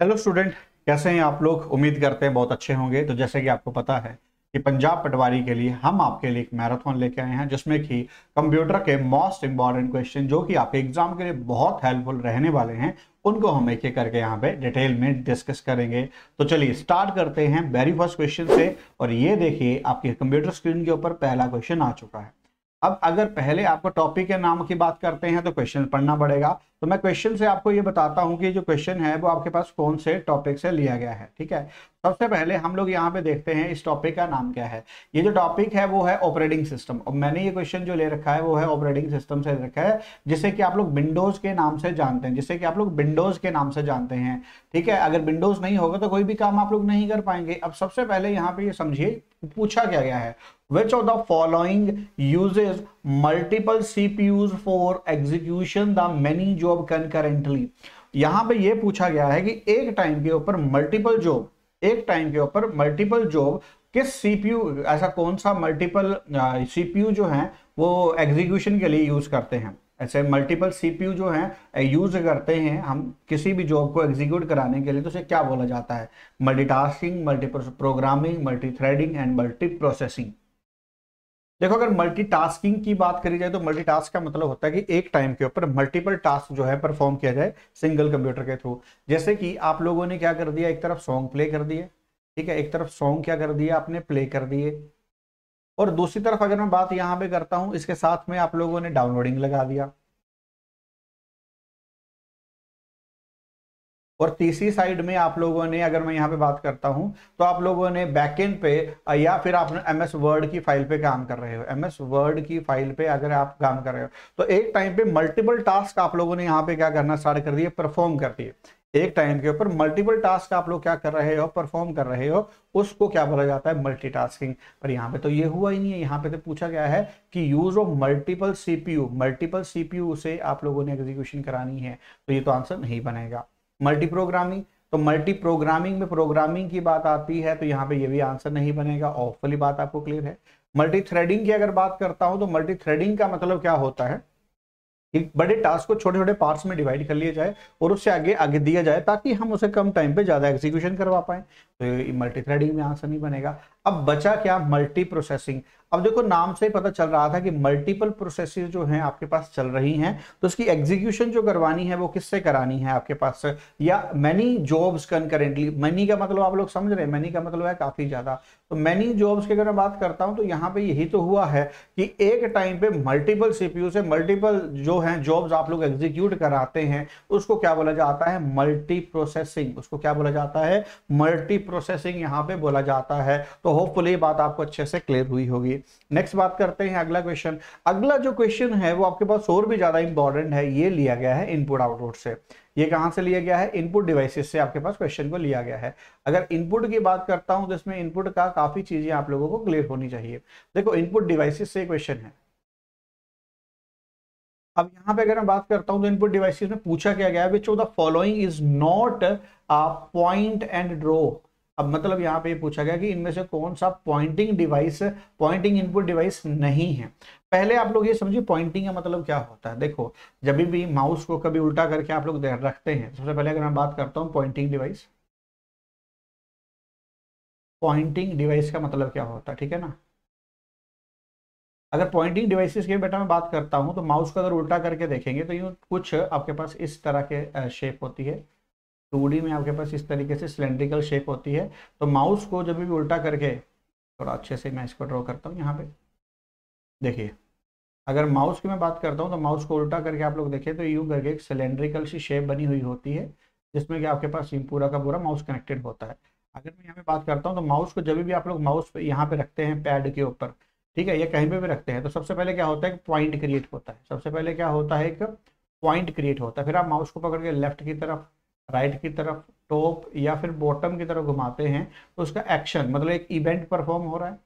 Hello student कैसे हैं आप लोग? उम्मीद करते हैं बहुत अच्छे होंगे। तो जैसे कि आपको पता है कि पंजाब पटवारी के लिए हम आपके लिए एक मैराथन लेके आए हैं, जिसमें कि कंप्यूटर के मोस्ट इंपॉर्टेंट क्वेश्चन जो कि आपके एग्ज़ाम के लिए बहुत हेल्पफुल रहने वाले हैं, उनको हम एक एक करके यहाँ पे डिटेल में डिस्कस करेंगे। तो चलिए स्टार्ट करते हैं वेरी फ़र्स्ट क्वेश्चन से। और ये देखिए, आपके कंप्यूटर स्क्रीन के ऊपर पहला क्वेश्चन आ चुका है। अब अगर पहले आपको टॉपिक के नाम की बात करते हैं तो क्वेश्चन पढ़ना पड़ेगा। तो मैं क्वेश्चन से आपको ये बताता हूँ कि जो क्वेश्चन है, वो आपके पास कौन से टॉपिक से लिया गया है, ठीक है? सबसे पहले हम लोग यहाँ पे देखते हैं इस टॉपिक का नाम क्या है। ये जो टॉपिक है, वो है ऑपरेटिंग सिस्टम और मैंने ये क्वेश्चन जो ले रखा है, वो है ऑपरेटिंग सिस्टम से रखा है, जिसे कि आप लोग विंडोज़ के नाम से जानते हैं, जिसे कि आप लोग विंडोज़ के नाम से जानते हैं, ठीक है? अगर विंडोज़ नहीं होगा तो कोई भी काम आप लोग नहीं कर पाएँगे। अब सबसे पहले यहाँ पे ये समझिए, पूछा क्या गया है? Which of the following uses multiple CPUs for execution the many job concurrently? यहाँ पे ये पूछा गया है कि एक टाइम के ऊपर मल्टीपल जॉब एक टाइम के ऊपर मल्टीपल जॉब किस सीपीयू ऐसा कौन सा मल्टीपल सीपीयू जो है, वो एग्जीक्यूशन के लिए यूज़ करते हैं? ऐसे मल्टीपल सीपीयू जो हैं यूज़ करते हैं हम किसी भी जॉब को एग्जीक्यूट कराने के लिए तो उसे क्या बोला जाता है? Multitasking multiple programming multithreading and multiprocessing देखो, अगर मल्टीटास्किंग की बात करी जाए तो मल्टीटास्क का मतलब होता है कि एक टाइम के ऊपर मल्टीपल टास्क जो है परफॉर्म किया जाए सिंगल कंप्यूटर के थ्रू जैसे कि आप लोगों ने क्या कर दिया? एक तरफ़ सॉन्ग प्ले कर दिए, ठीक है? एक तरफ़ सॉन्ग क्या कर दिया? आपने प्ले कर दिए। और दूसरी तरफ़ अगर मैं बात यहाँ पे करता हूँ, इसके साथ में आप लोगों ने डाउनलोडिंग लगा दिया। और तीसरी साइड में आप लोगों ने, अगर मैं यहाँ पे बात करता हूँ तो आप लोगों ने बैकएंड पे या फिर आप एम एस वर्ड की फ़ाइल पे काम कर रहे हो। एम एस वर्ड की फ़ाइल पे अगर आप काम कर रहे हो तो एक टाइम पे मल्टीपल टास्क आप लोगों ने यहाँ पे क्या करना स्टार्ट कर दिए परफॉर्म कर दिए। एक टाइम के ऊपर मल्टीपल टास्क आप लोग क्या कर रहे हो परफॉर्म कर रहे हो, उसको क्या बोला जाता है मल्टीटास्किंग पर यहाँ पे तो ये हुआ ही नहीं है, यहाँ पे तो पूछा गया है कि use of multiple CPU multiple CPU से आप लोगों ने एग्जीक्यूशन करानी है तो ये तो आंसर नहीं बनेगा। मल्टी प्रोग्रामिंग तो मल्टी प्रोग्रामिंग में प्रोग्रामिंग की बात आती है तो यहाँ पे ये भी आंसर नहीं बनेगा ऑफली बात आपको क्लियर है। मल्टी थ्रेडिंग की अगर बात करता हूँ तो मल्टी थ्रेडिंग का मतलब क्या होता है कि बड़े टास्क को छोटे छोटे पार्ट्स में डिवाइड कर लिया जाए और उससे आगे आगे दिया जाए, ताकि हम उसे कम टाइम पे ज़्यादा एग्जीक्यूशन करवा पाए। तो मल्टी थ्रेडिंग में आंसर नहीं बनेगा। अब बचा क्या मल्टी प्रोसेसिंग अब देखो, नाम से ही पता चल रहा था कि मल्टीपल प्रोसेसेस जो हैं आपके पास चल रही हैं तो उसकी एग्जीक्यूशन जो करवानी है वो किससे करानी है आपके पास? या मैनी जॉब्स करेंटली मैनी का मतलब आप लोग समझ रहे हैं मैनी का मतलब है काफ़ी ज़्यादा। तो मैनी जॉब्स की अगर मैं बात करता हूँ तो यहाँ पे यही तो हुआ है कि एक टाइम पे मल्टीपल सीपीयू से मल्टीपल जो है जॉब्स आप लोग एग्जीक्यूट कराते हैं, उसको क्या बोला जाता है? मल्टी प्रोसेसिंग उसको क्या बोला जाता है? मल्टी प्रोसेसिंग यहाँ पे बोला जाता है। तो होपफुली बात आपको अच्छे से क्लियर हुई होगी। नेक्स्ट बात करते हैं अगला क्वेश्चन अगला जो क्वेश्चन है, वो आपके पास और भी ज़्यादा इंपॉर्टेंट है, ये लिया गया है इनपुट आउटपुट से। ये कहाँ से लिया गया है? इनपुट डिवाइसेस से आपके पास क्वेश्चन को लिया गया है। अगर इनपुट की बात करता हूँ तो इसमें इनपुट का काफ़ी चीज़ें आप लोगों को क्लियर होनी चाहिए। देखो इनपुट डिवाइसेस से क्वेश्चन है। अब यहाँ पे अगर मैं बात करता हूँ तो इनपुट डिवाइसेस में पूछा क्या गया है? Which of the following is not a point and draw अब मतलब यहाँ पे पूछा गया कि इनमें से कौन सा pointing device pointing input device नहीं है। पहले आप लोग ये समझिए पॉइंटिंग का मतलब क्या होता है? देखो, जब भी माउस को कभी उल्टा करके आप लोग रखते हैं, सबसे पहले अगर मैं बात करता हूँ पॉइंटिंग डिवाइस पॉइंटिंग डिवाइस का मतलब क्या होता है? ठीक है ना? अगर पॉइंटिंग डिवाइसेस की बेटा मैं बात करता हूँ तो माउस को अगर उल्टा करके देखेंगे तो यूँ कुछ आपके पास इस तरह के शेप होती है। टू में आपके पास इस तरीके से सिलेंड्रिकल शेप होती है। तो माउस को जब भी उल्टा करके, थोड़ा अच्छे से मैं इसको ड्रॉ करता हूँ यहाँ पे। देखिए, अगर माउस की मैं बात करता हूँ तो माउस को उल्टा करके आप लोग देखें तो यूँ करके एक सिलेंड्रिकल सी शेप बनी हुई होती है, जिसमें कि आपके पास पूरा का पूरा माउस कनेक्टेड होता है। अगर मैं यहाँ पे बात करता हूँ तो माउस को जब भी आप लोग माउस यहाँ पे रखते हैं पैड के ऊपर, ठीक है, या कहीं पे भी रखते हैं तो सबसे पहले क्या होता है पॉइंट क्रिएट होता है। सबसे पहले क्या होता है, एक पॉइंट क्रिएट होता है। फिर आप माउस को पकड़ के लेफ़्ट की तरफ़ राइट की तरफ़ टॉप या फिर बॉटम की तरफ़ घुमाते हैं तो उसका एक्शन मतलब एक इवेंट परफॉर्म हो रहा है।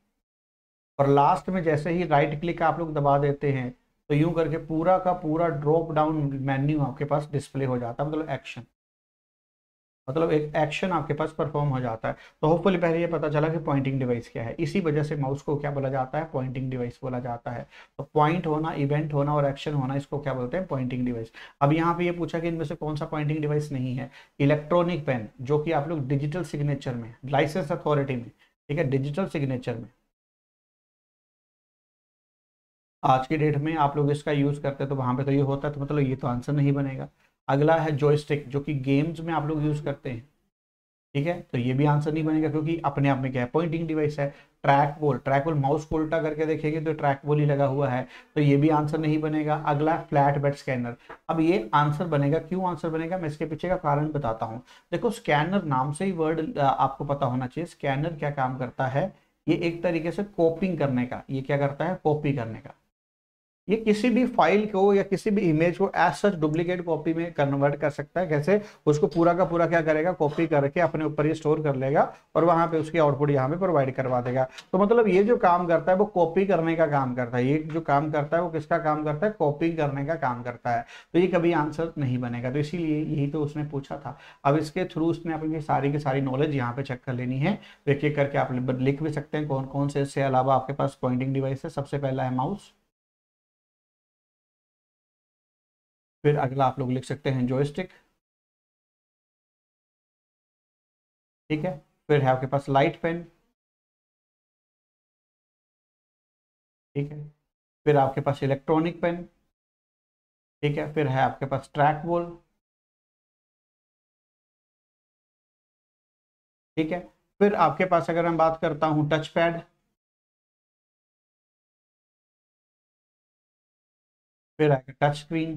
और लास्ट में जैसे ही राइट क्लिक आप लोग दबा देते हैं तो यूँ करके पूरा का पूरा ड्रॉप डाउन मेन्यू आपके पास डिस्प्ले हो जाता है मतलब एक्शन। मतलब एक एक्शन आपके पास परफॉर्म हो जाता है। तो होपफुली पहले ये पता चला कि पॉइंटिंग डिवाइस क्या है। इसी वजह से माउस को क्या बोला जाता है? पॉइंटिंग डिवाइस बोला जाता है। तो पॉइंट होना इवेंट होना और एक्शन होना, इसको क्या बोलते हैं? पॉइंटिंग डिवाइस अब यहाँ पे ये पूछा कि इनमें से कौन सा पॉइंटिंग डिवाइस नहीं है? इलेक्ट्रॉनिक पेन जो कि आप लोग डिजिटल सिग्नेचर में लाइसेंस अथॉरिटी में, ठीक है? डिजिटल सिग्नेचर में। आज की डेट में आप लोग इसका यूज़ करते तो वहाँ पे तो ये होता है तो मतलब ये तो आंसर नहीं बनेगा। अगला है जॉयस्टिक जो कि गेम्स में आप लोग यूज़ करते हैं। ठीक है? तो ये भी आंसर नहीं बनेगा, क्योंकि अपने आप में क्या है पॉइंटिंग डिवाइस है ट्रैक बोल ट्रैक बोल माउस को उल्टा करके देखेंगे तो ट्रैक बोल ही लगा हुआ है तो ये भी आंसर नहीं बनेगा। अगला फ्लैट बेड स्कैनर अब ये आंसर बनेगा, क्यों आंसर बनेगा? मैं इसके पीछे का कारण बताता हूँ। देखो स्कैनर नाम से ही वर्ड आपको पता होना चाहिए स्कैनर क्या काम करता है? ये एक तरीके से कॉपिंग करने का, ये क्या करता है? कॉपी करने का। ये किसी भी फ़ाइल को या किसी भी इमेज को एज सच डुप्लीकेट कॉपी में कन्वर्ट कर सकता है। कैसे? उसको पूरा का पूरा क्या करेगा? कॉपी करके अपने ऊपर ये स्टोर कर लेगा और वहाँ पे उसकी आउटपुट यहाँ पे प्रोवाइड करवा देगा। तो मतलब ये जो काम करता है, वो कॉपी करने का काम करता है। ये जो काम करता है, वो किसका काम करता है? कॉपी करने का काम करता है। तो ये कभी आंसर नहीं बनेगा। तो इसीलिए यही तो उसने पूछा था। अब इसके थ्रू उसने अपनी सारी की सारी नॉलेज यहाँ पे चेक कर लेनी है। एक करके आप लिख भी सकते हैं कौन कौन से। इसके अलावा आपके पास पॉइंटिंग डिवाइस है। सबसे पहला है माउस फिर अगला आप लोग लिख सकते हैं जोयस्टिक ठीक है? फिर है आपके पास लाइट पेन ठीक है? फिर आपके पास इलेक्ट्रॉनिक पेन ठीक है? फिर है आपके पास ट्रैक बोल ठीक है? फिर आपके पास अगर मैं बात करता हूँ टच पैड फिर आएगा टच स्क्रीन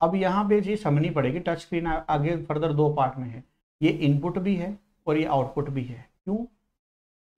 अब यहाँ पे चीज़ समझनी पड़ेगी टच स्क्रीन आगे फर्दर दो पार्ट में है। ये इनपुट भी है और ये आउटपुट भी है। क्यों?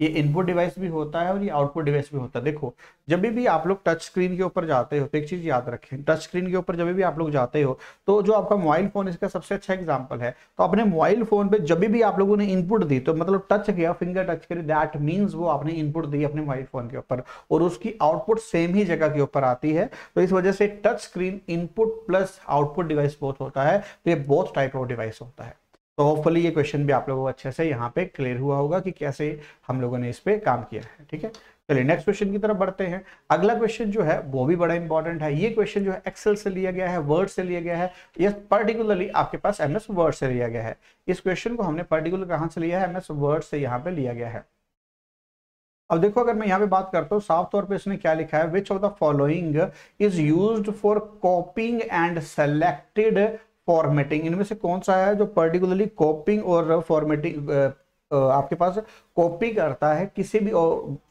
ये इनपुट डिवाइस भी होता है और ये आउटपुट डिवाइस भी होता है। देखो, जब भी आप लोग टच स्क्रीन के ऊपर जाते हो तो एक चीज़ याद रखें टच स्क्रीन के ऊपर जब भी आप लोग जाते हो तो जो आपका मोबाइल फ़ोन इसका सबसे अच्छा एग्जांपल है। तो अपने मोबाइल फ़ोन पे जब भी आप लोगों ने इनपुट दी तो मतलब टच किया फिंगर टच करी दैट मीन्स वो आपने इनपुट दी अपने मोबाइल फ़ोन के ऊपर और उसकी आउटपुट सेम ही जगह के ऊपर आती है। तो इस वजह से touch screen input plus output device बहुत होता है। तो ये बहुत टाइप ऑफ़ डिवाइस होता है। तो होपफुली ये क्वेश्चन भी आप लोगों को अच्छे से यहाँ पे क्लियर हुआ होगा कि कैसे हम लोगों ने इस पे काम किया है, ठीक है? चलिए नेक्स्ट क्वेश्चन की तरफ़ बढ़ते हैं। अगला क्वेश्चन जो है, वो भी बड़ा इंपॉर्टेंट है। ये क्वेश्चन जो है एक्सेल से लिया गया है वर्ड से लिया गया है। ये पर्टिकुलरली आपके पास एमएस वर्ड से लिया गया है। इस क्वेश्चन को हमने पर्टिकुलर कहाँ से लिया है? एमएस वर्ड से यहाँ पे लिया गया है। अब देखो, अगर मैं यहाँ पे बात करता हूँ, साफ़ तौर पे इसने क्या लिखा है? Which of the following is use for copying and selected formatting इनमें से कौन सा है जो पर्टिकुलरली कॉपिंग और फॉर्मेटिंग आपके पास कॉपी करता है किसी भी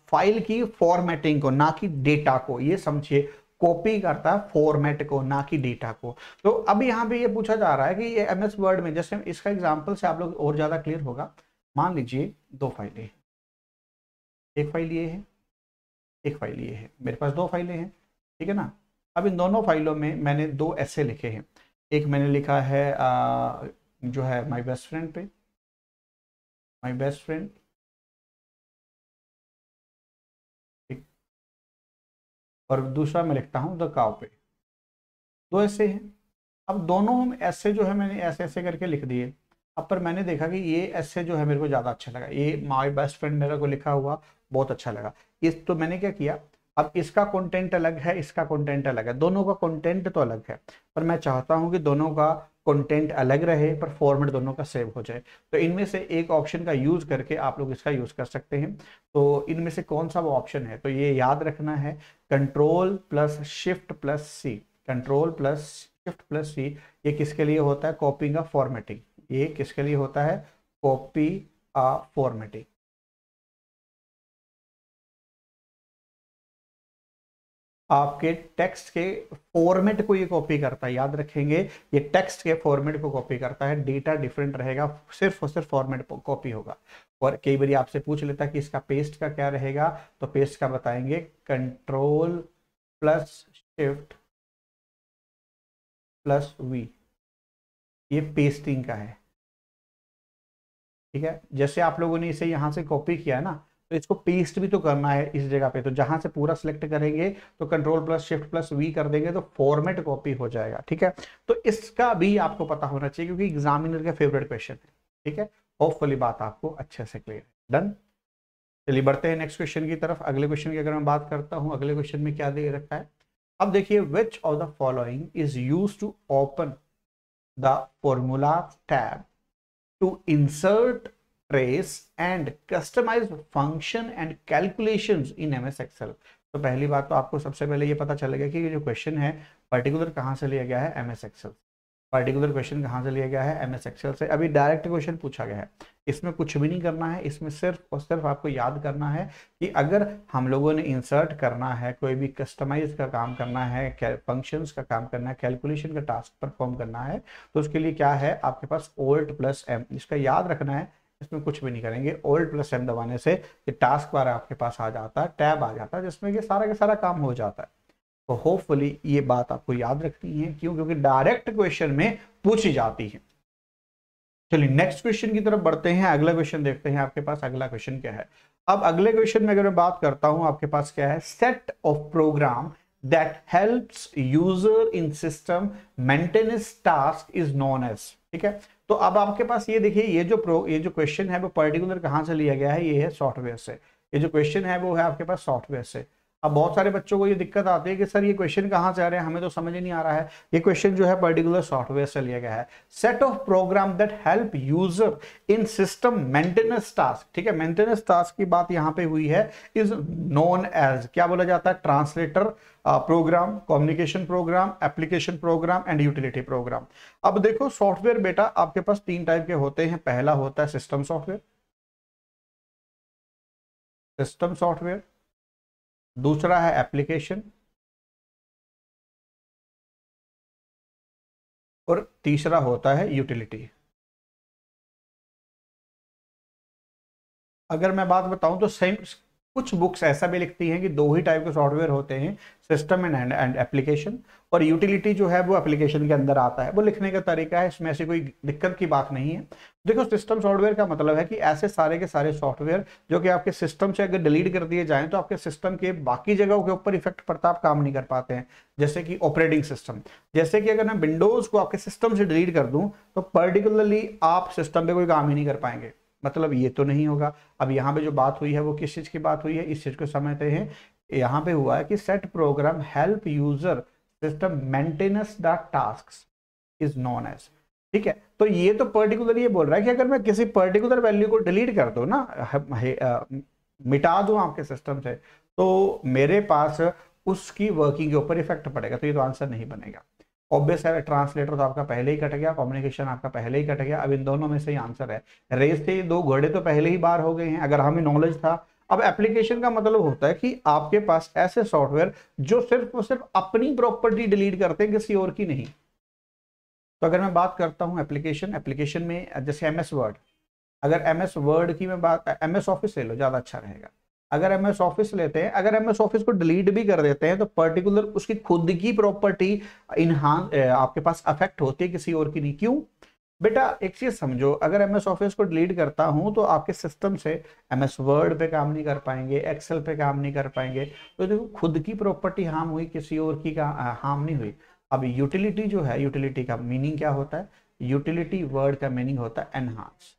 फ़ाइल की फॉर्मेटिंग को, ना कि डेटा को। ये समझिए कॉपी करता है फॉर्मेट को, ना कि डेटा को। तो अब यहाँ पे ये पूछा जा रहा है कि ये एम एस वर्ड में, जैसे इसका एग्ज़ाम्पल से आप लोग और ज़्यादा क्लियर होगा। मान लीजिए दो फाइलें एक फ़ाइल ये है, एक फ़ाइल ये है। मेरे पास दो फाइलें हैं, ठीक है ना? अब इन दोनों फाइलों में मैंने दो ऐसे लिखे हैं। एक मैंने लिखा है आ, जो है माय बेस्ट फ्रेंड पे। माय बेस्ट फ्रेंड और दूसरा मैं लिखता हूँ द काव पे। दो ऐसे हैं। अब दोनों हम ऐसे जो है मैंने ऐसे ऐसे करके लिख दिए। अब पर मैंने देखा कि ये ऐसे जो है मेरे को ज़्यादा अच्छा लगा। ये माय बेस्ट फ्रेंड मेरे को लिखा हुआ बहुत अच्छा लगा। इस तो मैंने क्या किया? अब इसका कंटेंट अलग है, इसका कंटेंट अलग है। दोनों का कंटेंट तो अलग है, पर मैं चाहता हूँ कि दोनों का कंटेंट अलग रहे, पर फॉर्मेट दोनों का सेव हो जाए। तो इनमें से एक ऑप्शन का यूज़ करके आप लोग इसका यूज़ कर सकते हैं। तो इनमें से कौन सा वो ऑप्शन है? तो ये याद रखना है control plus shift plus C control plus shift plus C ये किसके लिए होता है? कॉपिंग ऑफ़ फॉर्मेटिंग ये किसके लिए होता है? कॉपी आ फॉर्मेटिंग आपके टेक्स्ट के फॉर्मेट को ये कॉपी करता है, याद रखेंगे, ये टेक्स्ट के फॉर्मेट को कॉपी करता है डेटा डिफरेंट रहेगा, सिर्फ़ और सिर्फ़ फॉर्मेट कॉपी होगा। और कई बार आपसे पूछ लेता कि इसका पेस्ट का क्या रहेगा तो पेस्ट का बताएँगे control plus shift plus V ये पेस्टिंग का है। ठीक है? जैसे आप लोगों ने इसे यहाँ से कॉपी किया है ना तो इसको पेस्ट भी तो करना है इस जगह पे। तो जहाँ से पूरा सिलेक्ट करेंगे तो control plus shift plus V कर देंगे तो फॉर्मेट कॉपी हो जाएगा, ठीक है? तो इसका भी आपको पता होना चाहिए, क्योंकि एग्जामिनर का फेवरेट क्वेश्चन है, ठीक है? होपफुली बात आपको अच्छे से क्लियर है। डन चलिए, बढ़ते हैं नेक्स्ट क्वेश्चन की तरफ़। अगले क्वेश्चन की अगर मैं बात करता हूँ, अगले क्वेश्चन में क्या दे रखा है? अब देखिए which of the following is use to open the formula tab to insert trace and customize function and calculations in MS Excel. तो पहली बात तो आपको सबसे पहले ये पता चलेगा कि ये जो क्वेश्चन है पर्टिकुलर कहाँ से लिया गया है? M S Excel particular question कहाँ से लिया गया है? एम एस एक्सेल से। अभी डायरेक्ट क्वेश्चन पूछा गया है। इसमें कुछ भी नहीं करना है। इसमें सिर्फ़ और सिर्फ़ आपको याद करना है कि अगर हम लोगों ने इंसर्ट करना है, कोई भी कस्टमाइज का काम करना है फ़ंक्शंस का काम करना है कैलकुलेशन का टास्क परफॉर्म करना है तो उसके लिए क्या है? आपके पास ओल्ट प्लस एम इसका याद रखना है इसमें कुछ भी नहीं करेंगे। ओल्ड प्लस एम दबाने से ये टास्क बार आपके पास आ जाता है टैब आ जाता है, जिसमें कि सारा का सारा काम हो जाता है। तो होपफुली ये बात आपको याद रखनी है। क्यों? क्योंकि डायरेक्ट क्वेश्चन में पूछी जाती है। चलिए नेक्स्ट क्वेश्चन की तरफ़ बढ़ते हैं। अगला क्वेश्चन देखते हैं आपके पास। अगला क्वेश्चन क्या है? अब अगले क्वेश्चन में अगर मैं बात करता हूँ, आपके पास क्या है? Set of program that helps user in system maintenance task is known as ठीक है? तो अब आपके पास ये देखिए, ये जो प्रो ये जो क्वेश्चन है वो पर्टिकुलर कहाँ से लिया गया है? ये है सॉफ्टवेयर से। ये जो क्वेश्चन है वो है आपके पास सॉफ्टवेयर से। अब बहुत सारे बच्चों को ये दिक्कत आती है कि सर, ये क्वेश्चन कहाँ से आ रहे हैं? हमें तो समझ ही नहीं आ रहा है। ये क्वेश्चन जो है पर्टिकुलर सॉफ्टवेयर से लिया गया है। Set of program that help user in system maintenance task ठीक है मेंटेनेंस टास्क की बात यहाँ पे हुई है। इज़ नोन एज क्या बोला जाता है? Translator program communication program application program and utility program अब देखो सॉफ्टवेयर बेटा, आपके पास तीन टाइप के होते हैं। पहला होता है सिस्टम सॉफ्टवेयर सिस्टम सॉफ्टवेयर दूसरा है एप्लीकेशन और तीसरा होता है यूटिलिटी अगर मैं बात बताऊँ तो सेम कुछ बुक्स ऐसा भी लिखती हैं कि दो ही टाइप के सॉफ्टवेयर होते हैं सिस्टम एंड एंड एप्लीकेशन और यूटिलिटी जो है वो एप्लीकेशन के अंदर आता है। वो लिखने का तरीका है, इसमें ऐसी कोई दिक्कत की बात नहीं है। देखो सिस्टम सॉफ्टवेयर का मतलब है कि ऐसे सारे के सारे सॉफ्टवेयर जो कि आपके सिस्टम से अगर डिलीट कर दिए जाएँ तो आपके सिस्टम के बाकी जगहों के ऊपर इफ़ेक्ट पड़ता आप काम नहीं कर पाते हैं। जैसे कि ऑपरेटिंग सिस्टम जैसे कि अगर मैं विंडोज़ को आपके सिस्टम से डिलीट कर दूँ तो पर्टिकुलरली आप सिस्टम पर कोई काम ही नहीं कर पाएँगे। मतलब ये तो नहीं होगा। अब यहाँ पे जो बात हुई है वो किस चीज़ की बात हुई है? इस चीज़ को समझते हैं। यहाँ पे हुआ है कि set program help user system maintenance the task is known as ठीक है? तो ये तो पर्टिकुलर ये बोल रहा है कि अगर मैं किसी पर्टिकुलर वैल्यू को डिलीट कर दो ना मिटा दूँ आपके सिस्टम से तो मेरे पास उसकी वर्किंग के ऊपर इफ़ेक्ट पड़ेगा। तो ये तो आंसर नहीं बनेगा। ऑब्वियस है ट्रांसलेटर तो आपका पहले ही कट गया कम्युनिकेशन आपका पहले ही कट गया। अब इन दोनों में से ही आंसर है। रेस से दो घोड़े तो पहले ही बार हो गए हैं, अगर हमें नॉलेज था। अब एप्लीकेशन का मतलब होता है कि आपके पास ऐसे सॉफ्टवेयर जो सिर्फ़ और सिर्फ़ अपनी प्रॉपर्टी डिलीट करते हैं, किसी और की नहीं। तो अगर मैं बात करता हूँ एप्लीकेशन एप्लीकेशन में, जैसे एम एस वर्ड अगर एम एस वर्ड की मैं बात एम एस ऑफ़िस ले लो, ज़्यादा अच्छा रहेगा। अगर एम एस ऑफ़िस लेते हैं, अगर एम एस ऑफ़िस को डिलीट भी कर देते हैं तो पर्टिकुलर उसकी खुद की प्रॉपर्टी इनहान आपके पास अफेक्ट होती है किसी और की नहीं। क्यों? बेटा, एक चीज़ समझो, अगर एम एस ऑफ़िस को डिलीट करता हूँ तो आपके सिस्टम से एम एस वर्ड पे काम नहीं कर पाएँगे एक्सेल पे काम नहीं कर पाएँगे। तो देखो, खुद की प्रॉपर्टी हार्म हुई, किसी और की का हार्म नहीं हुई। अब यूटिलिटी जो है यूटिलिटी का मीनिंग क्या होता है? यूटिलिटी वर्ड का मीनिंग होता है एनहांस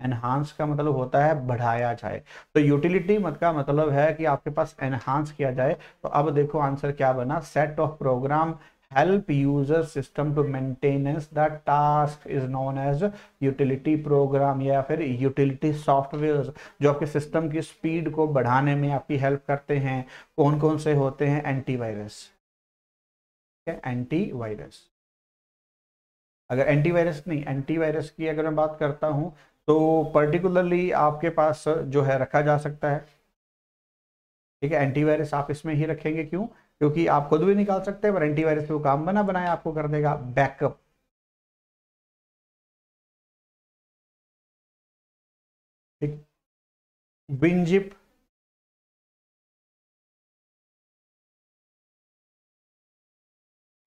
एनहांस का मतलब होता है बढ़ाया जाए। तो यूटिलिटी मत का मतलब है कि आपके पास एनहांस किया जाए। तो अब देखो आंसर क्या बना? Set of program help user system to maintenance the task is known as utility program या फिर यूटिलिटी सॉफ्टवेयर जो आपके सिस्टम की स्पीड को बढ़ाने में आपकी हेल्प करते हैं। कौन कौन से होते हैं? एंटीवायरस एंटीवायरस अगर एंटीवायरस नहीं एंटीवायरस की अगर मैं बात करता हूँ तो पर्टिकुलरली आपके पास जो है रखा जा सकता है। ठीक है एंटीवायरस आप इसमें ही रखेंगे क्यों? क्योंकि आप खुद भी निकाल सकते हैं, पर एंटीवायरस तो काम बना, बनाया आपको कर देगा बैकअप ठीक। विनजिप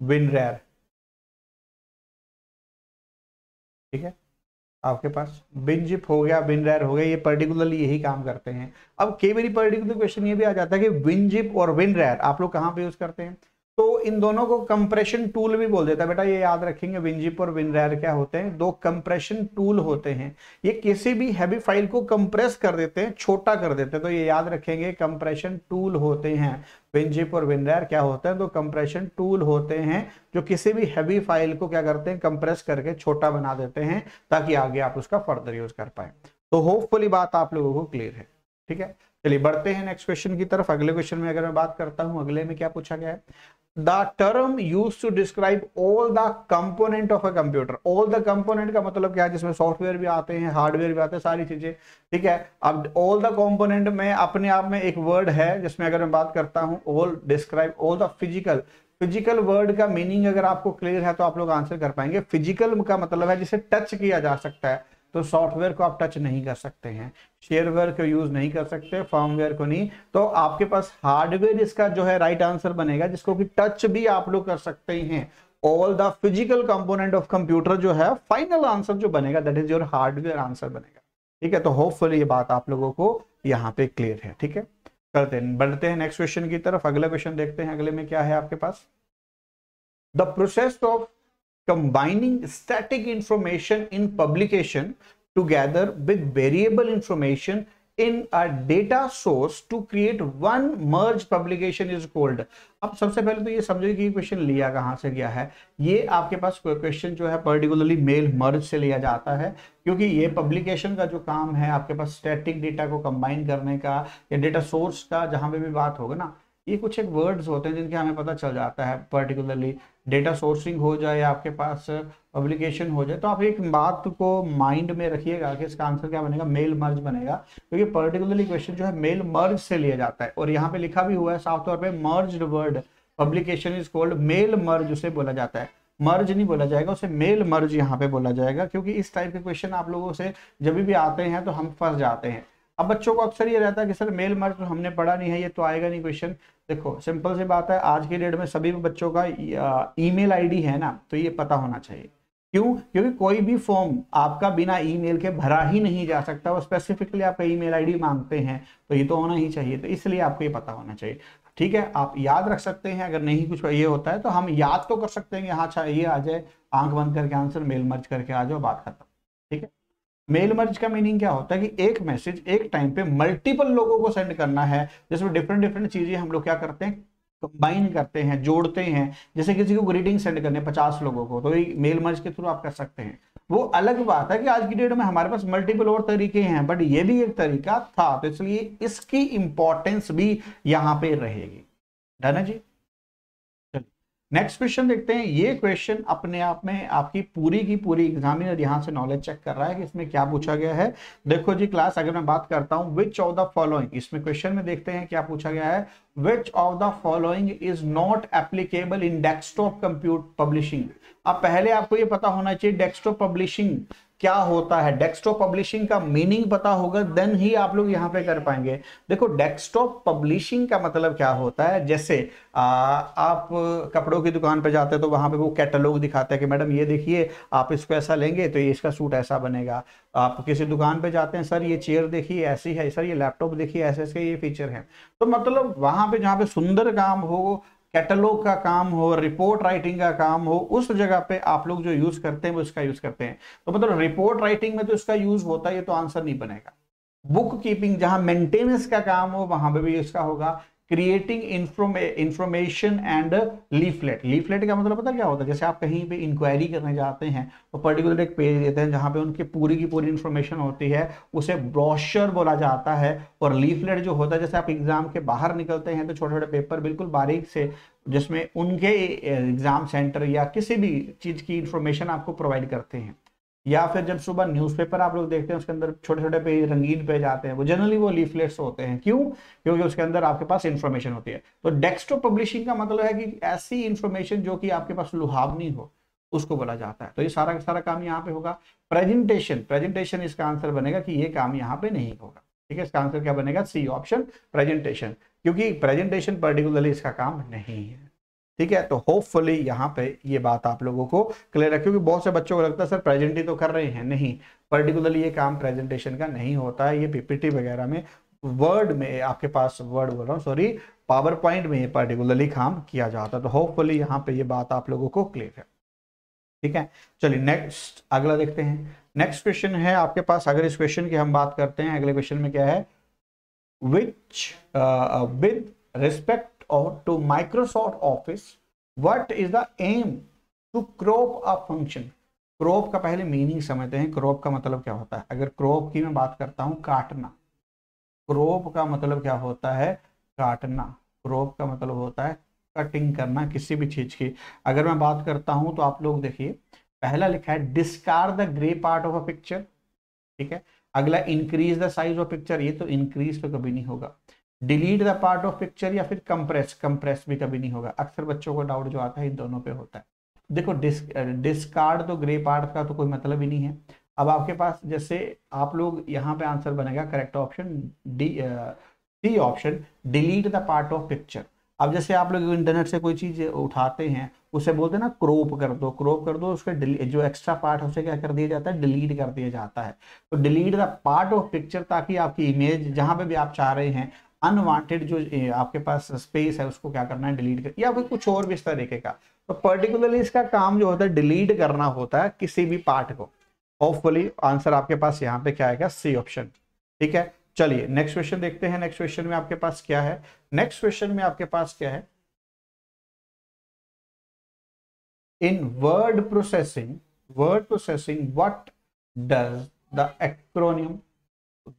विनरेयर ठीक है। आपके पास बिन जिप हो गया बिन रैर हो गया, ये पर्टिकुलरली यही काम करते हैं। अब कई बार पर्टिकुलर क्वेश्चन ये भी आ जाता है कि विनजिप और विन रैर आप लोग कहाँ पे यूज़ करते हैं? तो इन दोनों को कंप्रेशन टूल भी बोल देता है। बेटा, ये याद रखेंगे विनजिप और विनरैर क्या होते हैं? दो कंप्रेशन टूल होते हैं। ये किसी भी हैवी फ़ाइल को कंप्रेस कर देते हैं, छोटा कर देते हैं। तो ये याद रखेंगे कंप्रेशन टूल होते हैं। विनजिप और विनरैर क्या होते हैं? तो कंप्रेशन टूल होते हैं, जो किसी भी हैवी फ़ाइल को क्या करते हैं? कंप्रेस करके छोटा बना देते हैं, ताकि आगे आप उसका फर्दर यूज़ कर पाए। तो होपफुली बात आप लोगों को क्लियर है। ठीक है? चलिए, बढ़ते हैं नेक्स्ट क्वेश्चन की तरफ़। अगले क्वेश्चन में अगर मैं बात करता हूँ, अगले में क्या पूछा गया है? The term used to describe all the component of a computer. All the component का मतलब क्या है? जिसमें सॉफ्टवेयर भी आते हैं हार्डवेयर भी आते हैं, सारी चीज़ें। ठीक है? अब all the component में अपने आप में एक वर्ड है, जिसमें अगर मैं बात करता हूँ, all describe all the physical. Physical word का मीनिंग अगर आपको क्लियर है तो आप लोग आंसर कर पाएँगे। फ़िज़िकल का मतलब है जिसे टच किया जा सकता है। तो सॉफ्टवेयर को आप टच नहीं कर सकते हैं। शेयरवेयर को यूज़ नहीं कर सकते, फर्मवेयर को नहीं। तो आपके पास हार्डवेयर इसका जो है राइट आंसर बनेगा, जिसको कि टच भी आप लोग कर सकते हैं all the physical component of computer जो है फाइनल आंसर जो बनेगा that is your hardware answer बनेगा। ठीक है? तो होपफुली ये बात आप लोगों को यहाँ पे क्लियर है। ठीक है? करते हैं। बढ़ते हैं नेक्स्ट क्वेश्चन की तरफ़। अगला क्वेश्चन देखते हैं। अगले में क्या है आपके पास? The process of combining static information in publication together with variable information in a data source to create one merge publication is called अब सबसे पहले तो ये समझिए कि क्वेश्चन लिया कहाँ से गया है ये आपके पास क्वेश्चन जो है पर्टिकुलरली मेल मर्ज से लिया जाता है क्योंकि ये पब्लिकेशन का जो काम है आपके पास स्टैटिक डेटा को कंबाइन करने का या डेटा सोर्स का जहाँ पे भी बात होगा ना ये कुछ एक वर्ड्स होते हैं जिनके हमें पता चल जाता है पर्टिकुलरली डेटा सोर्सिंग हो जाए या आपके पास पब्लिकेशन हो जाए तो आप एक बात को माइंड में रखिएगा कि इसका आंसर क्या बनेगा? मेल मर्ज बनेगा। क्योंकि पर्टिकुलरली क्वेश्चन जो है, मेल मर्ज से लिया जाता है। और यहाँ पे लिखा भी हुआ है, साफ़ तौर पर merge word publication is called mail merge उसे बोला जाता है। मर्ज नहीं बोला जाएगा, उसे मेल मर्ज यहाँ पे बोला जाएगा, क्योंकि इस टाइप के क्वेश्चन आप लोगों से जब भी आते हैं तो हम फंस जाते हैं। अब बच्चों को अक्सर ये रहता है कि सर मेल मर्ज तो हमने पढ़ा नहीं है, ये तो आएगा नहीं क्वेश्चन देखो, सिंपल सी बात है, आज की डेट में सभी बच्चों का ईमेल आईडी है ना तो ये पता होना चाहिए। क्यों? क्योंकि कोई भी फॉर्म आपका बिना ईमेल के भरा ही नहीं जा सकता, वो स्पेसिफिकली आपका ईमेल आईडी मांगते हैं तो ये तो होना ही चाहिए तो इसलिए आपको ये पता होना चाहिए। ठीक है, आप याद रख सकते हैं, अगर नहीं कुछ ये होता है तो हम याद तो कर सकते हैं कि हाँ अच्छा ये आ जाए, आँख बंद करके आंसर मेल मर्ज करके आ जाओ, बात खत्म। ठीक है? मेल मर्ज का मीनिंग क्या होता है कि एक मैसेज एक टाइम पे मल्टीपल लोगों को सेंड करना है, जिसमें डिफरेंट डिफरेंट चीज़ें हम लोग क्या करते हैं? कंबाइन करते हैं, जोड़ते हैं। जैसे किसी को ग्रीटिंग सेंड करने पचास लोगों को तो ये मेल मर्ज के थ्रू आप कर सकते हैं। वो अलग बात है कि आज की डेट में हमारे पास मल्टीपल और तरीके हैं बट ये भी एक तरीका था तो इसलिए इसकी इंपॉर्टेंस भी यहाँ पे रहेगी। डन है जी? नेक्स्ट क्वेश्चन देखते हैं। ये क्वेश्चन अपने आप में आपकी पूरी की पूरी एग्जामिनर यहाँ से नॉलेज चेक कर रहा है कि इसमें क्या पूछा गया है। देखो जी क्लास अगर मैं बात करता हूँ विच ऑफ़ द फॉलोइंग इसमें क्वेश्चन में देखते हैं क्या पूछा गया है। Which of the following is not applicable in desktop compute publishing अब पहले आपको ये पता होना चाहिए डेस्कटॉप पब्लिशिंग क्या होता है? डेस्कटॉप पब्लिशिंग का मीनिंग पता होगा देन ही आप लोग यहाँ पे कर पाएँगे। देखो डेस्कटॉप पब्लिशिंग का मतलब क्या होता है? जैसे आ, आप कपड़ों की दुकान पे जाते हैं तो वहाँ पे वो कैटलॉग दिखाते हैं कि मैडम ये देखिए आप इसको ऐसा लेंगे तो ये इसका सूट ऐसा बनेगा। आप किसी दुकान पे जाते हैं सर ये चेयर देखिए ऐसी है सर ये लैपटॉप देखिए ऐसे ऐसे ये फीचर है। तो मतलब वहाँ पे जहाँ पे सुंदर काम हो कैटलॉग का काम हो रिपोर्ट राइटिंग का काम हो, उस जगह पे आप लोग जो यूज़ करते हैं, वो इसका यूज़ करते हैं। तो मतलब रिपोर्ट राइटिंग में तो इसका यूज़ होता है, ये तो आंसर नहीं बनेगा। बुक कीपिंग जहाँ मेंटेनेंस का काम हो, वहाँ पे भी इसका होगा। Creating information and leaflet leaflet का मतलब पता क्या होता है? जैसे आप कहीं पे इंक्वायरी करने जाते हैं तो पर्टिकुलर एक पेज देते हैं जहाँ पे उनकी पूरी की पूरी इंफॉर्मेशन होती है, उसे ब्रोशर बोला जाता है। और लीफलेट जो होता है, जैसे आप एग्ज़ाम के बाहर निकलते हैं तो छोटे छोटे पेपर बिल्कुल बारीक से, जिसमें उनके एग्ज़ाम सेंटर या किसी भी चीज़ की इंफॉर्मेशन आपको प्रोवाइड करते हैं। या फिर जब सुबह न्यूज़पेपर आप लोग देखते हैं, उसके अंदर छोटे छोटे पेज रंगीन पेज आते हैं, वो जनरली वो लीफलेट्स होते हैं। क्यों? क्योंकि उसके अंदर आपके पास इंफॉर्मेशन होती है। तो डेस्कटॉप पब्लिशिंग का मतलब है कि ऐसी इन्फॉर्मेशन जो कि आपके पास लुहावनी हो, उसको बोला जाता है। तो ये सारा सारा काम यहाँ पे होगा। प्रेजेंटेशन प्रेजेंटेशन इसका आंसर बनेगा कि ये काम यहाँ पे नहीं होगा। ठीक है? इसका आंसर क्या बनेगा? सी ऑप्शन प्रेजेंटेशन क्योंकि प्रेजेंटेशन पर्टिकुलरली इसका काम नहीं है। ठीक है? तो होपफुली यहाँ पे ये बात आप लोगों को क्लियर है, क्योंकि बहुत से बच्चों को लगता है, सर प्रेजेंट ही तो कर रहे हैं। नहीं पर्टिकुलरली ये काम प्रेजेंटेशन का नहीं होता है। ये पीपीटी वगैरह में वर्ड में, आपके पास वर्ड बोल रहा हूँ सॉरी पावर पॉइंट में ये पर्टिकुलरली काम किया जाता है। तो होपफुली यहाँ पे ये बात आप लोगों को क्लियर है। ठीक है? चलिए नेक्स्ट अगला देखते हैं। नेक्स्ट क्वेश्चन है आपके पास। अगर इस क्वेश्चन की हम बात करते हैं, अगले क्वेश्चन में क्या है? Which with respect to Microsoft office what is the aim to crop a function crop का पहले मीनिंग समझते हैं। क्रॉप का मतलब क्या होता है? अगर क्रॉप की मैं बात करता हूँ, काटना। क्रॉप का मतलब क्या होता है? काटना। क्रॉप का मतलब होता है कटिंग करना, किसी भी चीज़ की। अगर मैं बात करता हूँ तो आप लोग देखिए, पहला लिखा है discard the grey part of a picture ठीक है? अगला increase the size of picture ये तो इंक्रीज तो कभी नहीं होगा। Delete the part of picture या फिर कंप्रेस कंप्रेस भी कभी नहीं होगा। अक्सर बच्चों को डाउट जो आता है इन दोनों पे होता है। देखो, डिस डिस्कार्ड तो ग्रे पार्ट का तो कोई मतलब ही नहीं है। अब आपके पास जैसे आप लोग यहाँ पे आंसर बनेगा correct option D C option delete the part of picture अब जैसे आप लोग इंटरनेट से कोई चीज़ उठाते हैं, उसे बोलते हैं ना क्रोप कर दो क्रोप कर दो, उसके जो एक्स्ट्रा पार्ट है उसे क्या कर दिया जाता है? डिलीट कर दिया जाता है। तो delete the part of picture ताकि आपकी इमेज जहाँ पे भी आप चाह रहे हैं अनवांटेड जो आपके पास स्पेस है, उसको क्या करना है डिलीट कर, या फिर कुछ और भी इस तरीके का। तो पर्टिकुलरली इसका काम जो होता है डिलीट करना होता है किसी भी पार्ट को। होपफुली आंसर आपके पास यहाँ पे क्या आएगा? सी ऑप्शन ठीक है? चलिए नेक्स्ट क्वेश्चन देखते हैं। नेक्स्ट क्वेश्चन में आपके पास क्या है? नेक्स्ट क्वेश्चन में आपके पास क्या है? In word processing word processing what does the acronym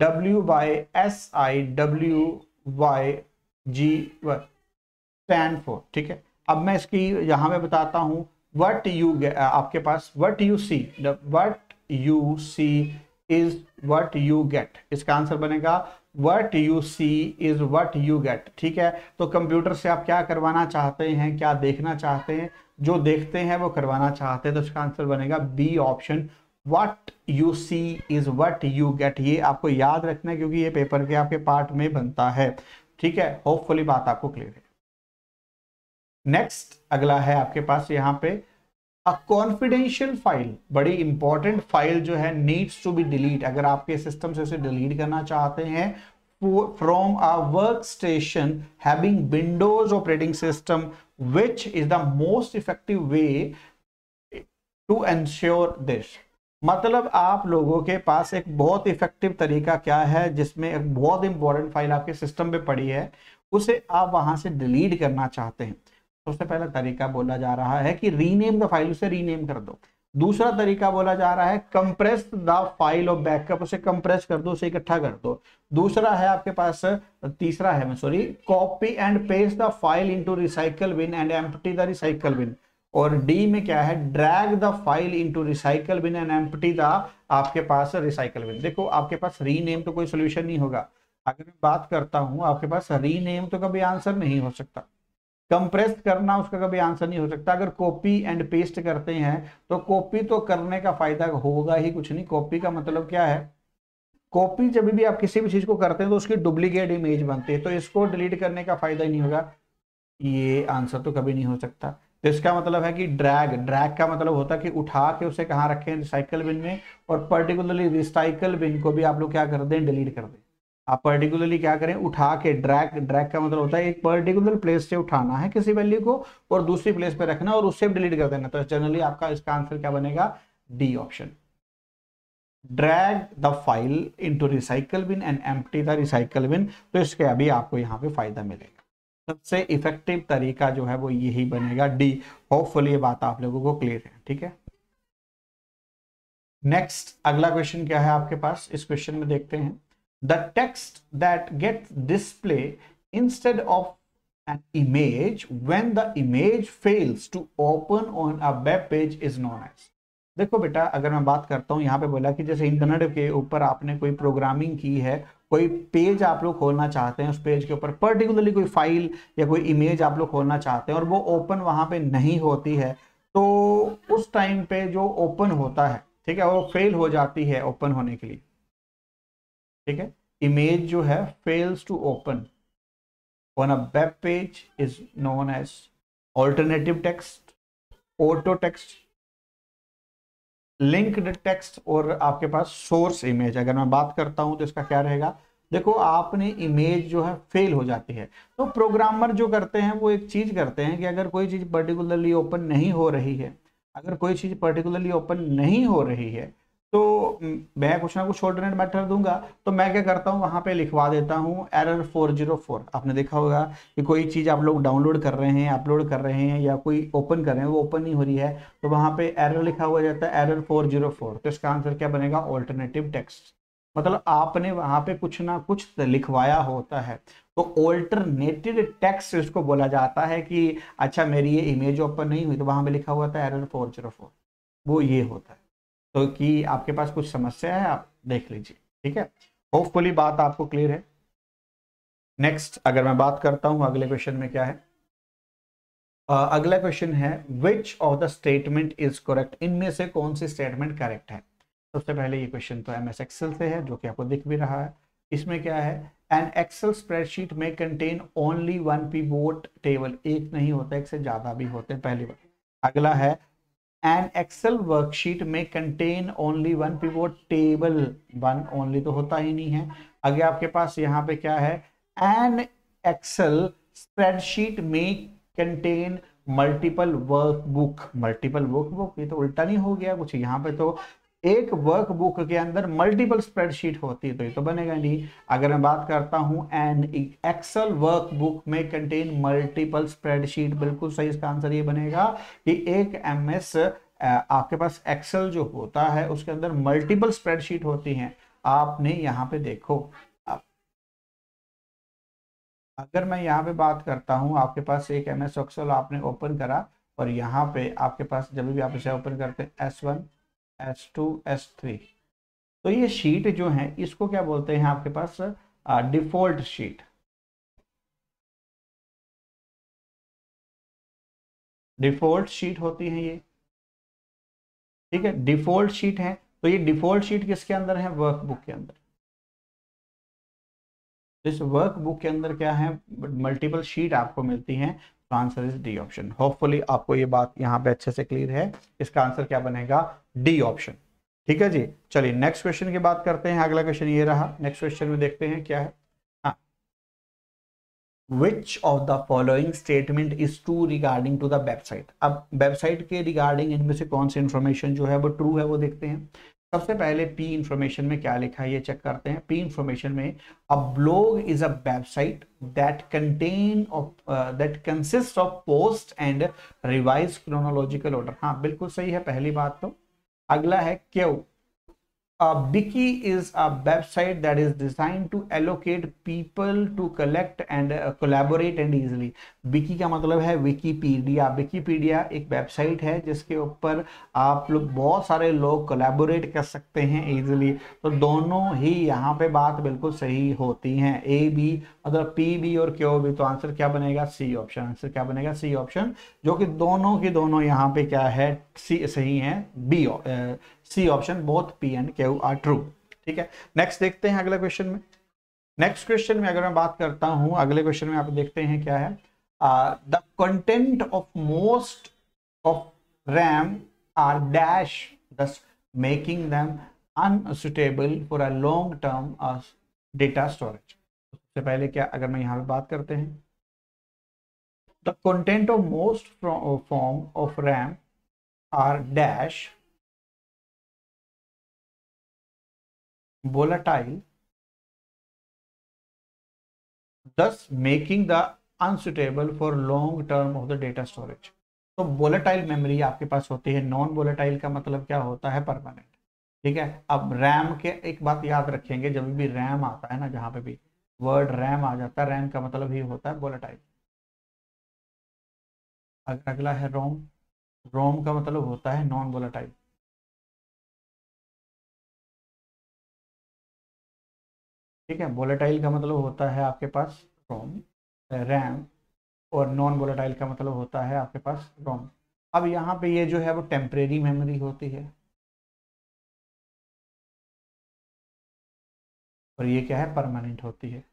W by S I W Y G one stand for ठीक है? अब मैं इसकी, यहाँ में बताता हूँ वट यू आपके पास what you see what you see is what you get इसका आंसर बनेगा what you see is what you get ठीक है? तो कंप्यूटर से आप क्या करवाना चाहते हैं, क्या देखना चाहते हैं, जो देखते हैं वो करवाना चाहते हैं तो इसका आंसर बनेगा B option what you see is what you get ये आपको याद रखना है क्योंकि ये पेपर के आपके पार्ट में बनता है। ठीक है? होपफुली बात आपको क्लियर है। नेक्स्ट अगला है आपके पास यहाँ पे अ कॉन्फिडेंशियल फ़ाइल बड़ी इंपॉर्टेंट फ़ाइल जो है नीड्स टू बी डिलीट अगर आपके सिस्टम से उसे डिलीट करना चाहते हैं from a workstation having Windows operating system which is the most effective way to ensure this मतलब आप लोगों के पास एक बहुत इफ़ेक्टिव तरीका क्या है, जिसमें एक बहुत इंपॉर्टेंट फ़ाइल आपके सिस्टम पे पड़ी है, उसे आप वहाँ से डिलीट करना चाहते हैं। सबसे पहला तरीका बोला जा रहा है कि रीनेम द फ़ाइल उसे रीनेम कर दो। दूसरा तरीका बोला जा रहा है compress the file of backup उसे कंप्रेस कर दो, उसे इकट्ठा कर दो। दूसरा है आपके पास, तीसरा है मैं sorry copy and paste the file into recycle bin and empty the recycle bin और डी में क्या है? Drag the file into recycle bin and empty the आपके पास रिसाइकल बिन देखो, आपके पास रीनेम तो कोई सोल्यूशन नहीं होगा। अगर मैं बात करता हूँ, आपके पास रीनेम तो कभी आंसर नहीं हो सकता। कंप्रेस करना उसका कभी आंसर नहीं हो सकता। अगर कॉपी एंड पेस्ट करते हैं तो कॉपी तो करने का फ़ायदा होगा ही कुछ नहीं। कॉपी का मतलब क्या है? कॉपी जब भी आप किसी भी चीज़ को करते हैं तो उसकी डुप्लीकेट इमेज बनती है। तो इसको डिलीट करने का फ़ायदा ही नहीं होगा। ये आंसर तो कभी नहीं हो सकता। तो इसका मतलब है कि ड्रैग ड्रैग का मतलब होता है कि उठा के उसे कहाँ रखें? रिसाइकल बिन में। और पर्टिकुलरली रिसाइकल बिन को भी आप लोग क्या कर दें? डिलीट कर दें। आप पर्टिकुलरली क्या करें? उठा के ड्रैग ड्रैग का मतलब होता है एक पर्टिकुलर प्लेस से उठाना है किसी वैल्यू को और दूसरी प्लेस पे रखना और उससे डिलीट कर देना। तो जनरली आपका इसका आंसर क्या बनेगा? D option drag the file into recycle bin and empty the recycle bin तो इसके अभी आपको यहाँ पे फ़ायदा मिलेगा। सबसे इफ़ेक्टिव तरीका जो है वो यही बनेगा। डी होपफुली ये बात आप लोगों को क्लियर है, ठीक है? नेक्स्ट अगला क्वेश्चन क्या है आपके पास? इस क्वेश्चन में देखते हैं। The text that get display instead of an image when the image fails to open on a web page is known as देखो बेटा, अगर मैं बात करता हूँ, यहाँ पे बोला कि जैसे इंटरनेट के ऊपर आपने कोई प्रोग्रामिंग की है कोई पेज आप लोग खोलना चाहते हैं, उस पेज के ऊपर पर्टिकुलरली कोई फ़ाइल या कोई इमेज आप लोग खोलना चाहते हैं और वो ओपन वहाँ पे नहीं होती है तो उस टाइम पे जो ओपन होता है, ठीक है, वो फेल हो जाती है ओपन होने के लिए। ठीक है? इमेज जो है fails to open on a web page is known as alternative text auto text linked text और आपके पास सोर्स इमेज अगर मैं बात करता हूँ तो इसका क्या रहेगा? देखो, आपने इमेज जो है फेल हो जाती है। तो प्रोग्रामर जो करते हैं, वो एक चीज़ करते हैं कि अगर कोई चीज़ पर्टिकुलरली ओपन नहीं हो रही है, अगर कोई चीज़ पर्टिकुलरली ओपन नहीं हो रही है तो मैं कुछ ना कुछ ऑल्टरनेट मैटर दूँगा। तो मैं क्या करता हूँ, वहाँ पे लिखवा देता हूँ एरर 404 आपने देखा होगा कि कोई चीज़ आप लोग डाउनलोड कर रहे हैं अपलोड कर रहे हैं, या कोई ओपन कर रहे हैं, वो ओपन नहीं हो रही है तो वहाँ पे एरर लिखा हुआ जाता है एरर 404 तो इसका आंसर क्या बनेगा? ऑल्टरनेटिव टेक्स्ट मतलब आपने वहाँ पे कुछ ना कुछ लिखवाया होता है। तो ऑल्टरनेटिव टेक्स्ट इसको बोला जाता है कि अच्छा मेरी ये इमेज ओपन नहीं हुई तो वहाँ पे लिखा हुआ था एरर फोर वो ये होता है। तो कि आपके पास कुछ समस्या है आप देख लीजिए ठीक है? होपफुली बात आपको क्लियर है। नेक्स्ट अगर मैं बात करता हूँ अगले क्वेश्चन में क्या है? uh, अगला क्वेश्चन है which of the statement is correct इनमें से कौन सी स्टेटमेंट करेक्ट है? सबसे पहले ये क्वेश्चन तो एम एस एक्सेल से है, जो कि आपको दिख भी रहा है। इसमें क्या है? An Excel spreadsheet may contain only one P table एक नहीं होता, एक से ज़्यादा भी होते हैं, पहली बार अगला है an Excel worksheet may contain only one pivot table one only तो होता ही नहीं है। आगे आपके पास यहाँ पे क्या है? An Excel spreadsheet may contain multiple workbook multiple workbook ये तो उल्टा नहीं हो गया, कुछ यहाँ पे तो एक वर्कबुक के अंदर मल्टीपल स्प्रेडशीट होती है तो ये तो बनेगा नहीं। अगर मैं बात करता हूँ and Excel workbook may contain multiple spreadsheet बिल्कुल सही इसका आंसर ये बनेगा कि एक एमएस आपके पास एक्सेल जो होता है, उसके अंदर मल्टीपल स्प्रेडशीट होती हैं। आपने यहाँ पे देखो अगर मैं यहाँ पे बात करता हूँ, आपके पास एक एम एस एक्सेल आपने ओपन करा, और यहाँ पे आपके पास जब भी आप इसे ओपन करते हैं S one S two S three तो ये शीट जो है, इसको क्या बोलते हैं आपके पास? डिफ़ॉल्ट शीट डिफ़ॉल्ट शीट होती है ये। ठीक है? डिफ़ॉल्ट शीट है। तो ये डिफ़ॉल्ट शीट किसके अंदर है? वर्कबुक के अंदर। इस वर्कबुक के अंदर क्या है? मल्टीपल शीट आपको मिलती हैं। Answer is D option hopefully आपको ये बात यहाँ पे अच्छे से क्लियर है। इसका आंसर क्या बनेगा? डी ऑप्शन ठीक है जी? चलिए नेक्स्ट क्वेश्चन की बात करते हैं। अगला क्वेश्चन ये रहा। नेक्स्ट क्वेश्चन में देखते हैं क्या है। Which of the following statement is true regarding to the website अब वेबसाइट के रिगार्डिंग इनमें से कौन सी इन्फॉर्मेशन जो है वो ट्रू है वो देखते हैं। सबसे पहले पी इंफॉर्मेशन में क्या लिखा है, ये चेक करते हैं। पी इंफॉर्मेशन में a blog is a website that contain of that consist of post and revise chronological order हाँ बिल्कुल सही है, पहली बात तो। अगला है क्यों a wiki is a website that is designed to allocate people to collect and uh, collaborate and easily. Wiki का मतलब है विकीपीडिया विकीपीडिया एक वेबसाइट है जिसके ऊपर आप लोग बहुत सारे लोग कोलैबोरेट कर सकते हैं इजीली तो दोनों ही यहाँ पे बात बिल्कुल सही होती हैं. ए बी मतलब पी बी और क्यू बी तो आंसर क्या बनेगा? सी ऑप्शन आंसर क्या बनेगा? सी ऑप्शन जो कि दोनों की दोनों यहाँ पे क्या है? सी सही है. B C option both P and Q are true ठीक है? नेक्स्ट देखते हैं अगले क्वेश्चन में। नेक्स्ट क्वेश्चन में अगर मैं बात करता हूँ, अगले क्वेश्चन में आप देखते हैं क्या है? The content of most of RAM are dash thus making them unsuitable for a long term data storage सबसे पहले क्या, अगर मैं यहाँ पे बात करते हैं। The content of most form of RAM are dash volatile, thus making the unsuitable for long term of the data storage. तो वोलेटाइल मेमोरी आपके पास होती है नॉन वोलेटाइल का मतलब क्या होता है? परमानेंट ठीक है? अब रैम के एक बात याद रखेंगे, जब भी रैम आता है ना, जहाँ पे भी वर्ड रैम आ जाता है रैम का मतलब ही होता है वोलेटाइल अगला है रोम रोम का मतलब होता है नॉन वोलेटाइल ठीक है वोलेटाइल का मतलब होता है आपके पास रोम रैम और नॉन वोलेटाइल का मतलब होता है आपके पास रोम अब यहाँ पे ये जो है वो टेम्परेरी मेमोरी होती है। और ये क्या है? परमानेंट होती है।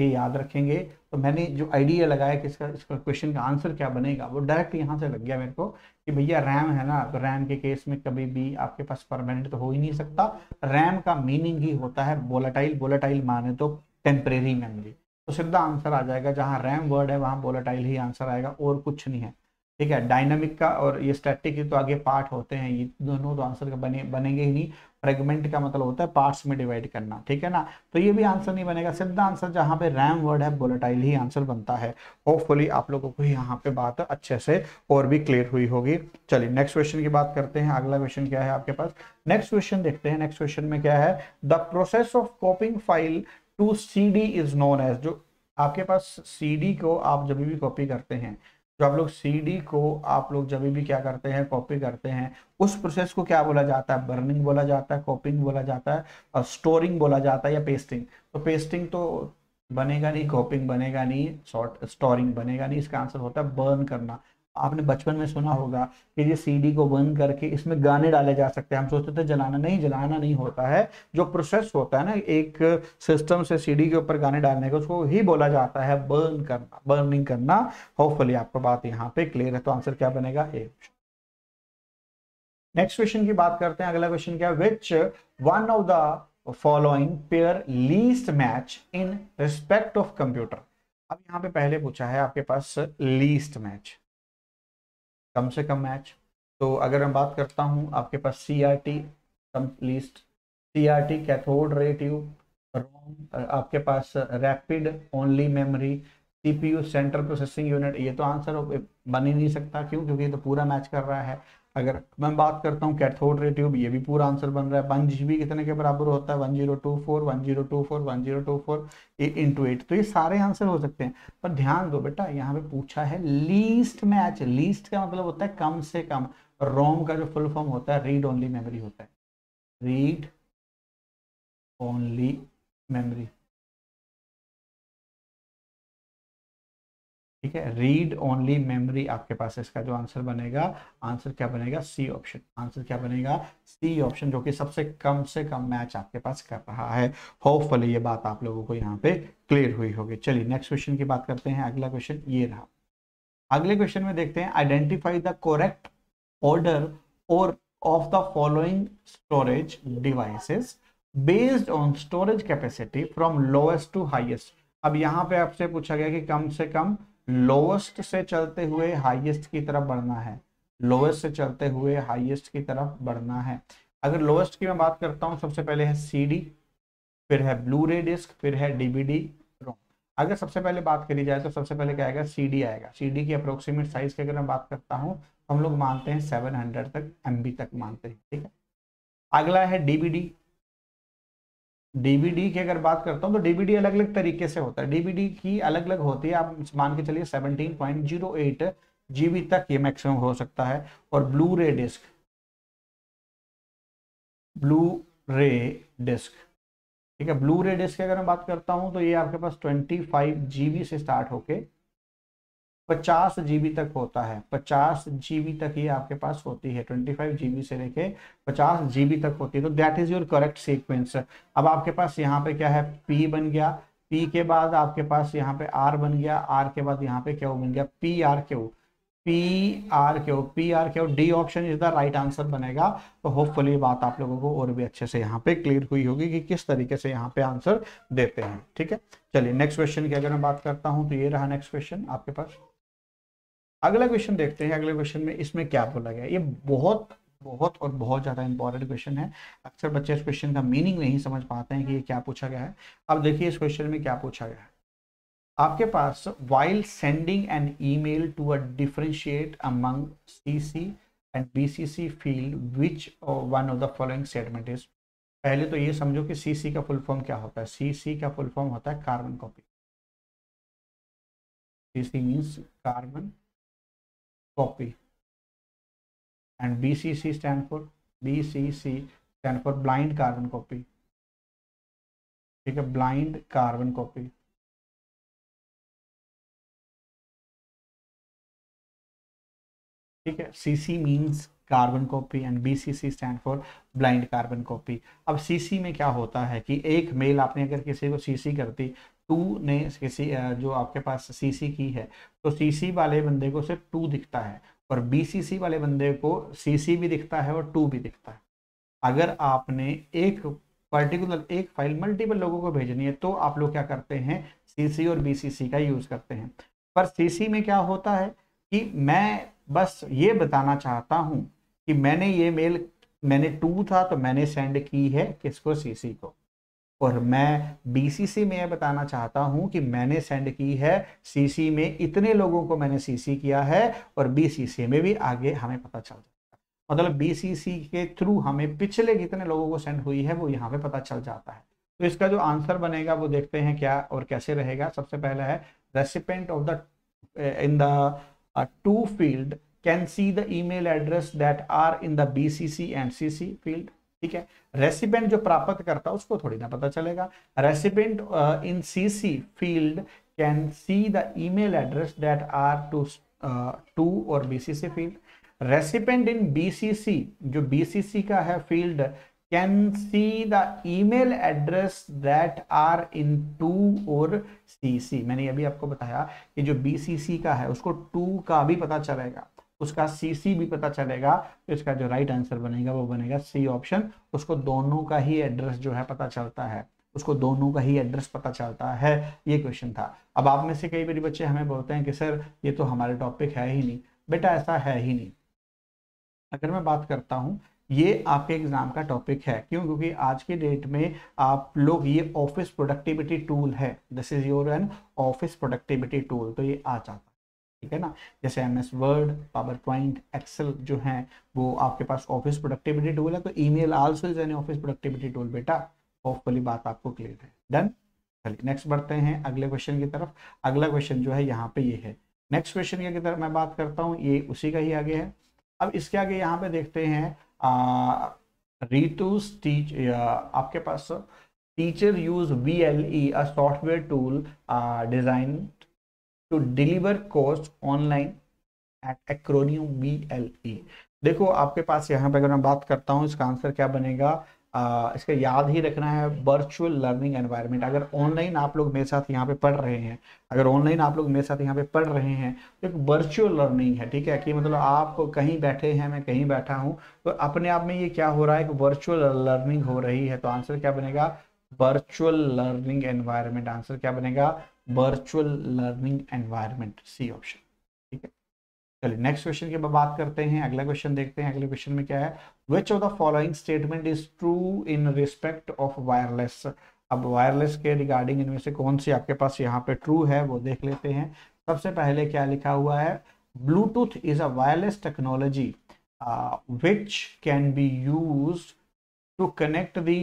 ये याद रखेंगे। तो मैंने जो आइडिया लगाया कि इसका इसका क्वेश्चन का आंसर क्या बनेगा, वो डायरेक्ट यहाँ से लग गया मेरे को कि भैया रैम है ना तो रैम के केस में कभी भी आपके पास परमानेंट तो हो ही नहीं सकता। रैम का मीनिंग ही होता है बोलाटाइल बोलाटाइल माने तो टेम्परेरी मेमोरी तो सीधा आंसर आ जाएगा, जहाँ रैम वर्ड है, वहाँ बोलाटाइल ही आंसर आएगा, और कुछ नहीं है। ठीक है डायनामिक का और ये स्टैटिक के तो आगे पार्ट होते हैं, ये दोनों तो आंसर का बने, बनेंगे ही नहीं। फ्रेगमेंट का मतलब होता है पार्ट्स में डिवाइड करना, ठीक है ना? तो ये भी आंसर नहीं बनेगा। सीधा आंसर जहाँ पे रैम वर्ड है बोलेटाइल ही आंसर बनता है। होपफुली आप लोगों को यहाँ पे बात अच्छे से और भी क्लियर हुई होगी। चलिए नेक्स्ट क्वेश्चन की बात करते हैं। अगला क्वेश्चन क्या है आपके पास? नेक्स्ट क्वेश्चन देखते हैं। नेक्स्ट क्वेश्चन में क्या है? The process of copying file to C D is known as जो आपके पास सी डी को आप जब भी कॉपी करते हैं जो आप लोग सीडी को आप लोग जब भी क्या करते हैं कॉपी करते हैं, उस प्रोसेस को क्या बोला जाता है? बर्निंग बोला जाता है कॉपिंग बोला जाता है और स्टोरिंग बोला जाता है या पेस्टिंग तो पेस्टिंग तो बनेगा नहीं कॉपिंग बनेगा नहीं शॉर्ट स्टोरिंग बनेगा नहीं, इसका आंसर होता है बर्न करना। आपने बचपन में सुना होगा कि ये सीडी को बंद करके इसमें गाने डाले जा सकते हैं। हम सोचते थे जलाना नहीं जलाना नहीं होता है। जो प्रोसेस होता है ना, एक सिस्टम से सीडी के ऊपर गाने डालने का, उसको ही बोला जाता है बर्न करना बर्निंग करना। होपफुली आपको बात यहाँ पे क्लियर है। तो आंसर क्या बनेगा? ए नेक्स्ट क्वेश्चन की बात करते हैं। अगला क्वेश्चन क्या which one of the following pair least match in respect of computer अब यहाँ पे पहले पूछा है आपके पास लीस्ट मैच कम से कम मैच तो अगर मैं बात करता हूँ आपके पास C R T least C R T cathode ray tube ROM आपके पास rapid only memory CPU central processing unit ये तो आंसर बन ही नहीं सकता. क्यों? क्योंकि ये तो पूरा मैच कर रहा है. अगर मैं बात करता हूँ कैथोड रे ट्यूब, ये भी पूरा आंसर बन रहा है। वन जी कितने के बराबर होता है? One zero two four, one zero two four, one zero two four into eight. तो ये सारे आंसर हो सकते हैं। पर ध्यान दो बेटा, यहाँ पे पूछा है लीस्ट मैच। लीस्ट का मतलब होता है कम से कम। रोम का जो फुल फॉर्म होता है, रीड ओनली मेमोरी होता है। Read only memory. ठीक है? रीड ओनली मेमोरी आपके पास इसका जो आंसर बनेगा आंसर क्या बनेगा? सी ऑप्शन आंसर क्या बनेगा? सी ऑप्शन जो कि सबसे कम से कम मैच आपके पास कर रहा है। होपफुली ये बात आप लोगों को यहाँ पे क्लियर हुई होगी। चलिए नेक्स्ट क्वेश्चन की बात करते हैं। अगला क्वेश्चन ये रहा। अगले क्वेश्चन में देखते हैं। आइडेंटिफाई द कोरेक्ट ऑर्डर और of the following storage devices based on storage capacity from lowest to highest अब यहाँ पे आपसे पूछा गया कि कम से कम लोवेस्ट से चलते हुए हाईएस्ट की तरफ़ बढ़ना है। लोवेस्ट से चलते हुए हाईएस्ट की तरफ़ बढ़ना है। अगर लोवेस्ट की मैं बात करता हूँ, सबसे पहले है सीडी फिर है ब्लू रे डिस्क फिर है डीबीडी रोम अगर सबसे पहले बात करी जाए तो सबसे पहले क्या आएगा? सीडी आएगा। सीडी की अप्रोक्सीमेट साइज़ की अगर मैं बात करता हूँ, हम लोग मानते हैं सेवन तक एमबी तक मानते हैं, ठीक है? अगला है डीबीडी की अगर बात करता हूँ तो डीबीडी अलग अलग तरीके से होता है। डीबीडी की अलग अलग होती है। आप मान के चलिए 17.08 जीबी तक ये मैक्सिमम हो सकता है और ब्लू रे डिस्क ब्लू रे डिस्क ठीक है? ब्लू रे डिस्क की अगर मैं बात करता हूँ तो ये आपके पास 25 जीबी से स्टार्ट होके पचास जीबी तक होता है। पचास जीबी तक ये आपके पास होती है। ट्वेंटी फाइव जीबी से लेके पचास जीबी तक होती है। तो that is your correct sequence अब आपके पास यहाँ पे क्या है? पी बन गया। पी के बाद आपके पास यहाँ पे आर बन गया। आर के बाद यहाँ पे क्या बन गया? P R Q P R Q P R Q D option is the right answer बनेगा। तो होपफुली बात आप लोगों को और भी अच्छे से यहाँ पे क्लियर हुई होगी कि किस तरीके से यहाँ पे आंसर देते हैं। ठीक है? चलिए नेक्स्ट क्वेश्चन की अगर मैं बात करता हूँ तो ये रहा नेक्स्ट क्वेश्चन आपके पास। अगला क्वेश्चन देखते हैं, अगले क्वेश्चन में इसमें क्या बोला गया ये बहुत बहुत और बहुत ज़्यादा इंपॉर्टेंट क्वेश्चन है। अक्सर बच्चे इस क्वेश्चन का मीनिंग नहीं समझ पाते हैं कि ये क्या पूछा गया है। अब देखिए इस क्वेश्चन में क्या पूछा गया है। आपके पास while sending an email to a differentiate among CC and BCC field which one of the following statement is पहले तो ये समझो कि सीसी का फुल फॉर्म क्या होता है। सीसी का फुल फॉर्म होता है carbon copy CC means carbon copy. And BCC stand for BCC stand for blind carbon copy. ठीक है ब्लाइंड कार्बन कॉपी ठीक है CC means carbon copy and BCC stand for blind carbon copy अब CC में क्या होता है कि एक मेल आपने अगर किसी को सीसी कर दी टू ने किसी जो आपके पास सी सी की है तो सी सी वाले बंदे को सिर्फ़ टू दिखता है और बी सी सी वाले बंदे को सी सी भी दिखता है और टू भी दिखता है। अगर आपने एक पर्टिकुलर एक फ़ाइल मल्टीपल लोगों को भेजनी है तो आप लोग क्या करते हैं, सी सी और बी सी सी का यूज़ करते हैं। पर सी में क्या होता है कि मैं बस ये बताना चाहता हूँ कि मैंने ये मेल मैंने टू था तो मैंने सेंड की है किसको सी को। और मैं बीसीसी में यह बताना चाहता हूँ कि मैंने सेंड की है सीसी में इतने लोगों को मैंने सीसी किया है और बीसीसी में भी आगे हमें पता चल जाता है। मतलब बीसीसी के थ्रू हमें पिछले कितने लोगों को सेंड हुई है, वो यहाँ पे पता चल जाता है। तो इसका जो आंसर बनेगा, वो देखते हैं क्या और कैसे रहेगा। सबसे पहला है recipient of the in the to field can see the email address that are in the BCC and CC field ठीक है? रेसिपेंट जो प्राप्त करता है, उसको थोड़ी ना पता चलेगा। Recipient in CC field can see the email address that are to to और BCC field recipient in BCC जो बीसीसी का है field can see the email address that are in to और सीसी मैंने अभी आपको बताया कि जो बीसीसी का है, उसको टू का भी पता चलेगा। उसका सी सी भी पता चलेगा तो इसका जो राइट आंसर बनेगा, वो बनेगा सी ऑप्शन उसको दोनों का ही एड्रेस जो है पता चलता है। उसको दोनों का ही एड्रेस पता चलता है। ये क्वेश्चन था। अब आप में से कई बार बच्चे हमें बोलते हैं कि, सर, ये तो हमारे टॉपिक है ही नहीं। बेटा, ऐसा है ही नहीं। अगर मैं बात करता हूँ, ये आपके एग्ज़ाम का टॉपिक है। क्यों? क्योंकि आज के डेट में आप लोग, ये ऑफ़िस प्रोडक्टिविटी टूल है। This is your an office productivity tool तो ये आ जाता। ठीक है ना? जैसे M S Word PowerPoint Excel जो है, वो आपके पास ऑफ़िस प्रोडक्टिविटी टूल है तो email also is an office productivity tool बेटा। होपफुली बात आपको क्लियर है। डन चलिए नेक्स्ट बढ़ते हैं अगले क्वेश्चन की तरफ़। अगला क्वेश्चन जो है, यहाँ पे ये है। नेक्स्ट क्वेश्चन की तरफ़ मैं बात करता हूँ, ये उसी का ही आगे है। अब इसके आगे यहाँ पे देखते हैं रितुस टीच आपके पास teacher use V L E a software tool design to deliver course online at acronym B L E देखो आपके पास यहाँ पे अगर मैं बात करता हूँ इसका आंसर क्या बनेगा? आ, इसका याद ही रखना है वर्चुअल लर्निंग एनवायरनमेंट अगर ऑनलाइन आप लोग मेरे साथ यहाँ पे पढ़ रहे हैं अगर ऑनलाइन आप लोग मेरे साथ यहाँ पे पढ़ रहे हैं तो एक वर्चुअल लर्निंग है ठीक है? कि मतलब आप कहीं बैठे हैं मैं कहीं बैठा हूँ तो अपने आप में ये क्या हो रहा है? एक वर्चुअल लर्निंग हो रही है तो आंसर क्या बनेगा? वर्चुअल लर्निंग एनवायरनमेंट आंसर क्या बनेगा? Virtual learning environment C option ठीक है? चलिए नेक्स्ट क्वेश्चन की बात करते हैं, अगला क्वेश्चन देखते हैं, अगले क्वेश्चन में क्या है? Which of the following statement is true in respect of wireless अब वायरलेस के रिगार्डिंग इनमें से कौन सी आपके पास यहाँ पे ट्रू है, वो देख लेते हैं। सबसे पहले क्या लिखा हुआ है? Bluetooth is a wireless technology which can be use to connect the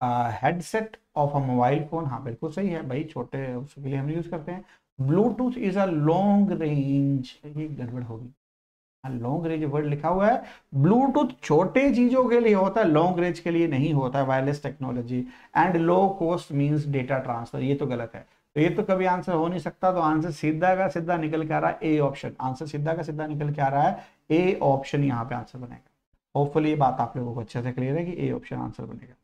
headset of a mobile phone हाँ बिल्कुल सही है भाई, छोटे उसके लिए हम यूज़ करते हैं। Bluetooth is a long range ये गड़बड़ होगी लॉन्ग रेंज वर्ड लिखा हुआ है। ब्लूटूथ छोटे चीज़ों के लिए होता है लॉन्ग रेंज के लिए नहीं होता है wireless technology and low cost means data transfer ये तो गलत है। तो ये तो कभी आंसर हो नहीं सकता तो आंसर सीधा का सीधा निकल के आ रहा है ए ऑप्शन आंसर सीधा का सीधा निकल के आ रहा है ए ऑप्शन यहाँ पे आंसर बनेगा। होपफुली ये बात आप लोगों को अच्छे से क्लियर है कि ए ऑप्शन आंसर बनेगा।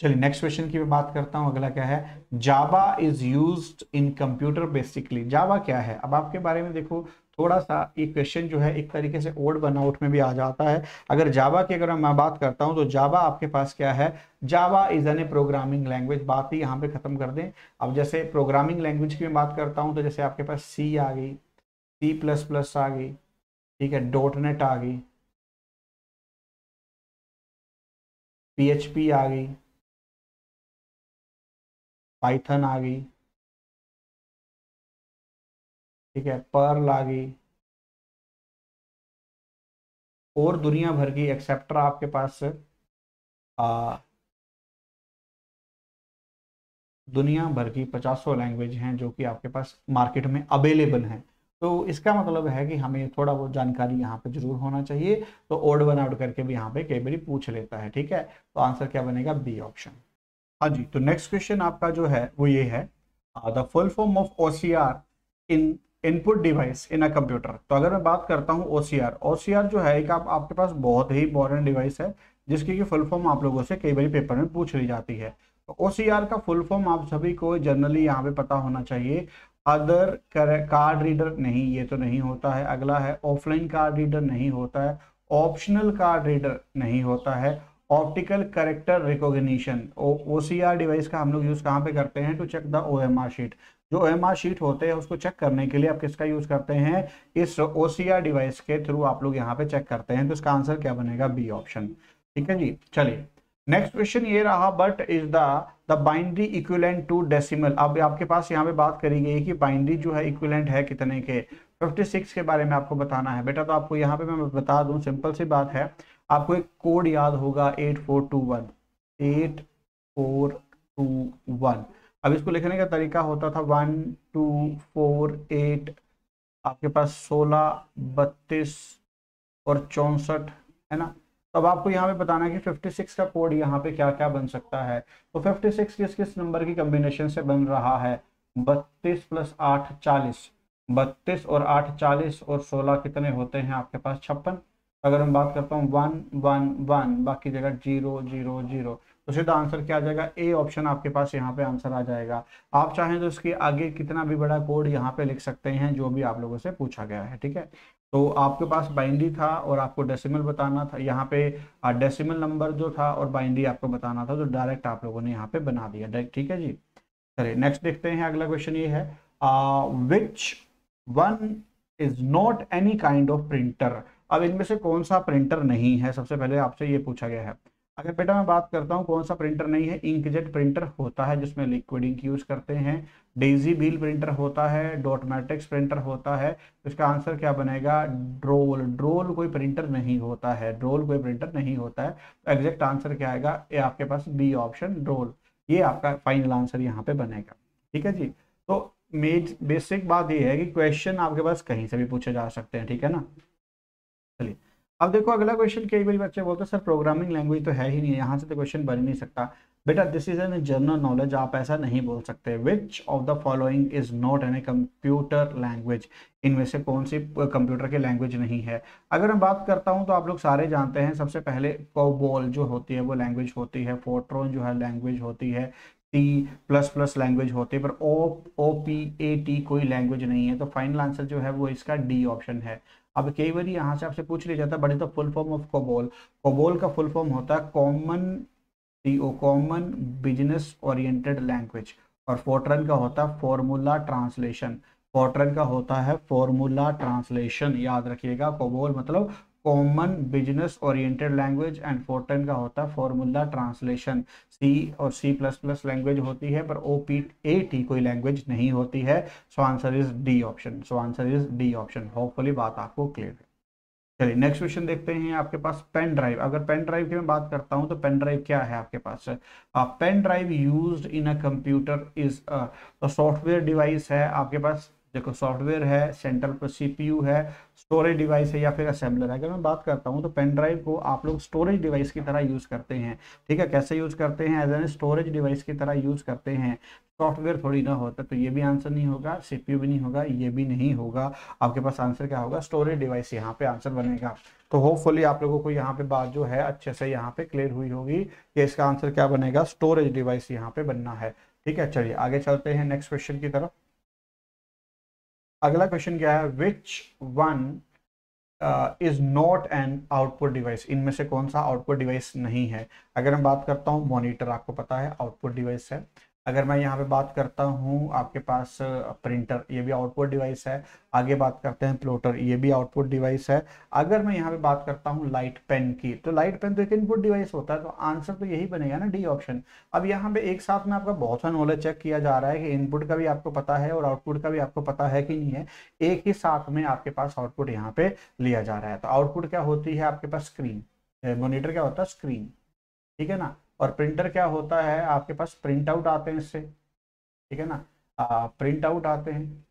चलिए नेक्स्ट क्वेश्चन की बात करता हूँ, अगला क्या है? Java is use in computer basically Java क्या है? अब आपके बारे में देखो, थोड़ा सा ये क्वेश्चन जो है, एक तरीके से ओड बनाउट में भी आ जाता है। अगर जावा की अगर मैं बात करता हूँ तो जावा आपके पास क्या है? Java is an a programming language बात ही यहाँ पे खत्म कर दें। अब जैसे प्रोग्रामिंग लैंग्वेज की मैं बात करता हूँ तो जैसे आपके पास सी आ गई सी प्लस प्लस आ गई, ठीक है डॉट नेट आ गई पीएचपी आ गई पाइथन आ गई ठीक है पर्ल आ गई और दुनिया भर की एक्सेप्टर आपके पास आ, दुनिया भर की पचासों लैंग्वेज हैं जो कि आपके पास मार्केट में अवेलेबल हैं। तो इसका मतलब है कि हमें थोड़ा बहुत जानकारी यहाँ पे ज़रूर होना चाहिए तो ओड वन आउट करके भी यहाँ पे कई बार पूछ लेता है ठीक है? तो आंसर क्या बनेगा? बी ऑप्शन हाँ जी तो नेक्स्ट क्वेश्चन आपका जो है वो ये है the full form of O in input device in a computer तो अगर मैं बात करता हूँ ओ सी जो है एक आप, आपके पास बहुत ही इंपॉर्टेंट डिवाइस है जिसकी की फुल फॉर्म आप लोगों से कई बार पेपर में पूछ ली जाती है। ओ सी आर का फुल फॉर्म आप सभी को जनरली यहाँ पे पता होना चाहिए। अदर कार्ड रीडर नहीं ये तो नहीं होता है। अगला है ऑफलाइन कार्ड रीडर नहीं होता है। ऑप्शनल कार्ड रीडर नहीं होता है। Optical character recognition, O C R device का हम लोग यूज़ कहाँ पे करते हैं? To check the O M R sheet. जो ओ एम आर शीट होते हैं, उसको चेक करने के लिए आप किसका यूज़ करते हैं? इस ओ सी आर डिवाइस के थ्रू आप लोग यहाँ पे चेक करते हैं तो इसका आंसर क्या बनेगा? बी ऑप्शन ठीक है जी? चलिए। नेक्स्ट क्वेश्चन ये रहा but is the the binary equivalent to decimal अब आपके पास यहाँ पे बात करी गई कि बाइंड्री जो है इक्विलेंट है कितने के? 56 के बारे में आपको बताना है। बेटा तो आपको यहाँ पे मैं बता दूँ सिंपल सी बात है। आपको एक कोड याद होगा eight four two one eight four two one अब इसको लिखने का तरीका होता था वन टू फोर एट आपके पास सोलह, बत्तीस और चौंसठ, है ना? तो अब आपको यहाँ पे बताना है कि 56 का कोड यहाँ पे क्या क्या बन सकता है। तो 56 किस किस नंबर की कॉम्बिनेशन से बन रहा है? 32 प्लस आठ चालीस। बत्तीस और आठ चालीस और सोलह कितने होते हैं आपके पास? छप्पन। अगर मैं बात करता हूँ वन वन वन, बाकी जगह ज़ीरो ज़ीरो ज़ीरो तो सीधा आंसर क्या आ जाएगा? ए ऑप्शन आपके पास यहाँ पे आंसर आ जाएगा। आप चाहें तो इसके आगे कितना भी बड़ा कोड यहाँ पे लिख सकते हैं, जो भी आप लोगों से पूछा गया है, ठीक है? तो आपके पास बाइंडी था और आपको डेसिमल बताना था। यहाँ पे डेसिमल नंबर जो था और बाइंडी आपको बताना था तो डायरेक्ट आप लोगों ने यहाँ पे बना दिया डायरेक्ट ठीक है जी? चलिए नेक्स्ट देखते हैं, अगला क्वेश्चन ये है which one is not any kind of printer अब इनमें से कौन सा प्रिंटर नहीं है? सबसे पहले आपसे ये पूछा गया है। अगर बेटा मैं बात करता हूँ, कौन सा प्रिंटर नहीं है? इंकजेट प्रिंटर होता है, जिसमें लिक्विड इंक यूज़ करते हैं। डेजी बिल प्रिंटर होता है डॉटमेटिक्स प्रिंटर होता है। तो इसका आंसर क्या बनेगा? ड्रोल ड्रोल कोई प्रिंटर नहीं होता है। ड्रोल कोई प्रिंटर नहीं होता है। तो एग्जैक्ट आंसर क्या आएगा? ये आपके पास बी ऑप्शन ड्रोल ये आपका फाइनल आंसर यहाँ पे बनेगा। ठीक है जी? तो मेज बेसिक बात ये है कि क्वेश्चन आपके पास कहीं से भी पूछे जा सकते हैं, ठीक है ना? चलिए। अब देखो, अगला क्वेश्चन कई बार बच्चे बोलते हैं, सर प्रोग्रामिंग लैंग्वेज तो है ही नहीं, यहाँ से तो क्वेश्चन बन नहीं सकता। बेटा this is an general knowledge आप ऐसा नहीं बोल सकते। Which of the following is not an a computer language इनमें से कौन सी कंप्यूटर की लैंग्वेज नहीं है? अगर मैं बात करता हूँ तो आप लोग सारे जानते हैं, सबसे पहले कोबोल जो होती है, वो लैंग्वेज होती है। फोट्रोन जो है लैंग्वेज होती है। टी प्लस प्लस लैंग्वेज होती है, पर O O P A T कोई लैंग्वेज नहीं है। तो फाइनल आंसर जो है, वो इसका डी ऑप्शन है। अब कई बार यहाँ से आपसे पूछ लिया जाता है, बड़े तो full form of COBOL COBOL का फुल फॉर्म होता है common oh common business oriented language और फोर्ट्रन का होता है फॉर्मूला ट्रांसलेशन फोर्ट्रन का होता है फॉर्मूला ट्रांसलेशन याद रखिएगा कोबोल मतलब common business oriented language and FORTRAN का होता है फॉर्मूला ट्रांसलेशन सी और सी प्लस प्लस लैंग्वेज होती है, पर ओ पी ए टी कोई लैंग्वेज नहीं होती है। So answer is D option so answer is D option hopefully बात आपको क्लियर है। चलिए नेक्स्ट क्वेश्चन देखते हैं आपके पास पेन ड्राइव अगर पेन ड्राइव की मैं बात करता हूँ तो पेन ड्राइव क्या है आपके पास? Pen drive used in a computer is software device है। आपके पास देखो, सॉफ्टवेयर है सेंट्रल पर सीपीयू है, स्टोरेज डिवाइस है या फिर असेंबलर है। अगर मैं बात करता हूँ तो पेन ड्राइव को आप लोग स्टोरेज डिवाइस की तरह यूज़ करते हैं। ठीक है, कैसे यूज़ करते हैं? एज एन स्टोरेज डिवाइस की तरह यूज़ करते हैं। सॉफ्टवेयर थोड़ी ना होता तो ये भी आंसर नहीं होगा, सीपीयू भी नहीं होगा, ये भी नहीं होगा। आपके पास आंसर क्या होगा? स्टोरेज डिवाइस यहाँ पे आंसर बनेगा। तो होपफुली आप लोगों को यहाँ पे बात जो है, अच्छे से यहाँ पे क्लियर हुई होगी कि इसका आंसर क्या बनेगा? स्टोरेज डिवाइस यहाँ पे बनना है। ठीक है, चलिए, आगे चलते हैं नेक्स्ट क्वेश्चन की तरफ़। अगला क्वेश्चन क्या है? Which one is not an output device इनमें से कौन सा आउटपुट डिवाइस नहीं है? अगर मैं बात करता हूँ मॉनिटर आपको पता है आउटपुट डिवाइस है। अगर मैं यहाँ पे बात करता हूँ, आपके पास प्रिंटर ये भी आउटपुट डिवाइस है। आगे बात करते हैं प्लोटर ये भी आउटपुट डिवाइस है। अगर मैं यहाँ पे बात करता हूँ लाइट पेन की तो लाइट पेन तो एक इनपुट डिवाइस होता है तो आंसर तो यही बनेगा ना डी ऑप्शन अब यहाँ पे एक साथ में आपका बहुत सा नॉलेज चेक किया जा रहा है कि इनपुट का भी आपको पता है और आउटपुट का भी आपको पता है कि नहीं है। एक ही साथ में आपके पास आउटपुट यहाँ पे लिया जा रहा है। तो आउटपुट क्या होती है आपके पास स्क्रीन मोनिटर क्या होता है स्क्रीन ठीक है ना? और प्रिंटर क्या होता है? आपके पास प्रिंट आउट आते हैं इससे। ठीक है ना? प्रिंट आउट आते हैं।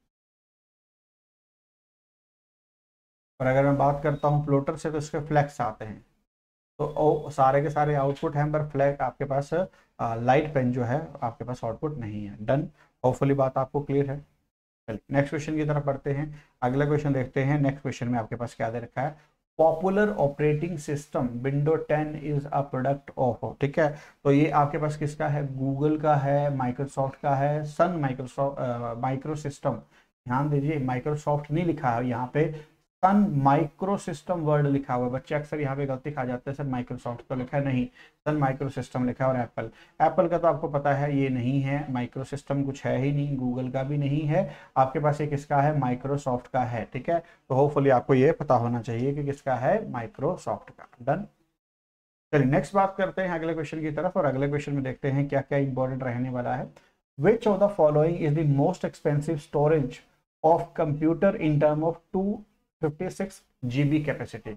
और अगर मैं बात करता हूँ प्लोटर से तो इसके फ्लैक्स आते हैं। तो ओ, सारे के सारे आउटपुट हैं पर फ्लैग आपके पास आ, लाइट पेन जो है आपके पास आउटपुट नहीं है। डन होपफुली बात आपको क्लियर है। चलिए नेक्स्ट क्वेश्चन की तरफ़ बढ़ते हैं। अगला क्वेश्चन देखते हैं। नेक्स्ट क्वेश्चन में आपके पास क्या दे रखा है? Popular operating system, window 10 is a product of, ठीक है? तो ये आपके पास किसका है? गूगल का है, माइक्रोसॉफ्ट का है, सन माइक्रोसॉफ्ट माइक्रो सिस्टम। ध्यान दीजिए, माइक्रोसॉफ्ट नहीं लिखा है यहाँ पे सन माइक्रो सिस्टम वर्ड लिखा हुआ है। बच्चे अक्सर यहाँ पे गलती खा जाते हैं, सर माइक्रोसॉफ्ट तो लिखा है नहीं सन माइक्रो सिस्टम लिखा है और एप्पल एप्पल का तो आपको पता है ये नहीं है माइक्रो सिस्टम कुछ है ही नहीं गूगल का भी नहीं है। आपके पास ये किसका है? माइक्रोसॉफ्ट का है, ठीक है? तो होपफुली आपको ये पता होना चाहिए कि किसका है? माइक्रोसॉफ्ट का। डन चलिए नेक्स्ट बात करते हैं अगले क्वेश्चन की तरफ़ और अगले क्वेश्चन में देखते हैं क्या क्या इंपॉर्टेंट रहने वाला है। Which of the following is the most expensive storage of computer in term of two 56 GB capacity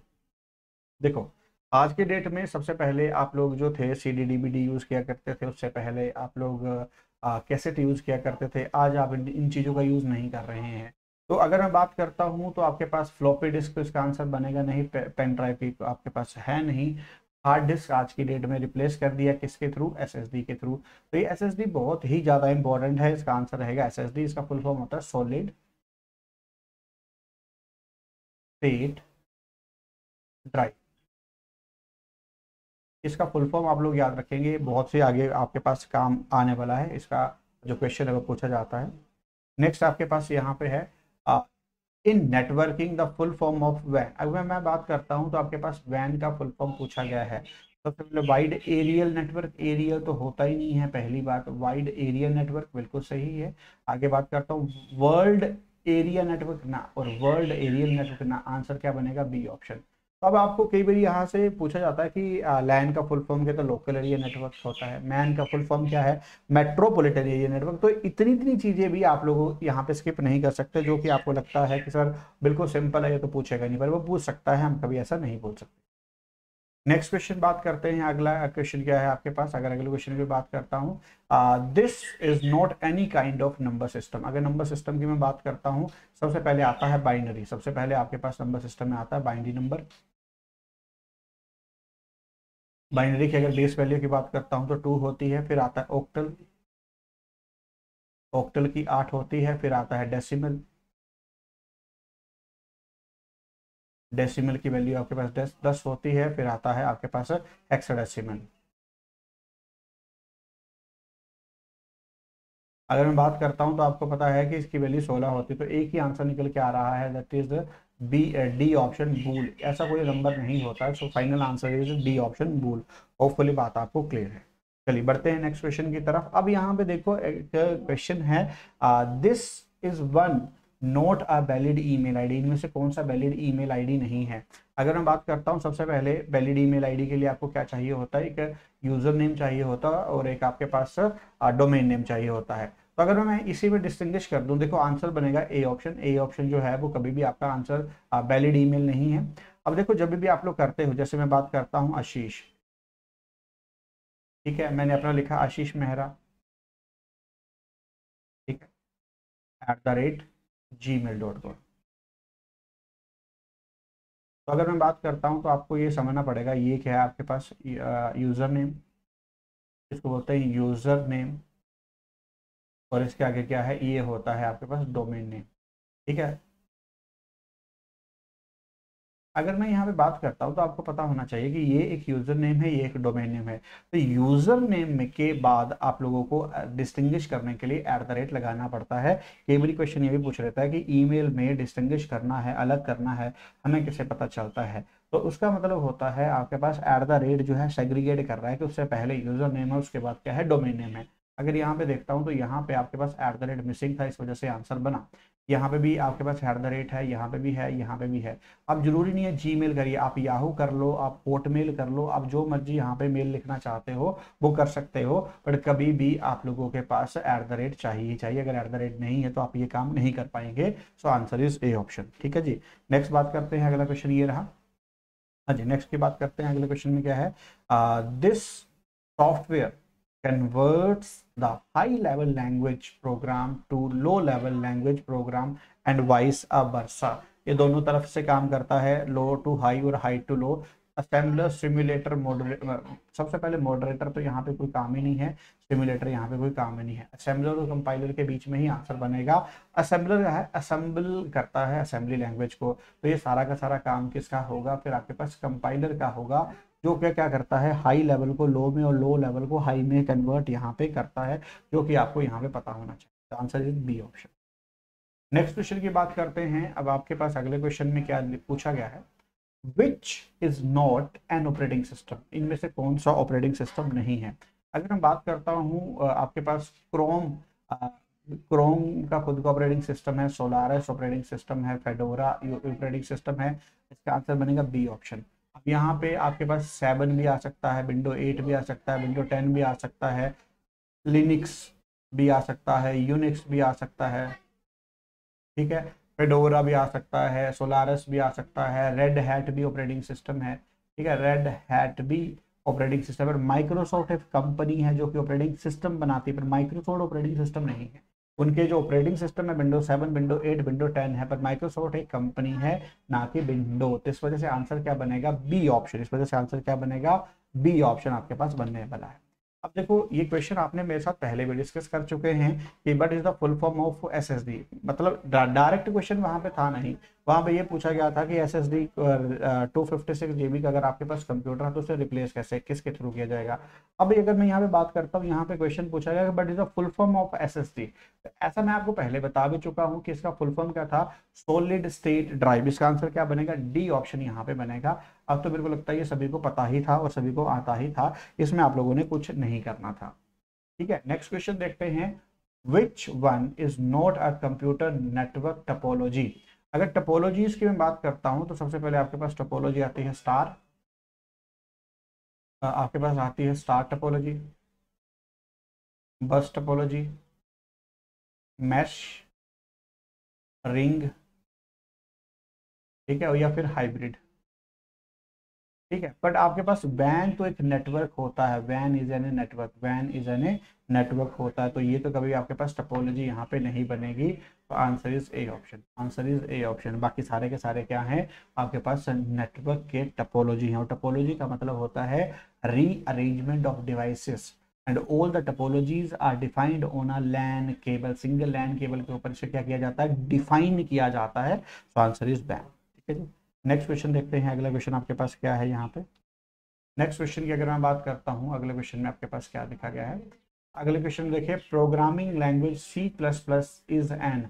देखो आज के डेट में सबसे पहले आप लोग जो थे C D D V D use किया करते थे उससे पहले आप लोग कैसेट यूज़ किया करते थे। आज आप इन, चीज़ों का यूज़ नहीं कर रहे हैं। तो अगर मैं बात करता हूँ तो आपके पास फ्लॉपी डिस्क इसका आंसर बनेगा नहीं पेन ड्राइव की आपके पास है नहीं। हार्ड डिस्क आज की डेट में रिप्लेस कर दिया किसके थ्रू एसएसडी के थ्रू तो ये एसएसडी बहुत ही ज़्यादा इंपॉर्टेंट है इसका आंसर रहेगा एसएसडी इसका फुल फॉर्म होता है सॉलिड स्टेट ड्राइव इसका फुल फॉर्म आप लोग याद रखेंगे, बहुत से आगे आपके पास काम आने वाला है, इसका जो क्वेश्चन है वो पूछा जाता है। नेक्स्ट आपके पास यहाँ पे है in networking the full form of van अगर मैं बात करता हूँ तो आपके पास वैन का फुल फॉर्म पूछा गया है। सबसे पहले वाइड एरियल नेटवर्क एरियल तो होता ही नहीं है, पहली बात वाइड एरियल नेटवर्क बिल्कुल सही है। आगे बात करता हूँ वर्ल्ड एरिया नेटवर्क ना और वर्ल्ड एरियल नेटवर्क ना, आंसर क्या बनेगा? B option. अब आपको कई बार यहाँ से पूछा जाता है कि लैंड का फुल फॉर्म क्या तो लोकल एरिया नेटवर्क होता है। मैन का फुल फॉर्म क्या है? मेट्रोपोलिटन एरिया नेटवर्क तो इतनी इतनी चीज़ें भी आप लोग यहाँ पे स्किप नहीं कर सकते, जो कि आपको लगता है कि सर, बिल्कुल सिंपल है, ये तो पूछेगा नहीं, पर वो पूछ सकता है, हम कभी ऐसा नहीं बोल सकते। नेक्स्ट क्वेश्चन बात करते हैं, अगला क्वेश्चन क्या है आपके पास? अगर अगले क्वेश्चन की बात करता हूँ this is not any kind of number system अगर नंबर सिस्टम की मैं बात करता हूँ, सबसे पहले आता है बाइनरी सबसे पहले आपके पास नंबर सिस्टम में आता है बाइनरी नंबर बाइनरी की अगर बेस वैल्यू की बात करता हूँ तो टू होती है, फिर आता है ओक्टल ओक्टल की आठ होती है, फिर आता है डेसिमल डेसिमल की वैल्यू आपके पास दस दस होती है, फिर आता है आपके पास हेक्साडेसिमल अगर मैं बात करता हूँ तो आपको पता है कि इसकी वैल्यू 16 होती है तो एक ही आंसर निकल के आ रहा है that is B D option bool ऐसा कोई नंबर नहीं होता है so final answer is D option bool hopefully बात आपको क्लियर है। चलिए बढ़ते हैं नेक्स्ट क्वेश्चन की तरफ़। अब यहाँ पे देखो एक क्वेश्चन है this is one not a valid email ID, इनमें से कौन सा वैलिड ईमेल आईडी नहीं है। अगर मैं बात करता हूँ, सबसे पहले वैलिड ईमेल आईडी के लिए आपको क्या चाहिए होता है? एक यूज़र नेम चाहिए होता है और एक आपके पास डोमेन नेम चाहिए होता है। तो अगर मैं इसी में डिस्टिंग्विश कर दूँ, देखो आंसर बनेगा ए ऑप्शन। ए ऑप्शन जो है, वो कभी भी आपका आंसर वैलिड ईमेल नहीं है। अब देखो, जब भी आप लोग करते हो, जैसे मैं बात करता हूँ आशीष। ठीक है, मैंने अपना लिखा आशीष मेहरा। ठीक है। At the rate G mail dot com तो अगर मैं बात करता हूँ तो आपको ये समझना पड़ेगा, ये क्या है आपके पास यूज़र नेम इसको बोलते हैं यूज़र नेम और इसके आगे क्या है, ये होता है आपके पास डोमेन नेम ठीक है? अगर मैं यहाँ पे बात करता हूँ तो आपको पता होना चाहिए कि ये एक यूज़र नेम है, ये एक डोमेन नेम है। तो यूज़र नेम के बाद आप लोगों को डिस्टिंग्विश करने के लिए एट द रेट लगाना पड़ता है। कई बार क्वेश्चन ये भी पूछ रहता है कि ईमेल में डिस्टिंग्विश करना है, अलग करना है, हमें कैसे पता चलता है? तो उसका मतलब होता है, आपके पास एट द रेट जो है सेग्रीगेट कर रहा है कि उससे पहले यूज़र नेम है, उसके बाद क्या है डोमेन नेम है। अगर यहाँ पे देखता हूँ तो यहाँ पे आपके पास एट द रेट मिसिंग था, इस वजह से आंसर बना। यहाँ पे भी आपके पास एट द रेट है, यहाँ पे भी है, यहाँ पे भी है। अब ज़रूरी नहीं है जी मेल करिए, आप याहू कर लो, आप पोर्ट मेल कर लो, आप जो मर्ज़ी यहाँ पे मेल लिखना चाहते हो, वो कर सकते हो बट कभी भी आप लोगों के पास एट द रेट चाहिए चाहिए। अगर एट द रेट नहीं है तो आप ये काम नहीं कर पाएँगे। So answer is A option ठीक है जी? नेक्स्ट बात करते हैं, अगला क्वेश्चन ये रहा। हाँ जी नेक्स्ट की बात करते हैं, अगले क्वेश्चन में क्या है? This software converts the high level language program to low level language program and vice versa. ये दोनों तरफ़ से काम करता है लो टू हाई और high to low assembler simulator moderator सबसे पहले मॉडरेटर तो यहाँ पे कोई काम ही नहीं है सिमुलेटर यहाँ पे कोई काम ही नहीं है। असेंबलर और कंपाइलर के बीच में ही आंसर बनेगा। असेंबलर है असेंबल करता है असेंबली लैंग्वेज को। तो ये सारा का सारा काम किसका होगा? फिर आपके पास कंपाइलर का होगा। जो क्या क्या करता है हाई लेवल को लो में और लो लेवल को हाई में कन्वर्ट यहाँ पे करता है, जो कि आपको यहाँ पे पता होना चाहिए। Answer is B option next question की बात करते हैं। अब आपके पास अगले क्वेश्चन में क्या पूछा गया है? Which is not an operating system इनमें से कौन सा ऑपरेटिंग सिस्टम नहीं है? अगर मैं बात करता हूँ आपके पास क्रोम क्रोम का खुद का ऑपरेटिंग सिस्टम है सोलारस ऑपरेटिंग सिस्टम है फेडोरा ऑपरेटिंग सिस्टम है, इसका आंसर बनेगा बी ऑप्शन यहाँ पे आपके पास सेवन भी आ सकता है विंडो एट भी आ सकता है विंडो टेन भी आ सकता है लिनिक्स भी आ सकता है यूनिक्स भी आ सकता है, ठीक है? फेडोरा भी आ सकता है सोलारस भी आ सकता है रेड हैट भी ऑपरेटिंग सिस्टम है, ठीक है? रेड हैट भी ऑपरेटिंग सिस्टम है। माइक्रोसॉफ्ट एक कंपनी है जो कि ऑपरेटिंग सिस्टम बनाती है, पर माइक्रोसॉफ्ट ऑपरेटिंग सिस्टम नहीं है। उनके जो ऑपरेटिंग सिस्टम है window seven window eight window ten है, पर माइक्रोसॉफ्ट एक कंपनी है, ना कि विंडो तो इस वजह से आंसर क्या बनेगा? बी ऑप्शन इस वजह से आंसर क्या बनेगा? बी ऑप्शन आपके पास बनने वाला है। अब देखो, ये क्वेश्चन आपने मेरे साथ पहले भी डिस्कस कर चुके हैं कि but is the full form of S मतलब डायरेक्ट क्वेश्चन वहाँ पे था नहीं। वहाँ पे ये पूछा गया था कि S S D two fifty six G B का अगर आपके पास कंप्यूटर है तो उसे रिप्लेस कैसे, किसके थ्रू किया जाएगा? अब अगर मैं यहाँ पे बात करता हूँ, यहाँ पे क्वेश्चन पूछा गया but is the full form of S S D ऐसा मैं आपको पहले बता भी चुका हूँ कि इसका फुल फॉर्म क्या था? सोलिड स्टेट ड्राइव इसका आंसर क्या बनेगा? डी ऑप्शन यहाँ पे बनेगा। अब तो मेरे को लगता है ये सभी को पता ही था और सभी को आता ही था, इसमें आप लोगों ने कुछ नहीं करना था। ठीक है नेक्स्ट क्वेश्चन देखते हैं। Which one is not a computer network topology अगर टपोलॉजीज की मैं बात करता हूँ तो सबसे पहले आपके पास टपोलॉजी आती है स्टार आपके पास आती है star topology bus topology mesh ring ठीक है या फिर हाइब्रिड ठीक है? बट आपके पास वैन तो एक नेटवर्क होता है। Van is an a network van is an a network होता है। तो ये तो कभी आपके पास टपोलॉजी यहाँ पे नहीं बनेगी। तो answer is A option answer is A option बाकी सारे के सारे क्या हैं? आपके पास नेटवर्क के टपोलॉजी हैं। और टपोलॉजी का मतलब होता है rearrangement of devices and all the topologies are defined on a LAN cable single LAN cable के ऊपर से क्या किया जाता है? डिफाइन किया जाता है। तो आंसर इज़ बैन ठीक है जी? नेक्स्ट क्वेश्चन देखते हैं, अगला क्वेश्चन आपके पास क्या है यहाँ पे? नेक्स्ट क्वेश्चन की अगर मैं बात करता हूँ, अगले क्वेश्चन में आपके पास क्या लिखा गया है? अगले क्वेश्चन देखिए programming language C plus plus is an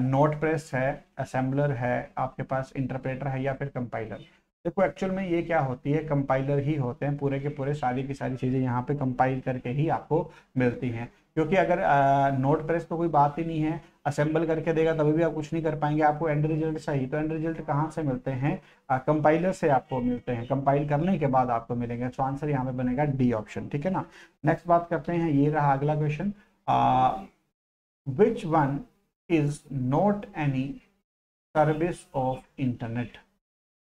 note press है असेंबलर है, आपके पास इंटरप्रेटर है या फिर कंपाइलर देखो एक्चुअल में ये क्या होती है कंपाइलर ही होते हैं, पूरे के पूरे सारी की सारी चीज़ें यहाँ पे कंपाइल करके ही आपको मिलती हैं। क्योंकि अगर नोट प्रेस तो कोई बात ही नहीं है। असेंबल करके देगा तभी भी आप कुछ नहीं कर पाएँगे। आपको एंड रिज़ल्ट चाहिए तो एंड रिज़ल्ट कहाँ से मिलते हैं? कंपाइलर से आपको मिलते हैं। कंपाइल करने के बाद आपको मिलेंगे। तो आंसर यहाँ पे बनेगा डी ऑप्शन ठीक है ना? नेक्स्ट बात करते हैं। ये रहा अगला question which one is not any service of internet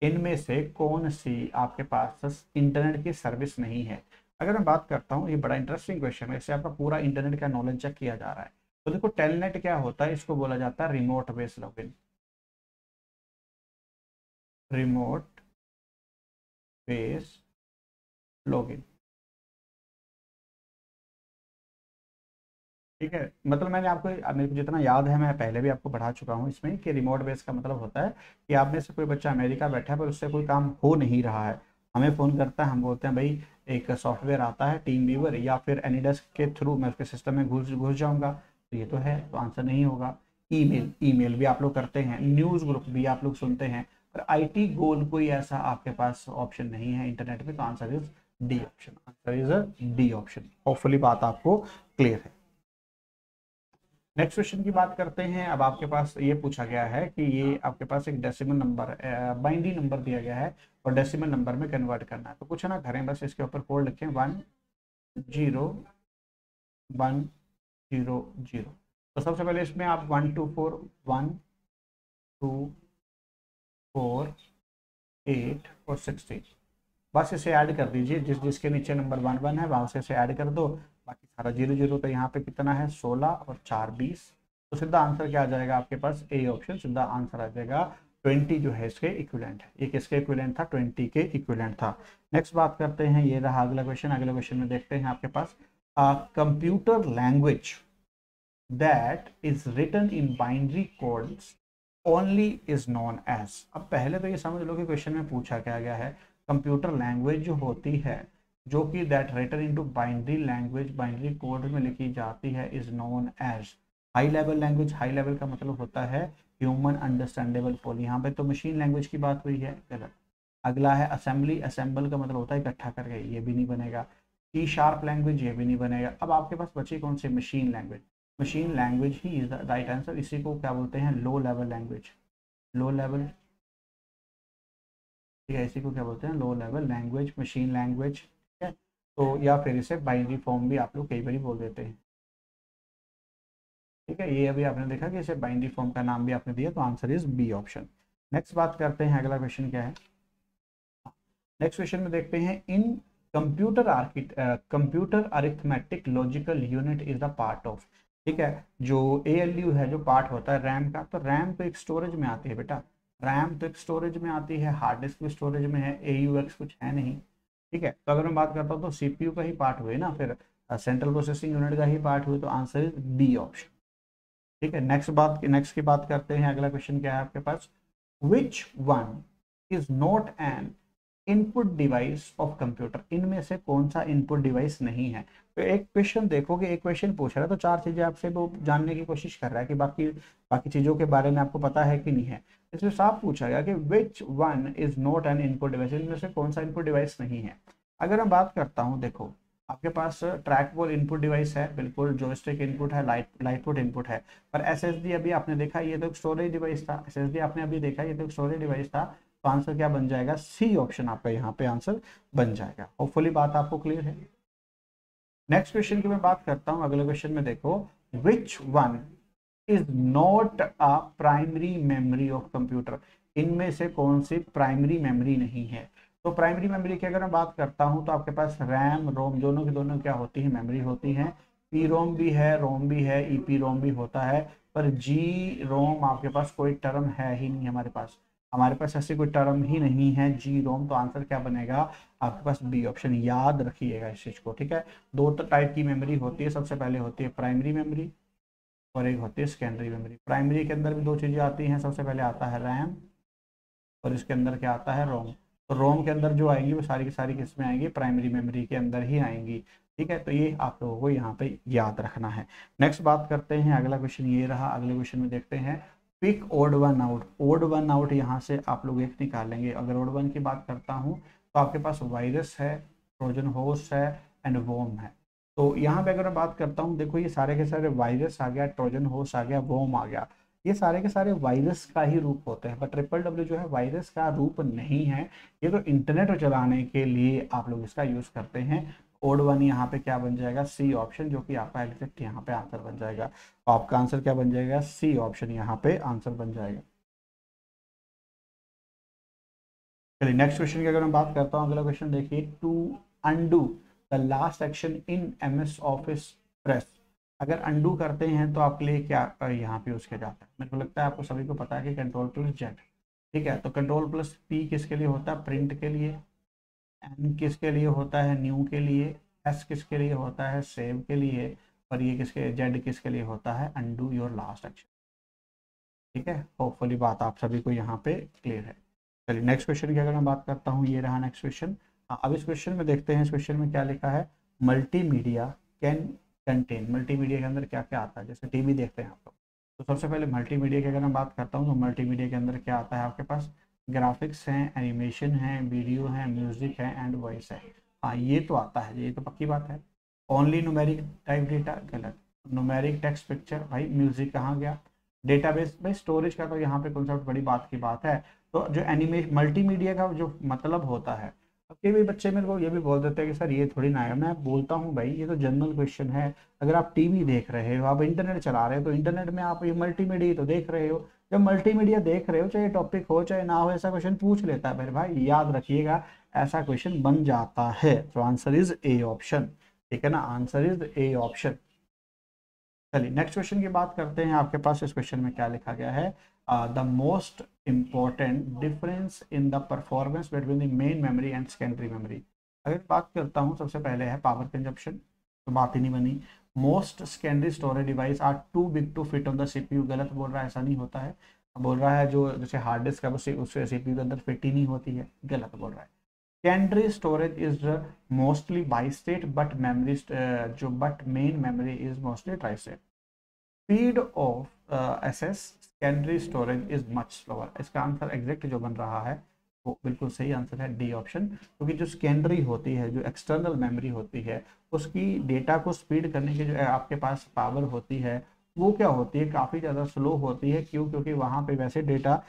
इनमें से कौन सी आपके पास इंटरनेट की सर्विस नहीं है? अगर मैं बात करता हूँ, ये बड़ा इंटरेस्टिंग क्वेश्चन है। इससे आपका पूरा इंटरनेट का नॉलेज चेक किया जा रहा है। तो देखो टेलनेट क्या होता है? इसको बोला जाता है remote base login remote base login ठीक है? मतलब मैंने आपको मेरे को जितना याद है, मैं पहले भी आपको पढ़ा चुका हूँ इसमें कि रिमोट बेस का मतलब होता है कि आप में से कोई बच्चा अमेरिका बैठा है, पर उससे कोई काम हो नहीं रहा है। हमें फ़ोन करता है, हम बोलते हैं, भाई एक सॉफ्टवेयर आता है टीम व्यूवर या फिर एनीडेस्क के थ्रू मैं उसके सिस्टम में घुस घुस जाऊँगा तो ये तो है तो आंसर नहीं होगा। ईमेल ईमेल भी आप लोग करते हैं न्यूज़ ग्रुप भी आप लोग सुनते हैं, पर आईटी गोल कोई ऐसा आपके पास ऑप्शन नहीं है इंटरनेट पे तो answer is D option answer is D option hopefully बात आपको क्लियर है। नेक्स्ट क्वेश्चन की बात करते हैं, अब आपके पास ये पूछा गया है कि ये आपके पास एक डेसिमल नंबर बाइंडी नंबर दिया गया है और डेसिमल नंबर में कन्वर्ट करना है। तो कुछ ना करें बस इसके ऊपर कोड लिखें one zero one zero zero तो सबसे पहले इसमें आप one two four one two four eight और सिक्सटीन बस इसे ऐड कर दीजिए, जिस जिसके नीचे नंबर वन वन है, वहाँ से इसे ऐड कर दो। बाकी सारा ज़ीरो ज़ीरो तो यहाँ पे कितना है? सोलह और चार बीस। तो सीधा आंसर क्या आ जाएगा आपके पास? ए ऑप्शन सीधा आंसर आ जाएगा ट्वेंटी जो है इसके इक्विलेंट है। ये किसके इक्विलेंट था, ट्वेंटी के इक्विलेंट था। नेक्स्ट बात करते हैं, ये रहा अगला क्वेश्चन अगले क्वेश्चन में देखते हैं आपके पास computer language that is written in binary codes only is known as अब पहले तो ये समझ लो कि क्वेश्चन में पूछा क्या गया है। कंप्यूटर लैंग्वेज जो होती है, जो कि that written into binary language binary code में लिखी जाती है is known as high level language high level का मतलब होता है ह्यूमन अंडरस्टैंडेबल फॉल यहाँ पे तो मशीन लैंग्वेज की बात हुई है, गलत। अगला है असेंबली असेंबल का मतलब होता है इकट्ठा करके, ये भी नहीं बनेगा। सी शार्प लैंग्वेज ये भी नहीं बनेगा। अब आपके पास बची कौन सी? मशीन लैंग्वेज मशीन लैंग्वेज ही इज़ द राइट आंसर इसी को क्या बोलते हैं? Low level language low level ठीक है, इसी को क्या बोलते हैं? Low level language machine language ठीक है? तो या फिर इसे बाइनरी फॉर्म भी आप लोग कई बार बोल देते हैं। ठीक है, ये अभी आपने देखा कि इसे बाइनरी फॉर्म का नाम भी आपने दिया तो answer is B option next बात करते हैं, अगला क्वेश्चन क्या है? नेक्स्ट क्वेश्चन में देखते हैं in computer architect computer arithmetic logical unit is the part of ठीक है, जो ए है, जो पार्ट होता है रैम का तो रैम तो एक स्टोरेज में आती है बेटा। रैम तो एक स्टोरेज में आती है हार्ड डिस्क भी स्टोरेज में है ए कुछ है नहीं, ठीक है। तो अगर मैं बात करता हूँ तो सीपीयू का ही पार्ट हुए ना, फिर सेंट्रल प्रोसेसिंग यूनिट का ही पार्ट हुए तो आंसर इज़ बी ऑप्शन ठीक है नेक्स्ट बात नेक्स्ट की बात करते हैं अगला क्वेश्चन क्या है आपके पास? Which one is not an input device of computer इनमें से कौन सा इनपुट डिवाइस नहीं है? तो एक क्वेश्चन देखोगे, एक क्वेश्चन पूछ रहा है तो चार चीज़ें आपसे वो जानने की कोशिश कर रहा है कि बाकी बाकी चीज़ों के बारे में आपको पता है कि नहीं है। इसमें साफ़ पूछा गया कि which one is not an input device इनमें से कौन सा इनपुट डिवाइस नहीं है? अगर मैं बात करता हूँ, देखो आपके पास ट्रैक बॉल इनपुट डिवाइस है, बिल्कुल जोस्टिक इनपुट है लाइट लाइटपुट इनपुट है। पर एसएसडी अभी आपने देखा, ये तो एक स्टोरेज डिवाइस था। एसएसडी आपने अभी देखा, ये तो स्टोरेज डिवाइस था। तो आंसर क्या बन जाएगा? सी ऑप्शन आपका यहाँ पे आंसर बन जाएगा। होपफुली बात आपको क्लियर है। नेक्स्ट क्वेश्चन की मैं बात करता हूँ। अगले क्वेश्चन में देखो which one is not a primary memory of computer इनमें से कौन सी प्राइमरी मेमोरी नहीं है? तो प्राइमरी मेमोरी की अगर मैं बात करता हूँ तो आपके पास रैम रोम दोनों की दोनों क्या होती है? मेमोरी होती है। पी रोम भी है रोम भी है ई पी रोम भी होता है, पर जी रोम आपके पास कोई टर्म है ही नहीं हमारे पास। हमारे पास ऐसी कोई टर्म ही नहीं है जी रोम तो आंसर क्या बनेगा? आपके पास बी ऑप्शन याद रखिएगा इस चीज़ को, ठीक है? दो टाइप की मेमोरी होती है, सबसे पहले होती है प्राइमरी मेमोरी और एक होती है सेकेंडरी मेमोरी प्राइमरी के अंदर भी दो चीज़ें आती हैं, सबसे पहले आता है रैम और इसके अंदर क्या आता है? रोम तो रोम के अंदर जो आएँगी वो सारी की सारी किस्में आएँगी, प्राइमरी मेमोरी के अंदर ही आएँगी, ठीक है? तो ये आप लोगों को यहाँ पे याद रखना है। नेक्स्ट बात करते हैं, अगला क्वेश्चन ये रहा, अगले क्वेश्चन में देखते हैं। Pick odd one out odd one out यहाँ से आप लोग एक निकालेंगे। अगर ओड वन की बात करता हूँ तो आपके पास वायरस है, ट्रोजन होस्ट है एंड वोम है। तो यहाँ पे अगर मैं बात करता हूँ, देखो ये सारे के सारे वायरस आ गया, ट्रोजन होस्ट आ गया वोम आ गया। ये सारे के सारे वायरस का ही रूप होते हैं बट ट्रिपल डब्ल्यू जो है वायरस का रूप नहीं है। ये तो इंटरनेट चलाने के लिए आप लोग इसका यूज़ करते हैं। ओड वन यहाँ पे क्या बन जाएगा? सी ऑप्शन जो कि आपका एग्जैक्ट यहाँ पे आंसर बन जाएगा। आपका आंसर क्या बन जाएगा? सी ऑप्शन यहाँ पे आंसर बन जाएगा। चलिए नेक्स्ट क्वेश्चन की अगर मैं बात करता हूँ, अगला क्वेश्चन देखिए। To undo the last action in M S office press अगर अंडू करते हैं तो आपके लिए क्या यहाँ पे किया जाता है? मेरे को लगता है आपको सभी को पता है कि कंट्रोल प्लस जेड ठीक है? तो कंट्रोल प्लस पी किसके लिए होता है? प्रिंट के लिए एन किसके लिए होता है? न्यू के लिए एस किसके लिए होता है? सेव के लिए, और ये किसके जेड किसके लिए होता है? अंडू योर लास्ट एक्शन ठीक है? होपफुली बात आप सभी को यहाँ पे क्लियर है। चलिए नेक्स्ट क्वेश्चन की अगर मैं बात करता हूँ, ये रहा नेक्स्ट क्वेश्चन अब इस क्वेश्चन में देखते हैं, इस क्वेश्चन में क्या लिखा है? मल्टीमीडिया कैन कंटेन मल्टीमीडिया के अंदर क्या क्या आता है? जैसे टीवी देखते हैं आप लोग। तो सबसे पहले मल्टीमीडिया की अगर मैं बात करता हूँ तो मल्टीमीडिया के अंदर क्या आता है आपके पास? ग्राफिक्स हैं एनिमेशन है वीडियो है म्यूज़िक है एंड वॉइस है। हाँ ये तो आता है, ये तो पक्की बात है। ओनली नुमेरिक टाइप डेटा गलत। नुमेरिक टेक्स्ट पिक्चर भाई म्यूज़िक कहाँ गया? डेटाबेस भाई स्टोरेज का तो यहाँ पे कॉन्सेप्ट बड़ी बात की बात है। तो जो एनिमेशन मल्टीमीडिया का जो मतलब होता है कई भी बच्चे मेरे को ये भी बोल देते हैं कि, सर, ये थोड़ी ना है। मैं बोलता हूँ, भाई, ये तो जनरल क्वेश्चन है। अगर आप टीवी देख रहे हो, आप इंटरनेट चला रहे हो तो इंटरनेट में आप ये मल्टीमीडिया तो देख रहे हो। जब मल्टीमीडिया देख रहे हो, चाहे टॉपिक हो, चाहे ना हो, ऐसा क्वेश्चन पूछ लेता है, मेरे भाई, याद रखिएगा, ऐसा क्वेश्चन बन जाता है। तो आंसर इज़ ए ऑप्शन ठीक है ना? आंसर इज़ ए ऑप्शन चलिए नेक्स्ट क्वेश्चन की बात करते हैं। आपके पास इस क्वेश्चन में क्या लिखा गया है? The most important difference in the performance between the main memory and secondary memory अगर बात करता हूँ, सबसे पहले है पावर कंजप्शन तो बात ही नहीं बनी। Most secondary storage device are too big to fit on the CPU गलत बोल रहा है, ऐसा नहीं होता है। बोल रहा है जो, जैसे हार्ड डिस्क है वो उससे सीपीयू के अंदर फिट ही नहीं होती है। गलत बोल रहा है। Secondary storage is mostly bi state but memory जो but main memory is mostly tri state speed of as secondary storage is much slower इसका आंसर एग्जैक्ट जो बन रहा है, वो बिल्कुल सही आंसर है डी ऑप्शन क्योंकि जो सेकेंडरी होती है, जो एक्सटर्नल मेमोरी होती है, उसकी डेटा को स्पीड करने की जो आपके पास पावर होती है, वो क्या होती है? काफ़ी ज़्यादा स्लो होती है। क्यों? क्योंकि वहाँ पे वैसे डेटा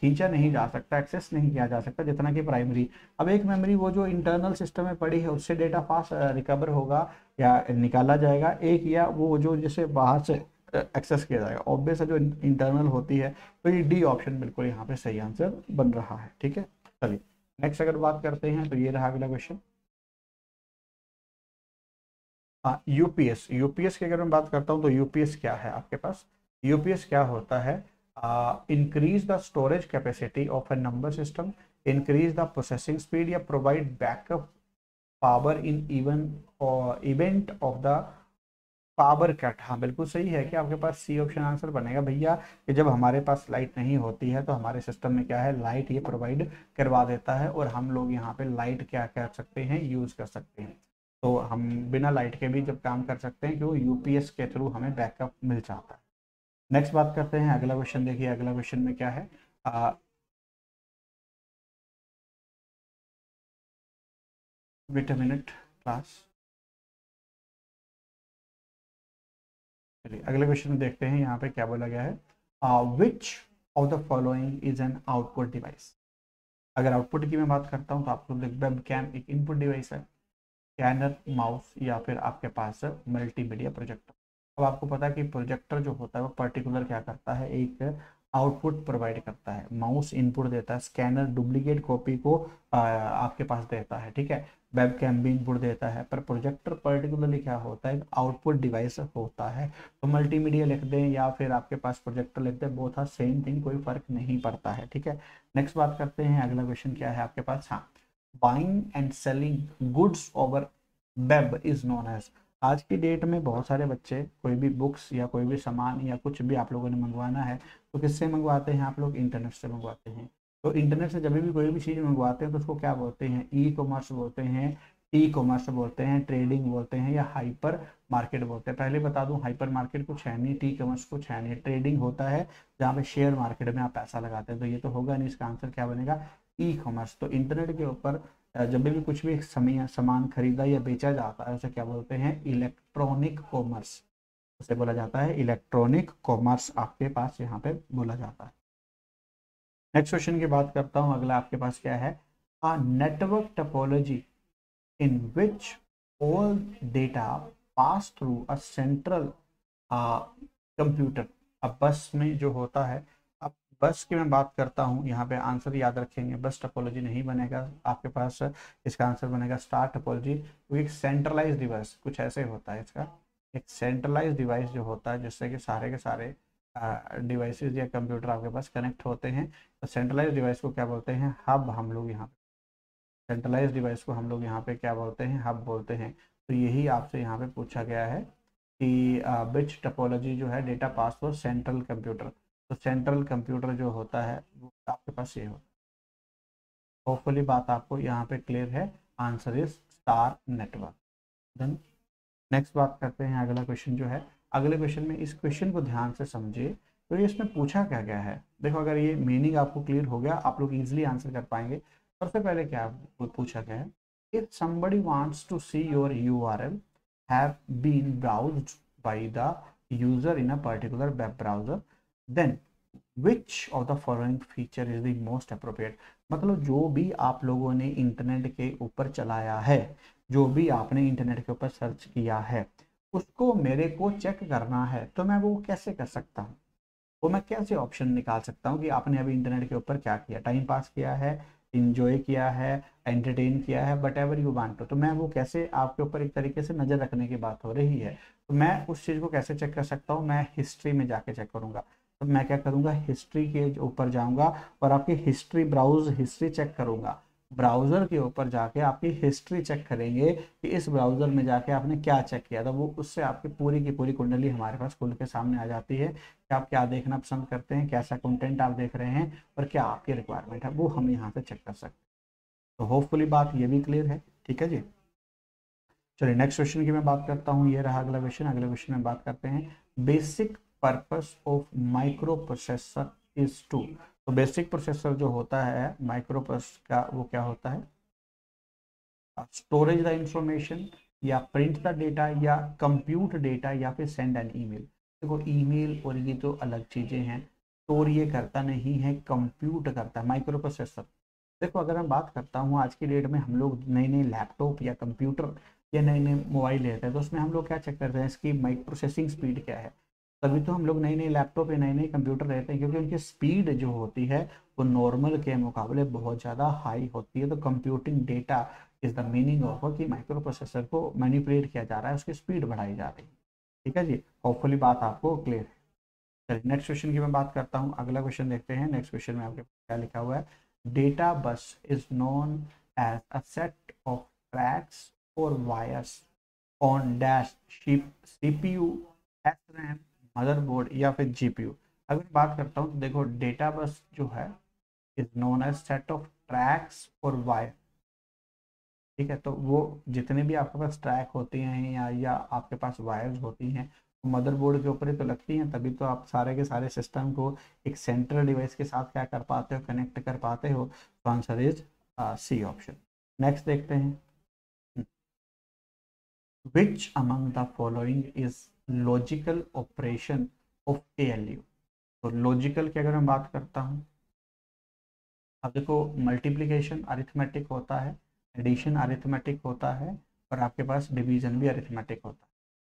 खींचा नहीं जा सकता एक्सेस नहीं किया जा सकता जितना कि प्राइमरी अब एक मेमोरी वो जो इंटरनल सिस्टम में पड़ी है, उससे डेटा फास्ट रिकवर होगा या निकाला जाएगा। एक या वो जो जैसे बाहर से एक्सेस किया जाएगा। ऑब्वियस जो इंटरनल होती है तो ये डी ऑप्शन बिल्कुल यहाँ पे सही आंसर बन रहा है, ठीक है? चलिए नेक्स्ट अगर बात करते हैं तो ये रहा अगला क्वेश्चन यूपीएस यूपीएस की अगर मैं बात करता हूँ तो यूपीएस क्या है आपके पास? यूपीएस क्या होता है? Increase the storage capacity of a number system increase the processing speed या provide backup power in even event of the power cut. हाँ बिल्कुल सही है कि आपके पास सी ऑप्शन आंसर बनेगा। भैया, कि जब हमारे पास लाइट नहीं होती है तो हमारे सिस्टम में क्या है? लाइट ये प्रोवाइड करवा देता है और हम लोग यहाँ पे लाइट क्या कर सकते हैं? यूज़ कर सकते हैं। तो हम बिना लाइट के भी जब काम कर सकते हैं, क्योंकि यूपीएस के थ्रू हमें बैकअप मिल जाता है। नेक्स्ट बात करते हैं। अगला क्वेश्चन देखिए। अगला क्वेश्चन में क्या है? विट मिनट क्लास चलिए, अगले क्वेश्चन देखते हैं यहाँ पे क्या बोला गया है। Which of the following is an output device अगर आउटपुट की मैं बात करता हूँ तो आपको वेब कैम एक इनपुट डिवाइस है। स्कैनर माउस या फिर आपके पास मल्टीमीडिया प्रोजेक्टर अब आपको पता है कि प्रोजेक्टर जो होता है वो पर्टिकुलर क्या करता है? एक आउटपुट प्रोवाइड करता है। माउस इनपुट देता है स्कैनर डुप्लीकेट कॉपी को आ, आपके पास देता है ठीक है? वेब कैम भी इनपुट देता है पर प्रोजेक्टर पर्टिकुलरली क्या होता है? आउटपुट डिवाइस होता है। तो मल्टीमीडिया लिख दें या फिर आपके पास प्रोजेक्टर लिख दें बोथ आर सेम थिंग कोई फ़र्क नहीं पड़ता है ठीक है? नेक्स्ट बात करते हैं अगला क्वेश्चन क्या है आपके पास? हाँ। Buying and selling goods over web is known as आज की डेट में बहुत सारे बच्चे, कोई भी बुक्स या कोई भी सामान या कुछ भी आप लोगों ने मंगवाना है तो किससे मंगवाते हैं? आप लोग इंटरनेट से मंगवाते हैं। तो इंटरनेट से जब भी कोई भी चीज़ मंगवाते हैं तो उसको क्या बोलते हैं? ई कॉमर्स बोलते हैं ई कॉमर्स बोलते हैं ट्रेडिंग बोलते हैं या हाइपर मार्केट बोलते हैं। पहले बता दूँ हाइपर मार्केट कुछ है नहीं टी कॉमर्स कुछ है नहीं। ट्रेडिंग होता है जहाँ पे शेयर मार्केट में आप पैसा लगाते हैं तो ये तो होगा नहीं, इसका आंसर क्या बनेगा? ई कॉमर्स तो इंटरनेट के ऊपर जब भी कुछ भी समय सामान खरीदा या बेचा जाता है, उसे क्या बोलते हैं? इलेक्ट्रॉनिक कॉमर्स उसे बोला जाता है इलेक्ट्रॉनिक कॉमर्स आपके पास यहाँ पे बोला जाता है। नेक्स्ट क्वेश्चन की बात करता हूँ। अगला आपके पास क्या है? A network topology in which all data pass through a central computer अब बस में जो होता है बस की मैं बात करता हूँ, यहाँ पे आंसर याद रखेंगे। बस टपोलॉजी नहीं बनेगा, आपके पास इसका आंसर बनेगा स्टार टपोलॉजी तो एक सेंट्रलाइज डिवाइस कुछ ऐसे होता है इसका। एक सेंट्रलाइज डिवाइस जो होता है, जिससे कि सारे के सारे डिवाइसेस या कंप्यूटर आपके पास कनेक्ट होते हैं। तो सेंट्रलाइज डिवाइस को क्या बोलते हैं? हब हम लोग यहाँ पे। सेंट्रलाइज डिवाइस को हम लोग यहाँ पे क्या बोलते हैं? हब बोलते हैं। तो यही आपसे यहाँ पे पूछा गया है कि बिच टपोलॉजी जो है डेटा पास हो सेंट्रल कंप्यूटर तो सेंट्रल कंप्यूटर जो होता है, वो आपके पास ये होता है। होपफुली बात आपको यहाँ पे क्लियर है। Answer is star network then next बात करते हैं, अगला क्वेश्चन जो है। अगले क्वेश्चन में इस क्वेश्चन को ध्यान से समझिए। तो ये इसमें पूछा क्या गया है? देखो, अगर ये मीनिंग आपको क्लियर हो गया, आप लोग इजिली आंसर कर पाएँगे। सबसे पहले क्या पूछा गया है? If somebody wants to see your url have been browsed by the user in a particular web browser then, which of the following feature is the most appropriate? मतलब जो भी आप लोगों ने इंटरनेट के ऊपर चलाया है, जो भी आपने इंटरनेट के ऊपर सर्च किया है, उसको मेरे को चेक करना है तो मैं वो कैसे कर सकता हूँ? वो मैं कैसे ऑप्शन निकाल सकता हूँ कि आपने अभी इंटरनेट के ऊपर क्या किया? टाइम पास किया है इंजॉय किया है एंटरटेन किया है बट एवर यू वांट तो मैं वो कैसे आपके ऊपर एक तरीके से नज़र रखने की बात हो रही है तो मैं उस चीज़ को कैसे चेक कर सकता हूँ? मैं हिस्ट्री में जाके चेक करूँगा। तो मैं क्या करूँगा? हिस्ट्री के ऊपर जाऊँगा और आपकी हिस्ट्री ब्राउज हिस्ट्री चेक करूँगा। ब्राउज़र के ऊपर जाके आपकी हिस्ट्री चेक करेंगे कि इस ब्राउज़र में जाके आपने क्या चेक किया था। वो उससे आपकी पूरी की पूरी कुंडली हमारे पास खुल के सामने आ जाती है कि आप क्या देखना पसंद करते हैं, कैसा कंटेंट आप देख रहे हैं और क्या आपकी रिक्वायरमेंट है, वो हम यहाँ से चेक कर सकते हैं। तो होपफुली बात ये भी क्लियर है, ठीक है जी? चलिए नेक्स्ट क्वेश्चन की मैं बात करता हूँ। ये रहा अगला क्वेश्चन अगले क्वेश्चन में बात करते हैं। Basic purpose of micro processor is to तो बेसिक प्रोसेसर जो होता है माइक्रो का वो क्या होता है? स्टोरेज द इंफॉर्मेशन या प्रिंट द डेटा या कंप्यूट डेटा या फिर सेंड एन ईमेल देखो ईमेल और ये तो अलग चीज़ें हैं। स्टोर ये करता नहीं है कंप्यूट करता है माइक्रो प्रोसेसर देखो, अगर मैं बात करता हूँ, आज की डेट में हम लोग नए नए लैपटॉप या कंप्यूटर या नए नए मोबाइल लेते हैं तो उसमें हम लोग क्या चेक करते हैं, इसकी माइक प्रोसेसिंग स्पीड क्या है? तभी तो हम लोग नए नए लैपटॉप या नए नए कंप्यूटर रहते हैं, क्योंकि उनकी स्पीड जो होती है, वो नॉर्मल के मुकाबले बहुत ज़्यादा हाई होती है। तो computing data is the meaning of कि माइक्रो प्रोसेसर को मैनिपुलेट किया जा रहा है, उसकी स्पीड बढ़ाई जा रही है। ठीक है जी? होपफुली बात आपको क्लियर है। चलिए नेक्स्ट क्वेश्चन की मैं बात करता हूँ। अगला क्वेश्चन देखते हैं। नेक्स्ट क्वेश्चन में आपके क्या लिखा हुआ है? Data bus is known as a set of tracks और wires on dash C P U s RAM motherboard या फिर जीपीयू अगर बात करता हूँ तो देखो डेटा बस जो है is known as set of tracks और वायर ठीक है तो वो जितने भी आपके पास ट्रैक होते हैं या या आपके पास वायर्स होती हैं तो मदरबोर्ड के ऊपर ही तो लगती हैं, तभी तो आप सारे के सारे सिस्टम को एक सेंट्रल डिवाइस के साथ क्या कर पाते हो कनेक्ट कर पाते हो? तो answer is C option next देखते हैं। Which among the following is logical operation of A L U तो लॉजिकल की अगर मैं बात करता हूँ, अब देखो मल्टीप्लीकेशन अरिथमेटिक होता है एडिशन अरिथमेटिक होता है, और आपके पास डिवीज़न भी अरिथमेटिक होता है।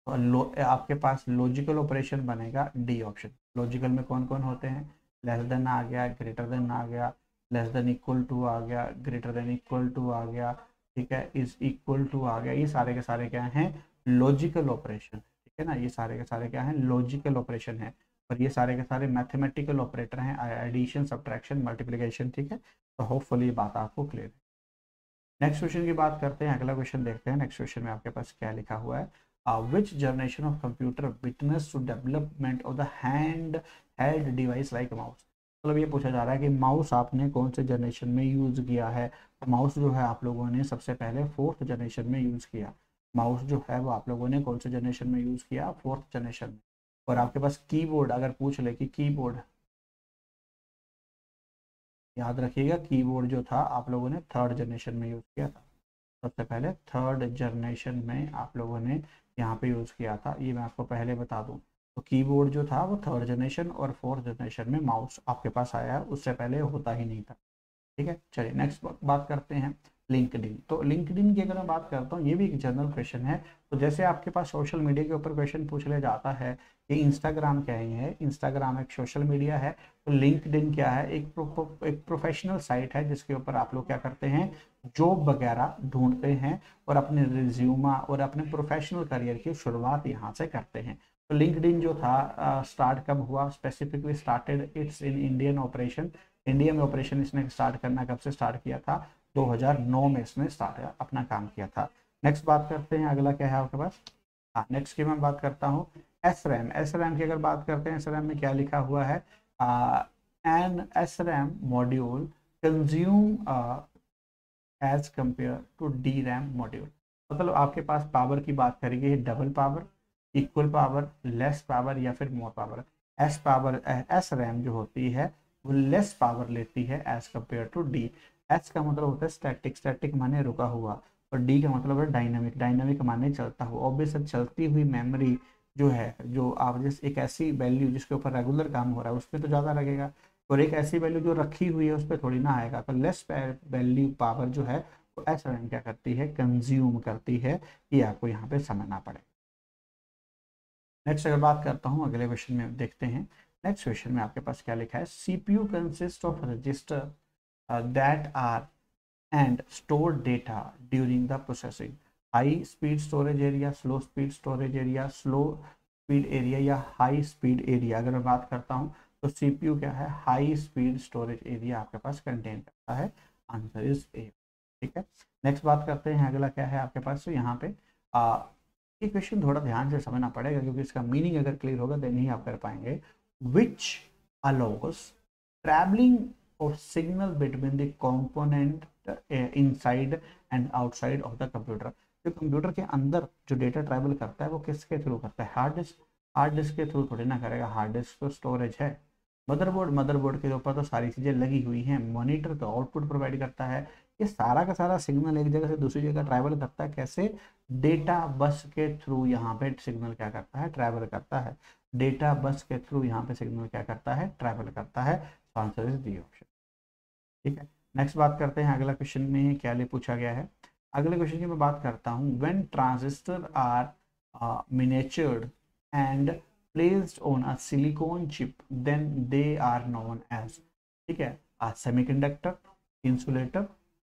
तो आपके पास लॉजिकल ऑपरेशन बनेगा डी ऑप्शन लॉजिकल में कौन कौन होते हैं? लेस देन आ गया ग्रेटर देन आ गया लेस देन इक्वल टू आ गया ग्रेटर देन इक्वल टू आ गया, ठीक है इज़ इक्वल टू आ गया, ये सारे के सारे क्या हैं? लॉजिकल ऑपरेशन है ना, ये सारे के सारे क्या हैं लॉजिकल ऑपरेशन है। और ये सारे के सारे मैथमेटिकल ऑपरेटर हैं एडिशन सब्ट्रैक्शन मल्टीप्लिकेशन ठीक है? तो होपफुली बात आपको क्लियर है। नेक्स्ट क्वेश्चन की बात करते हैं, अगला क्वेश्चन देखते हैं। नेक्स्ट क्वेश्चन में आपके पास क्या लिखा हुआ है? Which generation of computer witness to development of the hand held device like mouse मतलब ये पूछा जा रहा है कि माउस आपने कौन से जनरेशन में यूज़ किया है? माउस जो है आप लोगों ने सबसे पहले फोर्थ जनरेशन में यूज़ किया। माउस जो है वो आप लोगों ने कौन से जनरेशन में यूज़ किया? फोर्थ जनरेशन में। और आपके पास कीबोर्ड अगर पूछ ले कि कीबोर्ड याद रखिएगा कीबोर्ड जो था, आप लोगों ने थर्ड जनरेशन में यूज़ किया था। सबसे पहले थर्ड जनरेशन में आप लोगों ने यहाँ पे यूज़ किया था। ये मैं आपको पहले बता दूँ। तो कीबोर्ड जो था, वो थर्ड जनरेशन और फोर्थ जनरेशन में माउस आपके पास आया है। उससे पहले होता ही नहीं था। ठीक है? चलिए नेक्स्ट बात करते हैं। लिंकडिन तो लिंकडिन की अगर मैं बात करता हूँ ये भी एक जनरल क्वेश्चन है। तो जैसे आपके पास सोशल मीडिया के ऊपर क्वेश्चन पूछ लिया जाता है कि इंस्टाग्राम क्या है इंस्टाग्राम एक सोशल मीडिया है। तो लिंकडिन क्या है? एक प्रो, एक प्रोफेशनल साइट है जिसके ऊपर आप लोग क्या करते हैं? जॉब वगैरह ढूंढते हैं और अपने रिज्यूमा और अपने प्रोफेशनल करियर की शुरुआत यहाँ से करते हैं। तो लिंकडिन जो था स्टार्ट कब हुआ? Specifically started its in Indian operation India में ऑपरेशन इसने स्टार्ट करना कब से स्टार्ट किया था? 2009 में इसने स्टार्ट अपना काम किया था। नेक्स्ट बात करते हैं, अगला क्या है आपके पास? हाँ नेक्स्ट की मैं बात करता हूँ। एस रैम एस रैम की अगर बात करते हैं एस रैम में क्या लिखा हुआ है? An S RAM module consume as compare to D RAM module मतलब आपके पास पावर की बात करेंगे double power equal power less power या फिर more power S power S RAM जो होती है, वो लेस पावर लेती है as compare to D S का मतलब होता है स्टैटिक स्टैटिक माने रुका हुआ, और डी का मतलब है डायनामिक डायनामिक माने चलता हुआ। ऑब्वियस चलती हुई मेमोरी जो है, जो आप जिस एक ऐसी वैल्यू जिसके ऊपर रेगुलर काम हो रहा है, उस पर तो ज़्यादा लगेगा। और एक ऐसी वैल्यू जो रखी हुई है, उस पर थोड़ी ना आएगा। तो लेस वैल्यू पावर जो है, वो एस रैम क्या करती है? कंज्यूम करती है ये आपको यहाँ पे समझना पड़े। नेक्स्ट अगर बात करता हूँ, अगले क्वेश्चन में देखते हैं। नेक्स्ट क्वेश्चन में आपके पास क्या लिखा है? CPU consist of register that are, and store data during the processing. High speed storage area, slow speed storage area, slow speed area या हाई स्पीड एरिया अगर मैं बात करता हूँ तो सीपीयू क्या है? हाई स्पीड स्टोरेज एरिया आपके पास कंटेन करता है। आंसर इज़ ए ठीक है? नेक्स्ट बात करते हैं, अगला क्या है आपके पास? तो यहाँ पे ये क्वेश्चन थोड़ा ध्यान से समझना पड़ेगा, क्योंकि इसका मीनिंग अगर क्लियर होगा देन ही आप कर पाएँगे। Which allows traveling of signal between the component inside and outside of the computer जो कंप्यूटर के अंदर जो डेटा ट्रैवल करता है, वो किसके थ्रू करता है? हार्ड डिस्क हार्ड डिस्क के थ्रू थोड़ी ना करेगा। हार्ड डिस्क तो स्टोरेज है। मदरबोर्ड मदरबोर्ड के ऊपर तो सारी चीज़ें लगी हुई हैं। मॉनिटर तो आउटपुट प्रोवाइड करता है। ये सारा का सारा सिग्नल एक जगह से दूसरी जगह ट्रैवल करता है। कैसे? डेटा बस के थ्रू यहाँ पे सिग्नल क्या करता है? ट्रैवल करता है। डेटा बस के थ्रू यहाँ पे सिग्नल क्या करता है? ट्रैवल करता है। Answer is D option. ठीक है नेक्स्ट बात करते हैं अगला क्वेश्चन में, क्या लिए पूछा गया है? अगले क्वेश्चन की मैं बात करता हूँ। When transistor are miniatured and placed on a silicon chip, then they are known as, ठीक है a semiconductor, insulator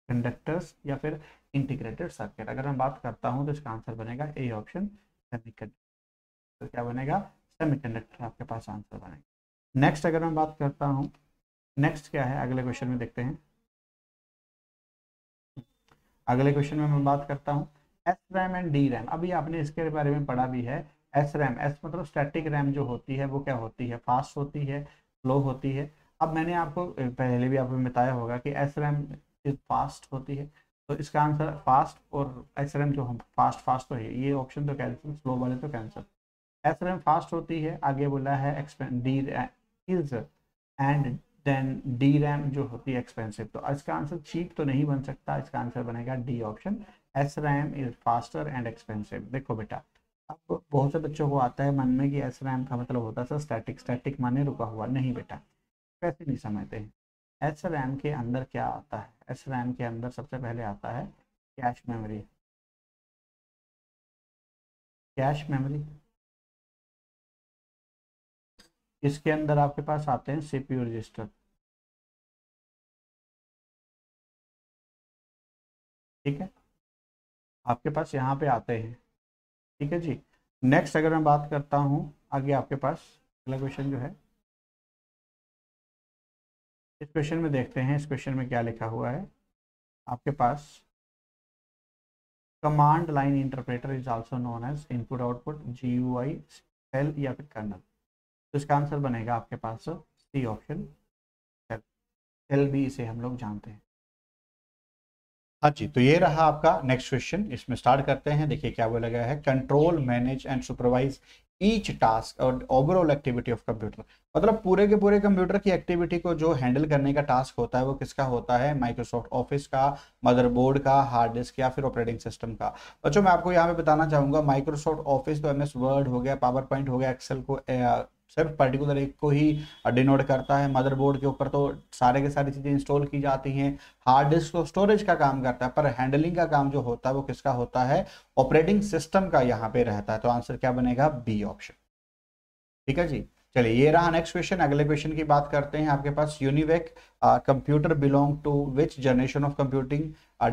कंडक्टर्स या फिर इंटीग्रेटेड सर्किट अगर मैं बात करता हूँ तो इसका आंसर बनेगा ए ऑप्शन सेमीकंडक्टर तो क्या बनेगा? सेमीकंडक्टर आपके पास आंसर बनेगा। नेक्स्ट अगर मैं बात करता हूँ नेक्स्ट क्या है? अगले क्वेश्चन में देखते हैं। अगले क्वेश्चन में मैं बात करता हूँ। S RAM and D RAM अभी आपने इसके बारे में पढ़ा भी है। एस रैम एस मतलब स्टैटिक रैम जो होती है, वो क्या होती है? फास्ट होती है स्लो होती है। अब मैंने आपको पहले भी आपको बताया होगा कि एस रैम फास्ट होती है। तो इसका आंसर फास्ट और एस रैम जो हम फास्ट फास्ट तो है। ये ऑप्शन तो कैंसिल स्लो वाले तो कैंसिल एस रैम फास्ट होती है, आगे बोला है expand D is and then D RAM जो होती है एक्सपेंसिव तो इसका आंसर चीप तो नहीं बन सकता, इसका आंसर बनेगा D option S RAM is faster and expensive देखो बेटा, अब बहुत से बच्चों को आता है मन में कि एस रैम का मतलब होता है स्टैटिक स्टैटिक माने रुका हुआ नहीं बेटा। कैसे नहीं समझते। हैं एस रैम के अंदर क्या आता है? एस रैम के अंदर सबसे पहले आता है कैश मेमोरी कैश मेमोरी इसके अंदर आपके पास आते हैं सीपीयू रजिस्टर। ठीक है? आपके पास यहाँ पे आते हैं। ठीक है जी? नेक्स्ट अगर मैं बात करता हूँ, आगे आपके पास अगला क्वेश्चन जो है। इस क्वेश्चन में देखते हैं, इस क्वेश्चन में क्या लिखा हुआ है। आपके पास command line interpreter is also known as input output G U I shell या फिर कर्नल तो इसका आंसर बनेगा आपके पास सी ऑप्शन सेल भी इसे हम लोग जानते हैं। हाँ जी तो ये रहा आपका नेक्स्ट क्वेश्चन इसमें स्टार्ट करते हैं। देखिए क्या बोला गया है। Control manage and supervise each task और ओवरऑल एक्टिविटी ऑफ़ कंप्यूटर मतलब पूरे के पूरे कंप्यूटर की एक्टिविटी को जो हैंडल करने का टास्क होता है, वो किसका होता है? माइक्रोसॉफ्ट ऑफ़िस का मदरबोर्ड का हार्ड डिस्क या फिर ऑपरेटिंग सिस्टम का। बच्चों, मैं आपको यहाँ पे बताना चाहूँगा माइक्रोसॉफ्ट ऑफ़िस तो एम वर्ड हो गया पावर पॉइंट हो गया एक्सेल को सिर्फ़ पर्टिकुलर एक को ही डिनोट करता है। मदरबोर्ड के ऊपर तो सारे के सारी चीज़ें इंस्टॉल की जाती हैं। हार्ड डिस्क तो स्टोरेज का काम करता है, पर हैंडलिंग का काम जो होता है वो किसका होता है? ऑपरेटिंग सिस्टम का यहाँ पे रहता है। तो आंसर क्या बनेगा? बी ऑप्शन ठीक है जी? चलिए, ये रहा नेक्स्ट क्वेश्चन अगले क्वेश्चन की बात करते हैं आपके पास UNIVAC computer belong to which generation of computing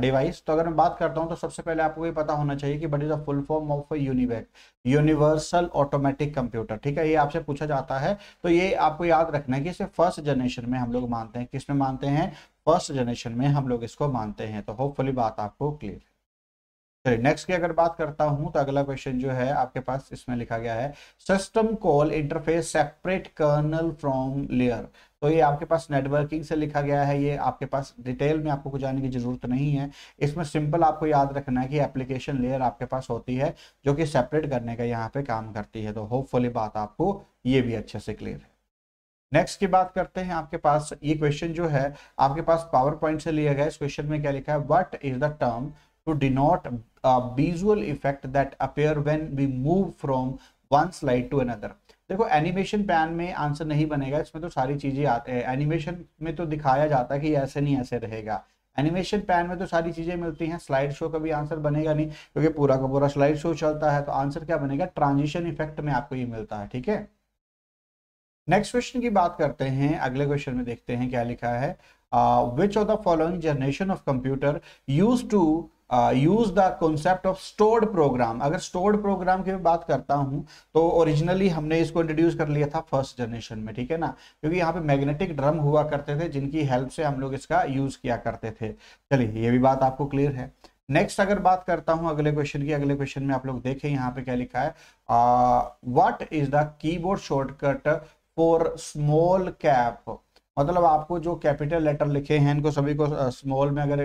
device तो अगर मैं बात करता हूँ तो सबसे पहले आपको ये पता होना चाहिए कि but is a full form of UNIVAC universal automatic computer ठीक है? ये आपसे पूछा जाता है। तो ये आपको याद रखना है कि इसे फ़र्स्ट जनरेशन में हम लोग मानते हैं। किसमें मानते हैं? फ़र्स्ट जनरेशन में हम लोग इसको मानते हैं। तो होपफुली बात आपको क्लियर है। चलिए नेक्स्ट की अगर बात करता हूँ तो अगला क्वेश्चन जो है आपके पास इसमें लिखा गया है system call interface separate kernel from layer तो ये आपके पास नेटवर्किंग से लिखा गया है, ये आपके पास डिटेल में आपको जाने की ज़रूरत नहीं है। इसमें सिंपल आपको याद रखना है कि एप्लीकेशन लेयर आपके पास होती है, जो कि सेपरेट करने का यहाँ पे काम करती है। तो होपफुली बात आपको ये भी अच्छे से क्लियर है। नेक्स्ट की बात करते हैं आपके पास, ये क्वेश्चन जो है आपके पास पावर पॉइंट से लिया गया इस क्वेश्चन में क्या लिखा है? What is the term to denote a visual effect that appear when we move from one slide to another. देखो एनिमेशन पैन में आंसर नहीं बनेगा, इसमें तो सारी चीज़ें आते हैं एनिमेशन में तो दिखाया जाता है कि ऐसे नहीं ऐसे रहेगा। एनिमेशन पैन में तो सारी चीज़ें मिलती हैं स्लाइड शो का भी आंसर बनेगा नहीं, क्योंकि पूरा का पूरा स्लाइड शो चलता है तो आंसर क्या बनेगा? ट्रांजिशन इफ़ेक्ट में आपको ये मिलता है, ठीक है? नेक्स्ट क्वेश्चन की बात करते हैं, अगले क्वेश्चन में देखते हैं क्या लिखा है। Which of the following generation of computer use to use the concept of stored program अगर स्टोर्ड प्रोग्राम की बात करता हूँ तो ओरिजिनली हमने इसको इंट्रोड्यूस कर लिया था फ़र्स्ट जनरेशन में, ठीक है ना? क्योंकि यहाँ पे मैग्नेटिक ड्रम हुआ करते थे, जिनकी हेल्प से हम लोग इसका यूज़ किया करते थे। चलिए, ये भी बात आपको क्लियर है। नेक्स्ट अगर बात करता हूँ, अगले क्वेश्चन की, अगले क्वेश्चन में आप लोग देखें यहाँ पे क्या लिखा है। What is the keyboard shortcut for small cap मतलब आपको जो कैपिटल लेटर लिखे हैं, इनको सभी को स्मॉल में अगर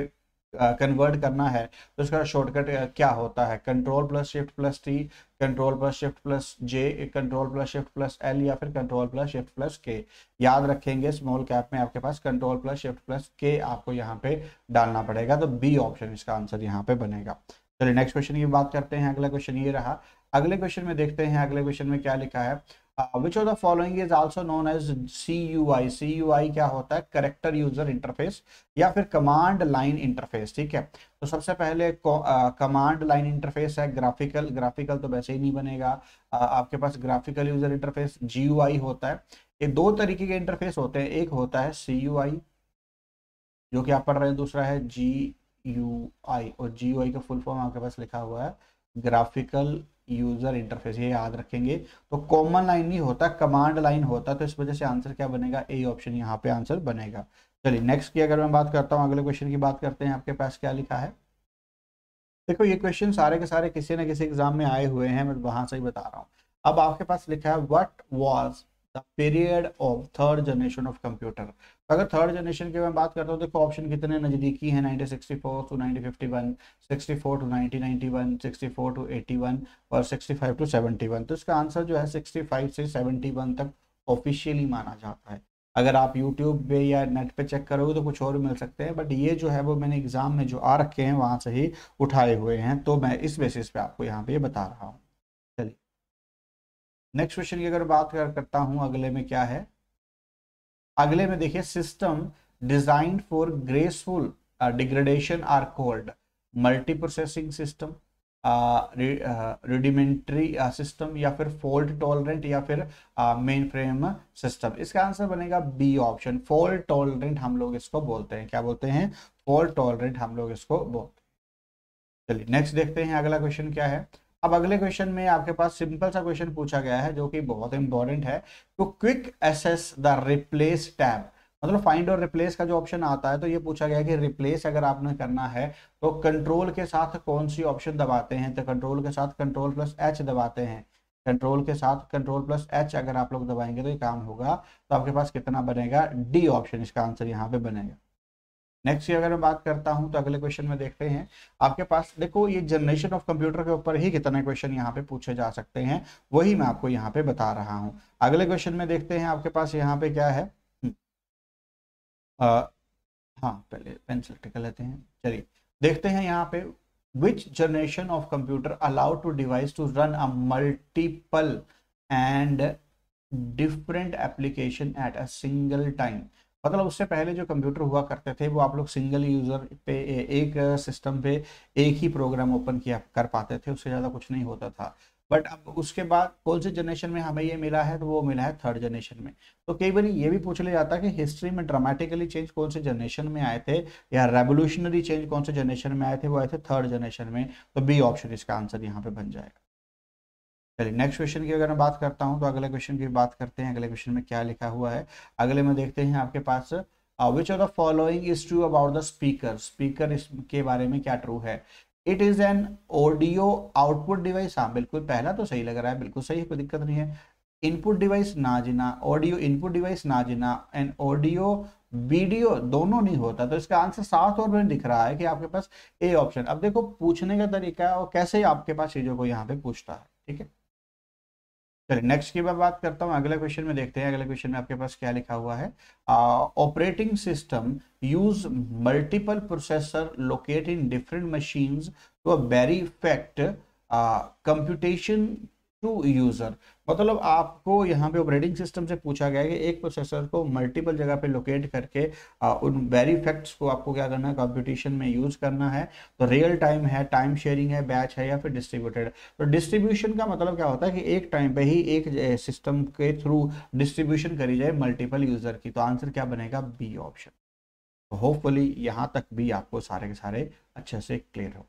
कन्वर्ट करना है तो इसका शॉर्टकट क्या होता है? Control plus shift plus T control plus shift plus J control plus shift plus L या फिर कंट्रोल प्लस शिफ्ट प्लस के याद रखेंगे स्मॉल कैप में आपके पास control plus shift plus K आपको यहाँ पे डालना पड़ेगा तो बी ऑप्शन इसका आंसर यहाँ पे बनेगा। चलिए नेक्स्ट क्वेश्चन की बात करते हैं, अगला क्वेश्चन ये रहा। अगले क्वेश्चन में देखते हैं, अगले क्वेश्चन में क्या लिखा है? Following is also known as C U I C U I क्या होता है? करेक्टर यूज़र इंटरफेस या फिर कमांड लाइन इंटरफेस ठीक है? तो सबसे पहले कमांड लाइन इंटरफेस है ग्राफिकल ग्राफिकल तो वैसे ही नहीं बनेगा। Uh, आपके पास ग्राफिकल यूज़र इंटरफेस आई होता है। ये दो तरीके के इंटरफेस होते हैं। एक होता है आई जो कि आप पढ़ रहे हैं। दूसरा है आई और आई का फुल फॉर्म आपके पास लिखा हुआ है। ग्राफिकल यूज़र इंटरफेस ये याद रखेंगे। तो कॉमन लाइन नहीं होता कमांड लाइन होता तो इस वजह से आंसर क्या बनेगा? ए ऑप्शन यहाँ पे आंसर बनेगा। चलिए नेक्स्ट की अगर मैं बात करता हूँ, अगले क्वेश्चन की बात करते हैं, आपके पास क्या लिखा है? देखो, ये क्वेश्चन सारे के सारे किसी न किसी एग्ज़ाम में आए हुए हैं, मैं वहाँ से ही बता रहा हूँ। अब आपके पास लिखा है what was the period of third generation of computer. तो अगर थर्ड जनरेशन की मैं बात करता हूँ, देखो, ऑप्शन कितने नज़दीकी हैं? 1964 टू 1951 64 टू 1991 64 टू 81 और 65 टू 71 तो इसका आंसर जो है 65 से 71 तक ऑफिशियली माना जाता है। अगर आप यूट्यूब पे या नेट पे चेक करोगे तो कुछ और मिल सकते हैं बट ये जो है वो मैंने एग्ज़ाम में जो आ रखे हैं, वहाँ से ही उठाए हुए हैं तो मैं इस बेसिस पे आपको यहाँ पे बता रहा हूँ। नेक्स्ट क्वेश्चन की अगर बात कर, करता हूँ अगले में क्या है? अगले में देखिए system design for graceful degradation are called multi processing system rudimentary system या फिर फॉल्ट टॉलरेंट या फिर मेन फ्रेम सिस्टम इसका आंसर बनेगा बी ऑप्शन फॉल्ट टॉलरेंट हम लोग इसको बोलते हैं। क्या बोलते हैं? फॉल्ट टॉलरेंट हम लोग इसको बोलते हैं। चलिए नेक्स्ट देखते हैं अगला क्वेश्चन क्या है? अब अगले क्वेश्चन में आपके पास सिंपल सा क्वेश्चन पूछा गया है, जो कि बहुत इंपॉर्टेंट है। तो quick access the replace tab मतलब फाइंड और रिप्लेस का जो ऑप्शन आता है तो ये पूछा गया कि रिप्लेस अगर आपने करना है तो कंट्रोल के साथ कौन सी ऑप्शन दबाते हैं? तो कंट्रोल के साथ कंट्रोल प्लस एच दबाते हैं। कंट्रोल के साथ कंट्रोल प्लस एच अगर आप लोग दबाएँगे तो ये काम होगा। तो आपके पास कितना बनेगा? डी ऑप्शन इसका आंसर यहाँ पे बनेगा। नेक्स्ट अगर मैं बात करता हूँ तो अगले क्वेश्चन में देखते हैं। आपके पास देखो ये जनरेशन ऑफ़ कंप्यूटर के ऊपर ही कितने क्वेश्चन यहाँ पे पूछे जा सकते हैं वही मैं आपको यहाँ पे बता रहा हूँ। अगले क्वेश्चन में देखते हैं आपके पास यहाँ पे क्या है। हम्म। आ, हाँ पहले पेंसिल टिकल लेते हैं। चलिए देखते हैं यहाँ पे which generation of computer allow to device to run a multiple and different application at a single time मतलब उससे पहले जो कंप्यूटर हुआ करते थे, वो आप लोग सिंगल यूज़र पे एक सिस्टम पे एक ही प्रोग्राम ओपन किया कर पाते थे, उससे ज़्यादा कुछ नहीं होता था। बट अब उसके बाद कौन से जनरेशन में हमें ये मिला है तो वो मिला है थर्ड जनरेशन में। तो कई बार ये भी पूछ लिया जाता है कि हिस्ट्री में ड्रामेटिकली चेंज कौन से जनरेशन में आए थे, या रेवोल्यूशनरी चेंज कौन से जनरेशन में आए थे, वो आए थे थर्ड जनरेशन में। तो बी ऑप्शन इसका आंसर यहाँ पे बन जाएगा। चलिए नेक्स्ट क्वेश्चन की अगर मैं बात करता हूँ तो अगले क्वेश्चन की बात करते हैं। अगले क्वेश्चन में क्या लिखा हुआ है? अगले में देखते हैं आपके पास which of the following is true about the speaker speaker के बारे में क्या ट्रू है? It is an audio output device हाँ बिल्कुल पहला तो सही लग रहा है, बिल्कुल सही है, कोई दिक्कत नहीं है। इनपुट डिवाइस ना जिना ऑडियो इनपुट डिवाइस ना जिना एंड ऑडियो वीडियो दोनों नहीं होता। तो इसका आंसर साफ़ तौर पर दिख रहा है कि आपके पास ए ऑप्शन अब देखो, पूछने का तरीका है और कैसे आपके पास चीज़ों को यहाँ पे पूछता है, ठीक है? चलिए नेक्स्ट की मैं बात करता हूँ, अगले क्वेश्चन में देखते हैं, अगले क्वेश्चन में आपके पास क्या लिखा हुआ है? Operating system use multiple processor locate in different machines to a very effect computation to user मतलब आपको यहाँ पे ऑपरेटिंग सिस्टम से पूछा गया है कि एक प्रोसेसर को मल्टीपल जगह पे लोकेट करके आ, उन वेरी फैक्ट्स को आपको क्या करना है कंप्यूटेशन में यूज़ करना है। तो रियल टाइम है टाइम शेयरिंग है बैच है या फिर डिस्ट्रीब्यूटेड तो डिस्ट्रीब्यूशन का मतलब क्या होता है कि एक टाइम पे ही एक सिस्टम के थ्रू डिस्ट्रीब्यूशन करी जाए मल्टीपल यूज़र की। तो आंसर क्या बनेगा? बी ऑप्शन तो होपफुली यहाँ तक भी आपको सारे के सारे अच्छे से क्लियर हो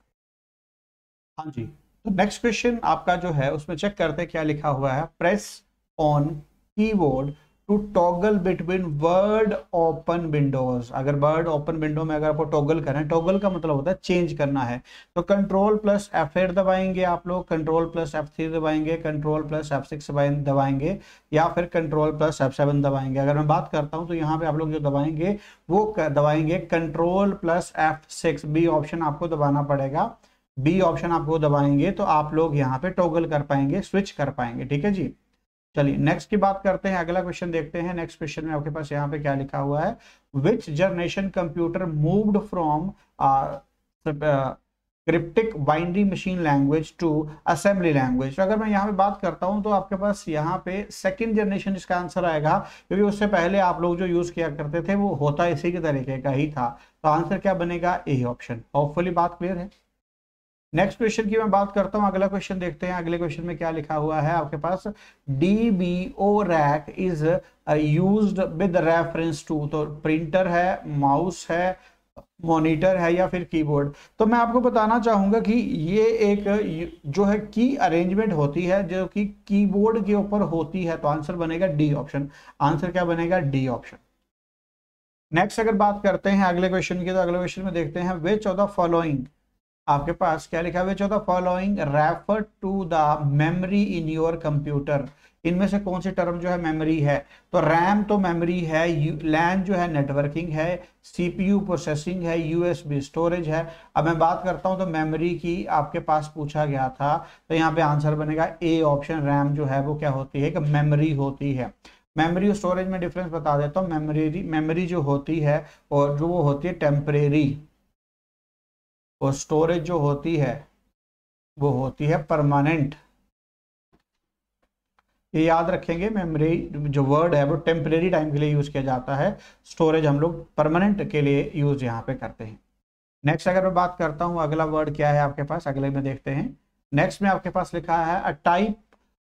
हाँ जी। तो नेक्स्ट क्वेश्चन आपका जो है, उसमें चेक करते क्या लिखा हुआ है। Press on keyboard to toggle between word open windows अगर वर्ड ओपन विंडो में अगर आपको टॉगल करें टॉगल का मतलब होता है चेंज करना है। तो कंट्रोल प्लस एफ़ एट दबाएँगे आप लोग कंट्रोल प्लस एफ़ थ्री दबाएँगे कंट्रोल प्लस एफ़ सिक्स दबाएँगे, या फिर कंट्रोल प्लस एफ़ सेवन दबाएँगे। अगर मैं बात करता हूँ तो यहाँ पे आप लोग जो दबाएँगे, वो दबाएँगे control plus F six B option आपको दबाना पड़ेगा। बी ऑप्शन आपको दबाएँगे तो आप लोग यहाँ पे टॉगल कर पाएँगे स्विच कर पाएँगे, ठीक है जी? चलिए नेक्स्ट की बात करते हैं, अगला क्वेश्चन देखते हैं। नेक्स्ट क्वेश्चन में आपके पास यहाँ पे क्या लिखा हुआ है? Which generation computer moved from cryptic binary machine language to assembly language तो अगर मैं यहाँ पे बात करता हूँ तो आपके पास यहाँ पे सेकंड जनरेशन इसका आंसर आएगा, क्योंकि उससे पहले आप लोग जो यूज़ किया करते थे, वो होता इसी के तरीके का ही था। तो आंसर क्या बनेगा? ए ऑप्शन होपफुली बात क्लियर है। नेक्स्ट क्वेश्चन की मैं बात करता हूँ, अगला क्वेश्चन देखते हैं, अगले क्वेश्चन में क्या लिखा हुआ है आपके पास? D B O rack is use with reference to तो प्रिंटर है माउस है मॉनिटर है या फिर कीबोर्ड तो मैं आपको बताना चाहूँगा कि ये एक जो है की अरेंजमेंट होती है, जो कि कीबोर्ड के ऊपर होती है तो आंसर बनेगा डी ऑप्शन आंसर क्या बनेगा? डी ऑप्शन नेक्स्ट अगर बात करते हैं अगले क्वेश्चन की तो अगले क्वेश्चन में देखते हैं विच ऑफ़ द फॉलोइंग आपके पास क्या लिखा हुआ है? Following refer to the memory in your computer इनमें से कौन सी टर्म जो है? मेमोरी है। तो रैम तो मेमोरी है लैन जो है नेटवर्किंग है सीपीयू प्रोसेसिंग है यूएसबी स्टोरेज है। अब मैं बात करता हूँ तो मेमोरी की आपके पास पूछा गया था तो यहाँ पे आंसर बनेगा ए ऑप्शन रैम जो है, वो क्या होती है? कि मेमोरी होती है। मेमोरी और स्टोरेज में डिफरेंस बता देता हूँ। मेमोरी मेमोरी जो होती है, और जो वो होती है टेम्परेरी और स्टोरेज जो होती है, वो होती है परमानेंट ये याद रखेंगे मेमोरी जो वर्ड है, वो टेम्परेरी टाइम के लिए यूज़ किया जाता है। स्टोरेज हम लोग परमानेंट के लिए यूज़ यहाँ पे करते हैं। नेक्स्ट अगर मैं बात करता हूँ, अगला वर्ड क्या है आपके पास? अगले में देखते हैं। नेक्स्ट में आपके पास लिखा है a type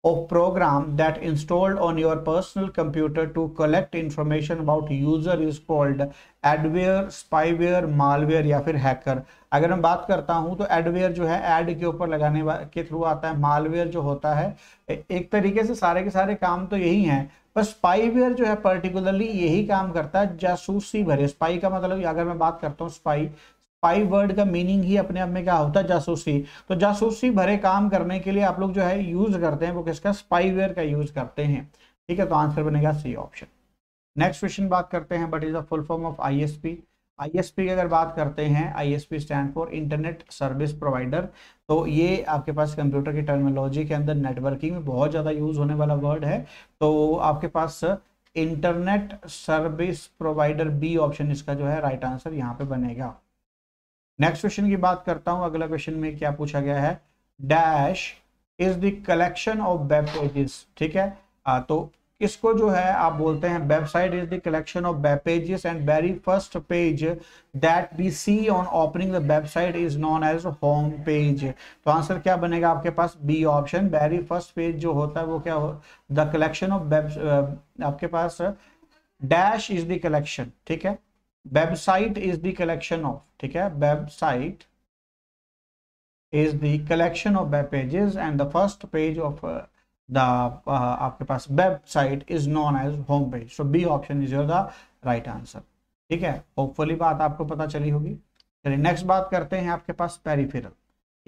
of program that installed on your personal computer to collect information about user is called adware, spyware, malware या फिर hacker. अगर मैं बात करता हूँ तो एडवेयर जो है एड के ऊपर लगाने के थ्रू आता है। मालवेयर जो होता है एक तरीके से सारे के सारे काम तो यही हैं, पर स्पाईवेयर जो है पर्टिकुलरली यही काम करता है जासूसी भरे। स्पाई का मतलब अगर मैं बात करता हूँ स्पाई स्पाई वर्ड का मीनिंग ही अपने आप में क्या होता है? जासूसी। तो जासूसी भरे काम करने के लिए आप लोग जो है यूज़ करते हैं, वो किसका? स्पाईवेयर का यूज़ करते हैं। ठीक है तो आंसर बनेगा सी ऑप्शन नेक्स्ट क्वेश्चन बात करते हैं what is the full form of ISP ISP की अगर बात करते हैं ISP stand for internet service provider तो ये आपके पास कंप्यूटर की टर्मिनोलॉजी के अंदर नेटवर्किंग में बहुत ज़्यादा यूज़ होने वाला वर्ड है। तो आपके पास internet service provider B option इसका जो है राइट आंसर यहाँ पे बनेगा। नेक्स्ट क्वेश्चन की बात करता हूँ। अगला क्वेश्चन में क्या पूछा गया है? Dash is the collection of web pages ठीक है? आ, तो इसको जो है आप बोलते हैं website is the collection of web pages and very first page that we see on opening the website is known as home page तो आंसर क्या बनेगा आपके पास? B option very first page जो होता है वो क्या हो? द कलेक्शन ऑफ़ वेब आपके पास डैश इज़ द कलेक्शन ठीक है? Website is the collection of, ठीक है? Website is the collection of web pages and the first page of the आपके पास website is known as home page. So B option is your the right answer ठीक है? Hopefully बात आपको पता चली होगी। चलिए नेक्स्ट बात करते हैं आपके पास पेरीफेरल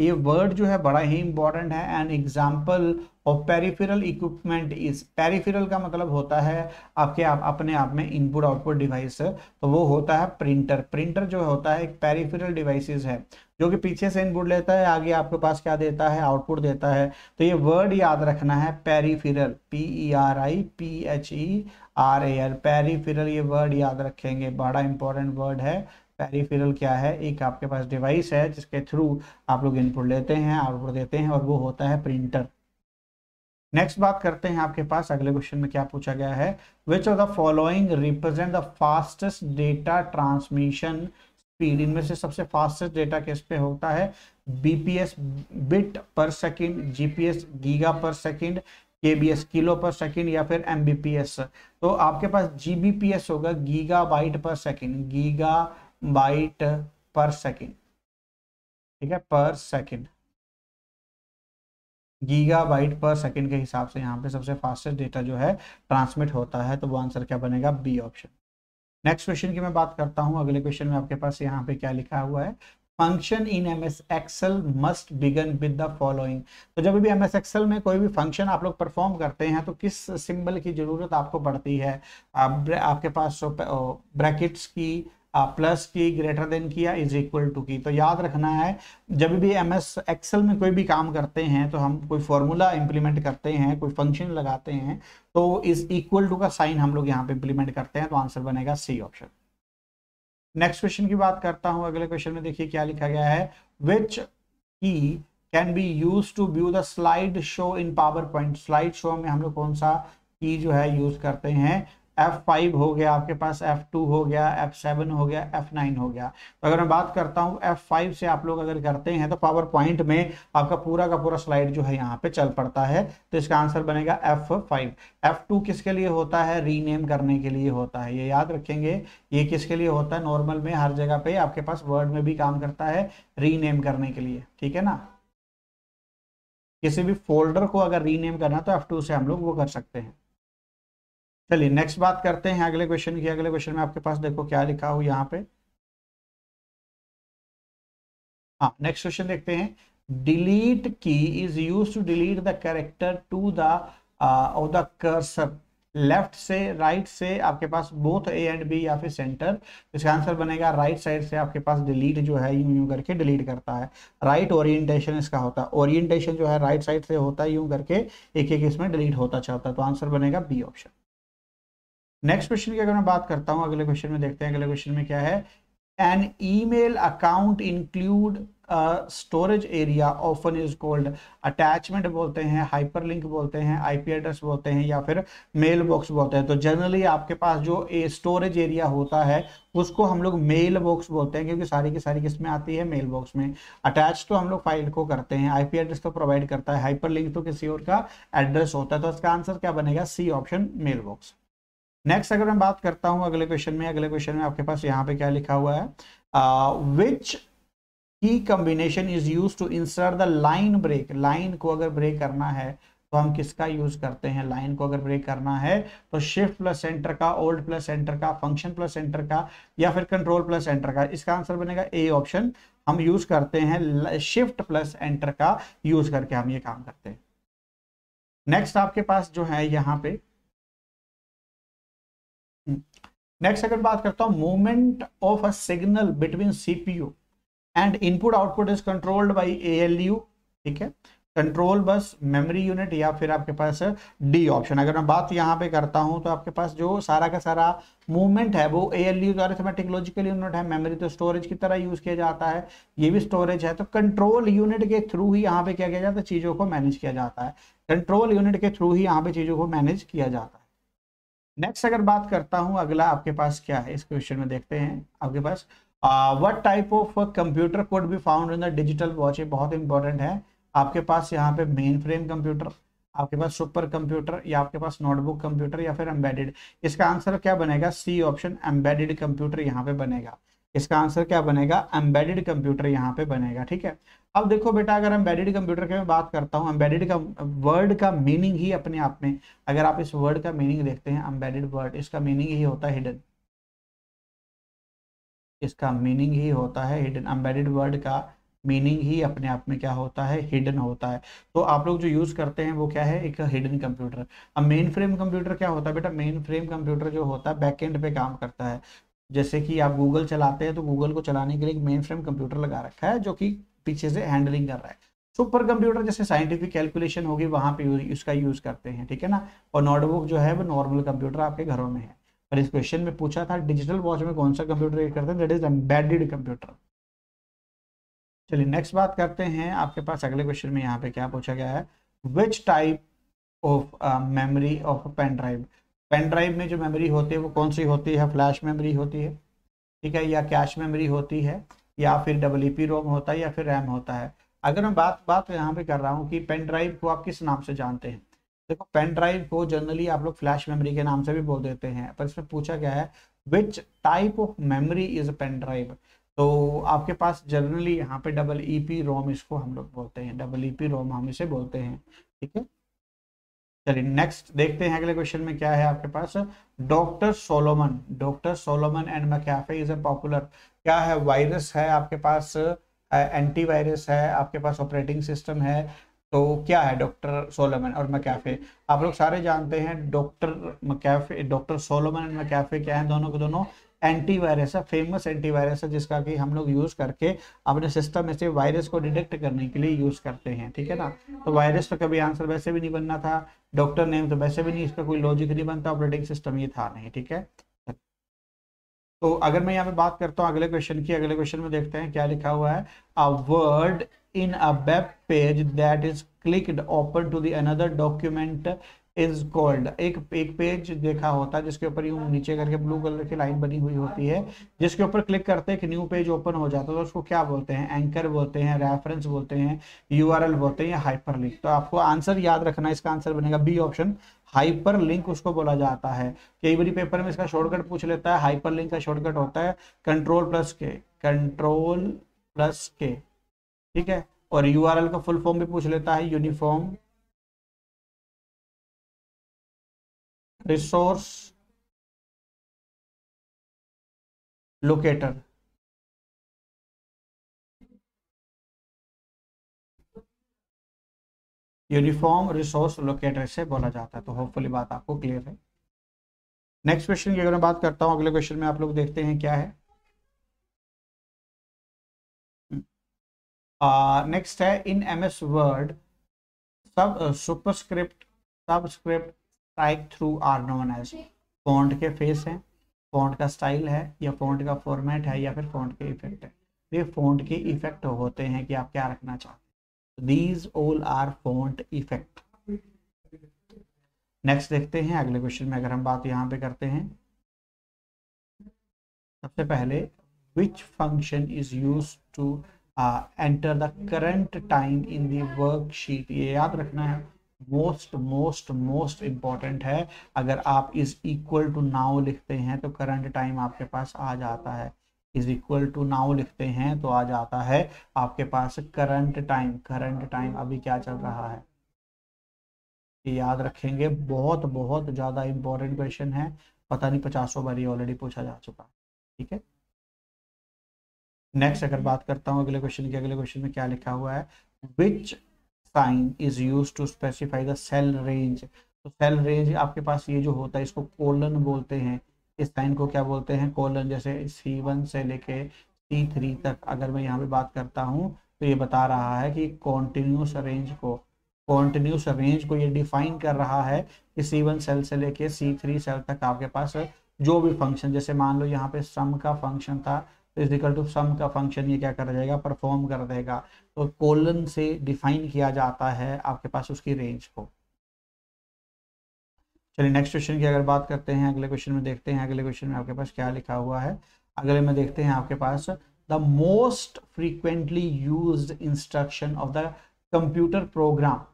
ये वर्ड जो है बड़ा ही इंपॉर्टेंट है. An example of peripheral equipment is peripheral का मतलब होता है आपके आप, अपने आप में इनपुट आउटपुट डिवाइस तो वो होता है प्रिंटर प्रिंटर जो होता है एक पेरीफेरल डिवाइसेस है, जो कि पीछे से इनपुट लेता है, आगे आपके पास क्या देता है? आउटपुट देता है. तो ये वर्ड याद रखना है peripheral P E R I P H E R A L peripheral ये वर्ड याद रखेंगे. बड़ा इंपॉर्टेंट वर्ड है. पेरीफेरल क्या है? एक आपके पास डिवाइस है, जिसके थ्रू आप लोग इनपुट लेते हैं आउटपुट देते हैं और वो होता है प्रिंटर नेक्स्ट बात करते हैं आपके पास, अगले क्वेश्चन में क्या पूछा गया है? Which of the following represent the fastest data transmission speed इनमें से सबसे फास्टेस्ट डेटा किस पे होता है? BPS bit per second GPS giga per second K B S kilo per second या फिर एम बी पी एस तो आपके पास जी बी पी एस होगा giga byte per second giga byte per second ठीक है per second giga byte per second के हिसाब से यहाँ पे सबसे फास्टेस्ट डेटा जो है ट्रांसमिट होता है तो वो आंसर क्या बनेगा? बी ऑप्शन नेक्स्ट क्वेश्चन की मैं बात करता हूँ। अगले क्वेश्चन में आपके पास यहाँ पे क्या लिखा हुआ है? Function in M S Excel must begin with the following तो जब भी एम एस एक्सल में कोई भी फ़ंक्शन आप लोग परफॉर्म करते हैं तो किस सिंबल की ज़रूरत आपको पड़ती है? आप, आपके पास ब्रैकेट्स की प्लस की ग्रेटर देन की या इज़ इक्वल टू की तो याद रखना है, जब भी एम एस एक्सेल में कोई भी काम करते हैं तो हम कोई फॉर्मूला इंप्लीमेंट करते हैं, कोई फ़ंक्शन लगाते हैं तो इज़ इक्वल टू का साइन हम लोग यहाँ पे इंप्लीमेंट करते हैं तो आंसर बनेगा सी ऑप्शन नेक्स्ट क्वेश्चन की बात करता हूँ, अगले क्वेश्चन में देखिए क्या लिखा गया है which key can be use to view the slide show in power point slide show में हम लोग कौन सा की जो है यूज़ करते हैं F5 हो गया, आपके पास एफ़ टू हो गया एफ़ सेवन हो गया एफ़ नाइन हो गया। तो अगर मैं बात करता हूँ एफ़ फाइव से आप लोग अगर करते हैं तो पावर पॉइंट में आपका पूरा का पूरा स्लाइड जो है यहाँ पे चल पड़ता है। तो इसका आंसर बनेगा F5 F2 किसके लिए होता है? रीनेम करने के लिए होता है। ये याद रखेंगे, ये किसके लिए होता है? नॉर्मल में, हर जगह पे आपके पास वर्ड में भी काम करता है रीनेम करने के लिए। ठीक है ना? किसी भी फोल्डर को अगर रीनेम करना तो F2 से हम लोग वो कर सकते हैं। चलिए नेक्स्ट बात करते हैं अगले क्वेश्चन की। अगले क्वेश्चन में आपके पास देखो क्या लिखा हो यहाँ पे। हाँ नेक्स्ट क्वेश्चन देखते हैं। Delete key is use to delete the character to the the cursor left से राइट right से आपके पास बोथ ए एंड बी या फिर सेंटर इसका आंसर बनेगा राइट right साइड से आपके पास डिलीट जो है, यूँ यूँ करके डिलीट करता है। राइट right ओरिएंटेशन इसका होता है। ओरिएंटेशन जो है राइट साइड से होता है, यूँ करके एक एक इसमें डिलीट होता चाहता है। तो आंसर बनेगा बी ऑप्शन नेक्स्ट क्वेश्चन की अगर मैं बात करता हूँ, अगले क्वेश्चन में देखते हैं, अगले क्वेश्चन में क्या है? An email account include storage area often is called attachment बोलते हैं हाइपरलिंक बोलते हैं आईपी एड्रेस बोलते हैं या फिर मेल बॉक्स बोलते हैं। तो जनरली आपके पास जो ए स्टोरेज एरिया होता है, उसको हम लोग मेल बॉक्स बोलते हैं, क्योंकि सारी की सारी किसमें आती है? मेल बॉक्स में। अटैच तो हम लोग फ़ाइल को करते हैं आईपी एड्रेस तो प्रोवाइड करता है हाइपर लिंक तो किसी और का एड्रेस होता है तो इसका आंसर क्या बनेगा? C option mail box next अगर मैं बात करता हूँ अगले क्वेश्चन में, अगले क्वेश्चन में आपके पास यहाँ पे क्या लिखा हुआ है? Which key combination is use to insert the line break line को अगर ब्रेक करना है तो हम किसका यूज़ करते हैं? लाइन को अगर ब्रेक करना है तो शिफ्ट प्लस सेंटर का ओल्ड प्लस सेंटर का फ़ंक्शन प्लस सेंटर का, या फिर कंट्रोल प्लस एंटर का, इसका आंसर बनेगा ए ऑप्शन हम यूज़ करते हैं शिफ्ट प्लस एंटर का यूज़ करके हम ये काम करते हैं। नेक्स्ट आपके पास जो है यहाँ पे नेक्स्ट अगर बात करता हूँ movement of a signal between CPU and input output is controlled by ALU ठीक है? कंट्रोल बस मेमोरी यूनिट या फिर आपके पास डी ऑप्शन अगर मैं बात यहाँ पे करता हूँ तो आपके पास जो सारा का सारा मूवमेंट है, वो A L U arithmetic logical unit है। मेमोरी तो स्टोरेज की तरह यूज़ किया जाता है, ये भी स्टोरेज है। तो कंट्रोल यूनिट के थ्रू ही यहाँ पे क्या किया जाता है? चीज़ों को मैनेज किया जाता है। कंट्रोल यूनिट के थ्रू ही यहाँ पे चीज़ों को मैनेज किया जाता है। नेक्स्ट अगर बात करता हूँ, अगला आपके पास क्या है? इस क्वेश्चन में देखते हैं आपके पास। What type of computer code be found in the digital watch ये बहुत इंपॉर्टेंट है। आपके पास यहाँ पे मेन फ्रेम कंप्यूटर आपके पास सुपर कंप्यूटर या आपके पास नोटबुक कंप्यूटर या फिर एम्बेडेड इसका आंसर क्या बनेगा? सी ऑप्शन एम्बेडेड कंप्यूटर यहाँ पे बनेगा। इसका आंसर क्या बनेगा? एम्बेडेड कंप्यूटर यहाँ पे बनेगा, ठीक है? अब देखो बेटा, अगर एम्बेडेड कंप्यूटर की मैं बात करता हूँ एम्बेडेड का वर्ड का मीनिंग ही अपने आप में, अगर आप इस वर्ड का मीनिंग देखते हैं एम्बेडेड वर्ड इसका मीनिंग ही होता है हिडन इसका मीनिंग ही होता है हिडन एम्बेडेड वर्ड का मीनिंग ही अपने आप में क्या होता है? हिडन होता है. तो आप लोग जो यूज़ करते हैं, वो क्या है? एक हिडन कंप्यूटर अब मेन फ्रेम कंप्यूटर क्या होता है बेटा? मेन फ्रेम कंप्यूटर जो होता है बैकएंड पे काम करता है. जैसे कि आप गूगल चलाते हैं तो गूगल को चलाने के लिए एक मेन फ्रेम कंप्यूटर लगा रखा है, जो कि पीछे से हैंडलिंग कर रहा है। सुपर कंप्यूटर जैसे साइंटिफिक कैलकुलेशन होगी, वहाँ पे उसका यूज़ करते हैं, ठीक है ना? और नोटबुक जो है, वो नॉर्मल कंप्यूटर आपके घरों में है। पर इस क्वेश्चन में पूछा था डिजिटल वॉच में कौन सा कंप्यूटर यूज़ करते हैं? दैट इज़ एम्बेडेड कंप्यूटर चलिए नेक्स्ट बात करते हैं, आपके पास अगले क्वेश्चन में यहाँ पे क्या पूछा गया है? Which type of memory of pen drive pen drive में जो मेमोरी होती है, वो कौन सी होती है? फ्लैश मेमोरी होती है, ठीक है? या कैश मेमोरी होती है, या फिर डबल ई पी रोम होता है, या फिर रैम होता है। अगर मैं बात बात यहाँ पे कर रहा हूँ कि पेन ड्राइव को आप किस नाम से जानते हैं? देखो, पेन ड्राइव को जनरली आप लोग फ्लैश मेमोरी के नाम से भी बोल देते हैं, पर इसमें पूछा गया है which type of memory is pen drive तो आपके पास जनरली यहाँ पे डबल ई पी रोम इसको हम लोग बोलते हैं डबल ई पी रोम हम इसे बोलते हैं, ठीक है? चलिए नेक्स्ट देखते हैं अगले क्वेश्चन में क्या है आपके पास। Doctor Solomon doctor Solomon and McAfee is a popular क्या है वायरस है आपके पास? एंटीवायरस है, आपके पास ऑपरेटिंग सिस्टम है तो क्या है डॉक्टर सोलोमन और मैकेफे आप लोग सारे जानते हैं doctor McAfee doctor Solomon and McAfee क्या है दोनों के दोनों? एंटीवायरस है फ़ेमस एंटीवायरस है जिसका कि हम लोग यूज़ करके अपने सिस्टम में से वायरस को डिटेक्ट करने के लिए यूज़ करते हैं, ठीक है ना? तो वायरस तो कभी आंसर वैसे भी नहीं बनना था डॉक्टर नेम तो वैसे भी नहीं, इसका कोई लॉजिक नहीं बनता ऑपरेटिंग सिस्टम ये था नहीं, ठीक है? तो अगर मैं यहाँ पे बात करता हूँ अगले क्वेश्चन की, अगले क्वेश्चन में देखते हैं क्या लिखा हुआ है। A word in a web page that is clicked open to the another document is called एक एक पेज देखा होता है, जिसके ऊपर यूँ नीचे करके ब्लू कलर की लाइन बनी हुई होती है, जिसके ऊपर क्लिक करते हैं कि न्यू पेज ओपन हो जाता है तो उसको क्या बोलते हैं? एंकर बोलते हैं रेफरेंस बोलते हैं यूआरएल बोलते हैं हाइपर लिंक तो आपको आंसर याद रखना, इसका आंसर बनेगा बी ऑप्शन हाइपर लिंक उसको बोला जाता है। कई बार पेपर में इसका शॉर्टकट पूछ लेता है हाइपर लिंक का शॉर्टकट होता है control plus K control plus K ठीक है? और यूआरएल का फुल फॉर्म भी पूछ लेता है uniform resource locator uniform resource locator से बोला जाता है तो होपफुली बात आपको क्लियर है। नेक्स्ट क्वेश्चन की अगर मैं बात करता हूँ अगले क्वेश्चन में आप लोग देखते हैं क्या है। नेक्स्ट uh, है इन एम एस वर्ड सब superscript subscript strike through are known as font के फेस हैं। फॉन्ट का स्टाइल है या फॉन्ट का फॉर्मेट है या फिर फॉन्ट के इफ़ेक्ट है। ये फॉन्ट के इफ़ेक्ट होते हैं कि आप क्या रखना चाहते हैं। These all are font effect next देखते हैं अगले क्वेश्चन में अगर हम बात यहाँ पे करते हैं। सबसे पहले which function is use to enter the current time in the worksheet ये याद रखना है। मोस्ट मोस्ट मोस्ट इंपॉर्टेंट है। अगर आप इज़ इक्वल टू नाउ लिखते हैं तो करंट टाइम आपके पास आ जाता है। इज़ इक्वल टू नाउ लिखते हैं तो आ जाता है आपके पास करंट टाइम करंट टाइम अभी क्या चल रहा है? ये याद रखेंगे, बहुत बहुत ज़्यादा इंपॉर्टेंट क्वेश्चन है। पता नहीं पचासों बार ये ऑलरेडी पूछा जा चुका है। ठीक है? नेक्स्ट अगर बात करता हूँ, अगले क्वेश्चन की, अगले क्वेश्चन में क्या लिखा हुआ है? Which sign is use to specify the cell range. तो सेल रेंज आपके पास ये जो होता है, इसको कोलन बोलते हैं। इस साइन को क्या बोलते हैं? कोलन, जैसे सी वन से लेके सी थ्री तक। अगर मैं यहाँ पे बात करता हूँ तो ये बता रहा है कि कॉन्टिन्यूस रेंज को कॉन्टिन्यूस रेंज को ये डिफाइन कर रहा है कि सी वन सेल से लेके सी थ्री सेल तक आपके पास जो भी फ़ंक्शन जैसे मान लो यहाँ पे सम का फ़ंक्शन था तो इजिकल टू सम का फ़ंक्शन ये क्या कर जाएगा? परफॉर्म कर देगा। तो कोलन से डिफाइन किया जाता है आपके पास उसकी रेंज को। चलिए नेक्स्ट क्वेश्चन की अगर बात करते हैं, अगले क्वेश्चन में देखते हैं, अगले क्वेश्चन में आपके पास क्या लिखा हुआ है? अगले में देखते हैं आपके पास the most frequently use instruction of the computer program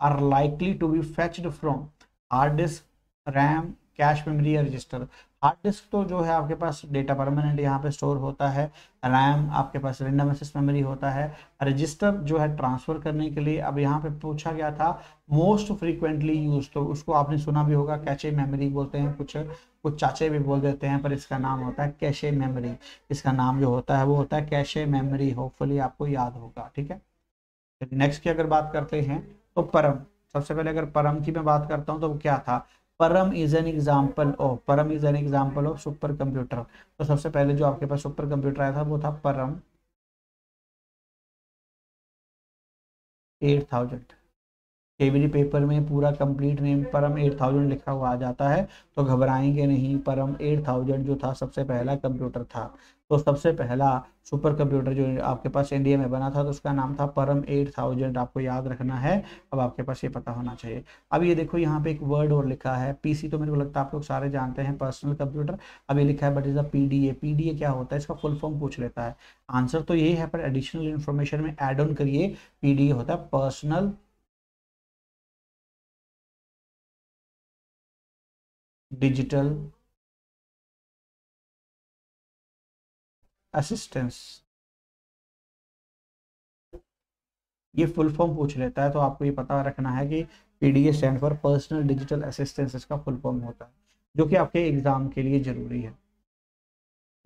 are likely to be fetched from hard disk RAM cache memory या रजिस्टर। हार्ड डिस्क तो जो है आपके पास डेटा परमानेंट यहाँ पे स्टोर होता है, रैम आपके पास रेंडम एक्सेस मेमोरी होता है, रजिस्टर जो है ट्रांसफ़र करने के लिए। अब यहाँ पे पूछा गया था मोस्ट फ्रीक्वेंटली यूज़ तो उसको आपने सुना भी होगा कैचे मेमोरी बोलते हैं कुछ कुछ चाचे भी बोल देते हैं, पर इसका नाम होता है कैशे मेमोरी। इसका नाम जो होता है वो होता है कैशे मेमोरी होपफुली आपको याद होगा, ठीक है? नेक्स्ट की अगर बात करते हैं तो परम। सबसे पहले अगर परम की मैं बात करता हूँ तो वो क्या था? Param is an example of, Param is an example of super computer तो सबसे पहले जो आपके पास सुपर कंप्यूटर आया था, वो था परम। Eight thousand. केबीडी पेपर में पूरा complete name Param eight thousand लिखा हुआ आ जाता है तो घबराएँगे नहीं, परम एट थाउज़ेंड जो था, सबसे पहला कंप्यूटर था। तो सबसे पहला सुपर कंप्यूटर जो आपके पास इंडिया में बना था तो उसका नाम था परम एट थाउज़ेंड, आपको याद रखना है। अब आपके पास ये पता होना चाहिए। अब ये देखो, यहाँ पे एक वर्ड और लिखा है। पीसी तो मेरे को लगता है आप लोग सारे जानते हैं पर्सनल कंप्यूटर अब ये लिखा है but is a PDA PDA क्या होता है? इसका फुल फॉर्म पूछ लेता है। आंसर तो यही है, पर एडिशनल इन्फॉर्मेशन में एड ऑन करिए पीडीए होता है पर्सनल डिजिटल असिस्टेंस ये फुल फॉर्म पूछ लेता है तो आपको ये पता रखना है कि PDA stand for personal digital assistance इसका फुल फॉर्म होता है, जो कि आपके एग्ज़ाम के लिए ज़रूरी है।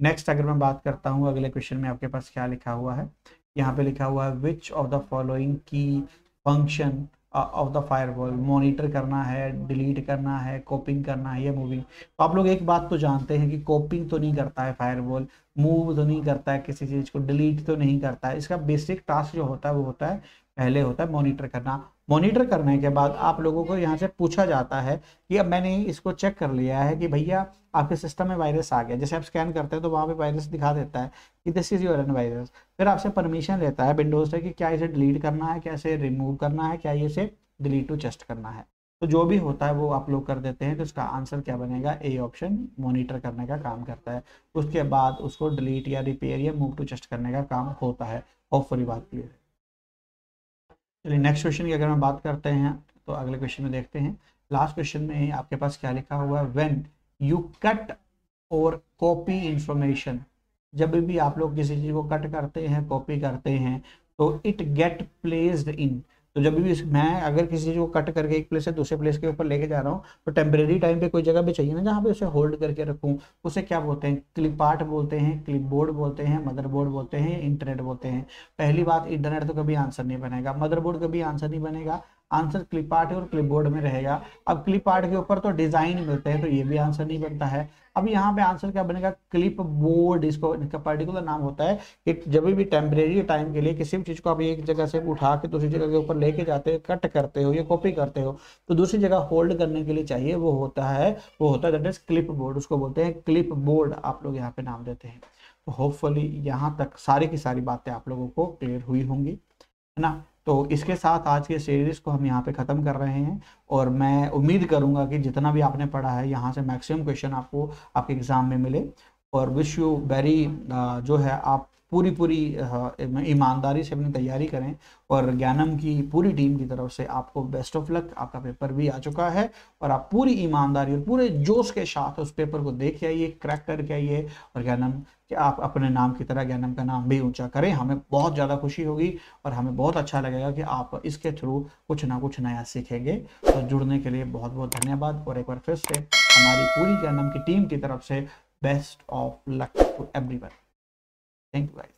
नेक्स्ट अगर मैं बात करता हूँ, अगले क्वेश्चन में आपके पास क्या लिखा हुआ है? यहाँ पे लिखा हुआ है विच ऑफ़ द फॉलोइंग की function of the firewall monitor करना है डिलीट करना है कॉपिंग करना है, या मूविंग तो आप लोग एक बात तो जानते हैं कि कॉपिंग तो नहीं करता है फायरवॉल मूव तो नहीं करता है किसी चीज़ को डिलीट तो नहीं करता है. इसका बेसिक टास्क जो होता है, वो होता है पहले होता है मॉनिटर करना। मॉनिटर करने के बाद आप लोगों को यहाँ से पूछा जाता है कि अब मैंने इसको चेक कर लिया है कि भैया आपके सिस्टम में वायरस आ गया। जैसे आप स्कैन करते हैं तो वहाँ पे वायरस दिखा देता है कि this is your an virus फिर आपसे परमिशन लेता है विंडोज़ से कि क्या इसे डिलीट करना है, क्या इसे रिमूव करना है, क्या इसे डिलीट टू चेस्ट करना है। तो जो भी होता है वो आप लोग कर देते हैं। तो उसका आंसर क्या बनेगा? ए ऑप्शन मॉनिटर करने का काम करता है। उसके बाद उसको डिलीट या रिपेयर या मूव टू चेस्ट करने का काम होता है। होपफुली बात क्लियर चलिए नेक्स्ट क्वेश्चन की अगर हम बात करते हैं तो अगले क्वेश्चन में देखते हैं। लास्ट क्वेश्चन में आपके पास क्या लिखा हुआ है? वेन यू कट और कॉपी इंफॉर्मेशन जब भी आप लोग किसी चीज़ को कट करते हैं कॉपी करते हैं तो इट गेट प्लेस्ड इन तो जब भी मैं अगर किसी चीज़ को कट करके एक प्लेस से दूसरे प्लेस के ऊपर लेके जा रहा हूँ तो टेम्परेरी टाइम पे कोई जगह भी चाहिए ना जहाँ पे उसे होल्ड करके रखूँ। उसे क्या बोलते हैं? क्लिप आर्ट बोलते हैं क्लिप बोर्ड बोलते हैं मदरबोर्ड बोलते हैं इंटरनेट बोलते हैं। पहली बात इंटरनेट तो कभी आंसर नहीं बनेगा। मदरबोर्ड कभी आंसर नहीं बनेगा। आंसर क्लिप आर्ट और क्लिप बोर्ड में रहेगा। अब क्लिप आर्ट के ऊपर तो डिज़ाइन मिलते हैं तो ये भी आंसर नहीं बनता है। अब यहाँ पे आंसर क्या बनेगा? क्लिप बोर्ड इसको इसका पर्टिकुलर नाम होता है कि जब भी टेम्परेरी टाइम के लिए किसी भी चीज़ को आप एक जगह से उठा के दूसरी जगह के ऊपर लेके जाते हो कट करते हो या कॉपी करते हो तो दूसरी जगह होल्ड करने के लिए चाहिए वो होता है, वो होता है दैट इज़ क्लिप बोर्ड उसको बोलते हैं क्लिप बोर्ड आप लोग यहाँ पे नाम देते हैं। तो होपफुली यहाँ तक सारी की सारी बातें आप लोगों को क्लियर हुई होंगी, है ना? तो इसके साथ आज के सीरीज़ को हम यहाँ पे ख़त्म कर रहे हैं और मैं उम्मीद करूँगा कि जितना भी आपने पढ़ा है, यहाँ से मैक्सिमम क्वेश्चन आपको आपके एग्ज़ाम में मिले और विश यू वेरी जो है आप पूरी पूरी ईमानदारी से अपनी तैयारी करें और ज्ञानम की पूरी टीम की तरफ़ से आपको बेस्ट ऑफ़ लक आपका पेपर भी आ चुका है और आप पूरी ईमानदारी और पूरे जोश के साथ उस पेपर को देख आइए क्रैक करके आइए और ज्ञानम, कि आप अपने नाम की तरह ज्ञानम का नाम भी ऊँचा करें। हमें बहुत ज़्यादा खुशी होगी और हमें बहुत अच्छा लगेगा कि आप इसके थ्रू कुछ ना कुछ नया सीखेंगे। तो जुड़ने के लिए बहुत बहुत धन्यवाद और एक बार फिर से हमारी पूरी ज्ञानम की टीम की तरफ़ से best of luck to everyone Thank.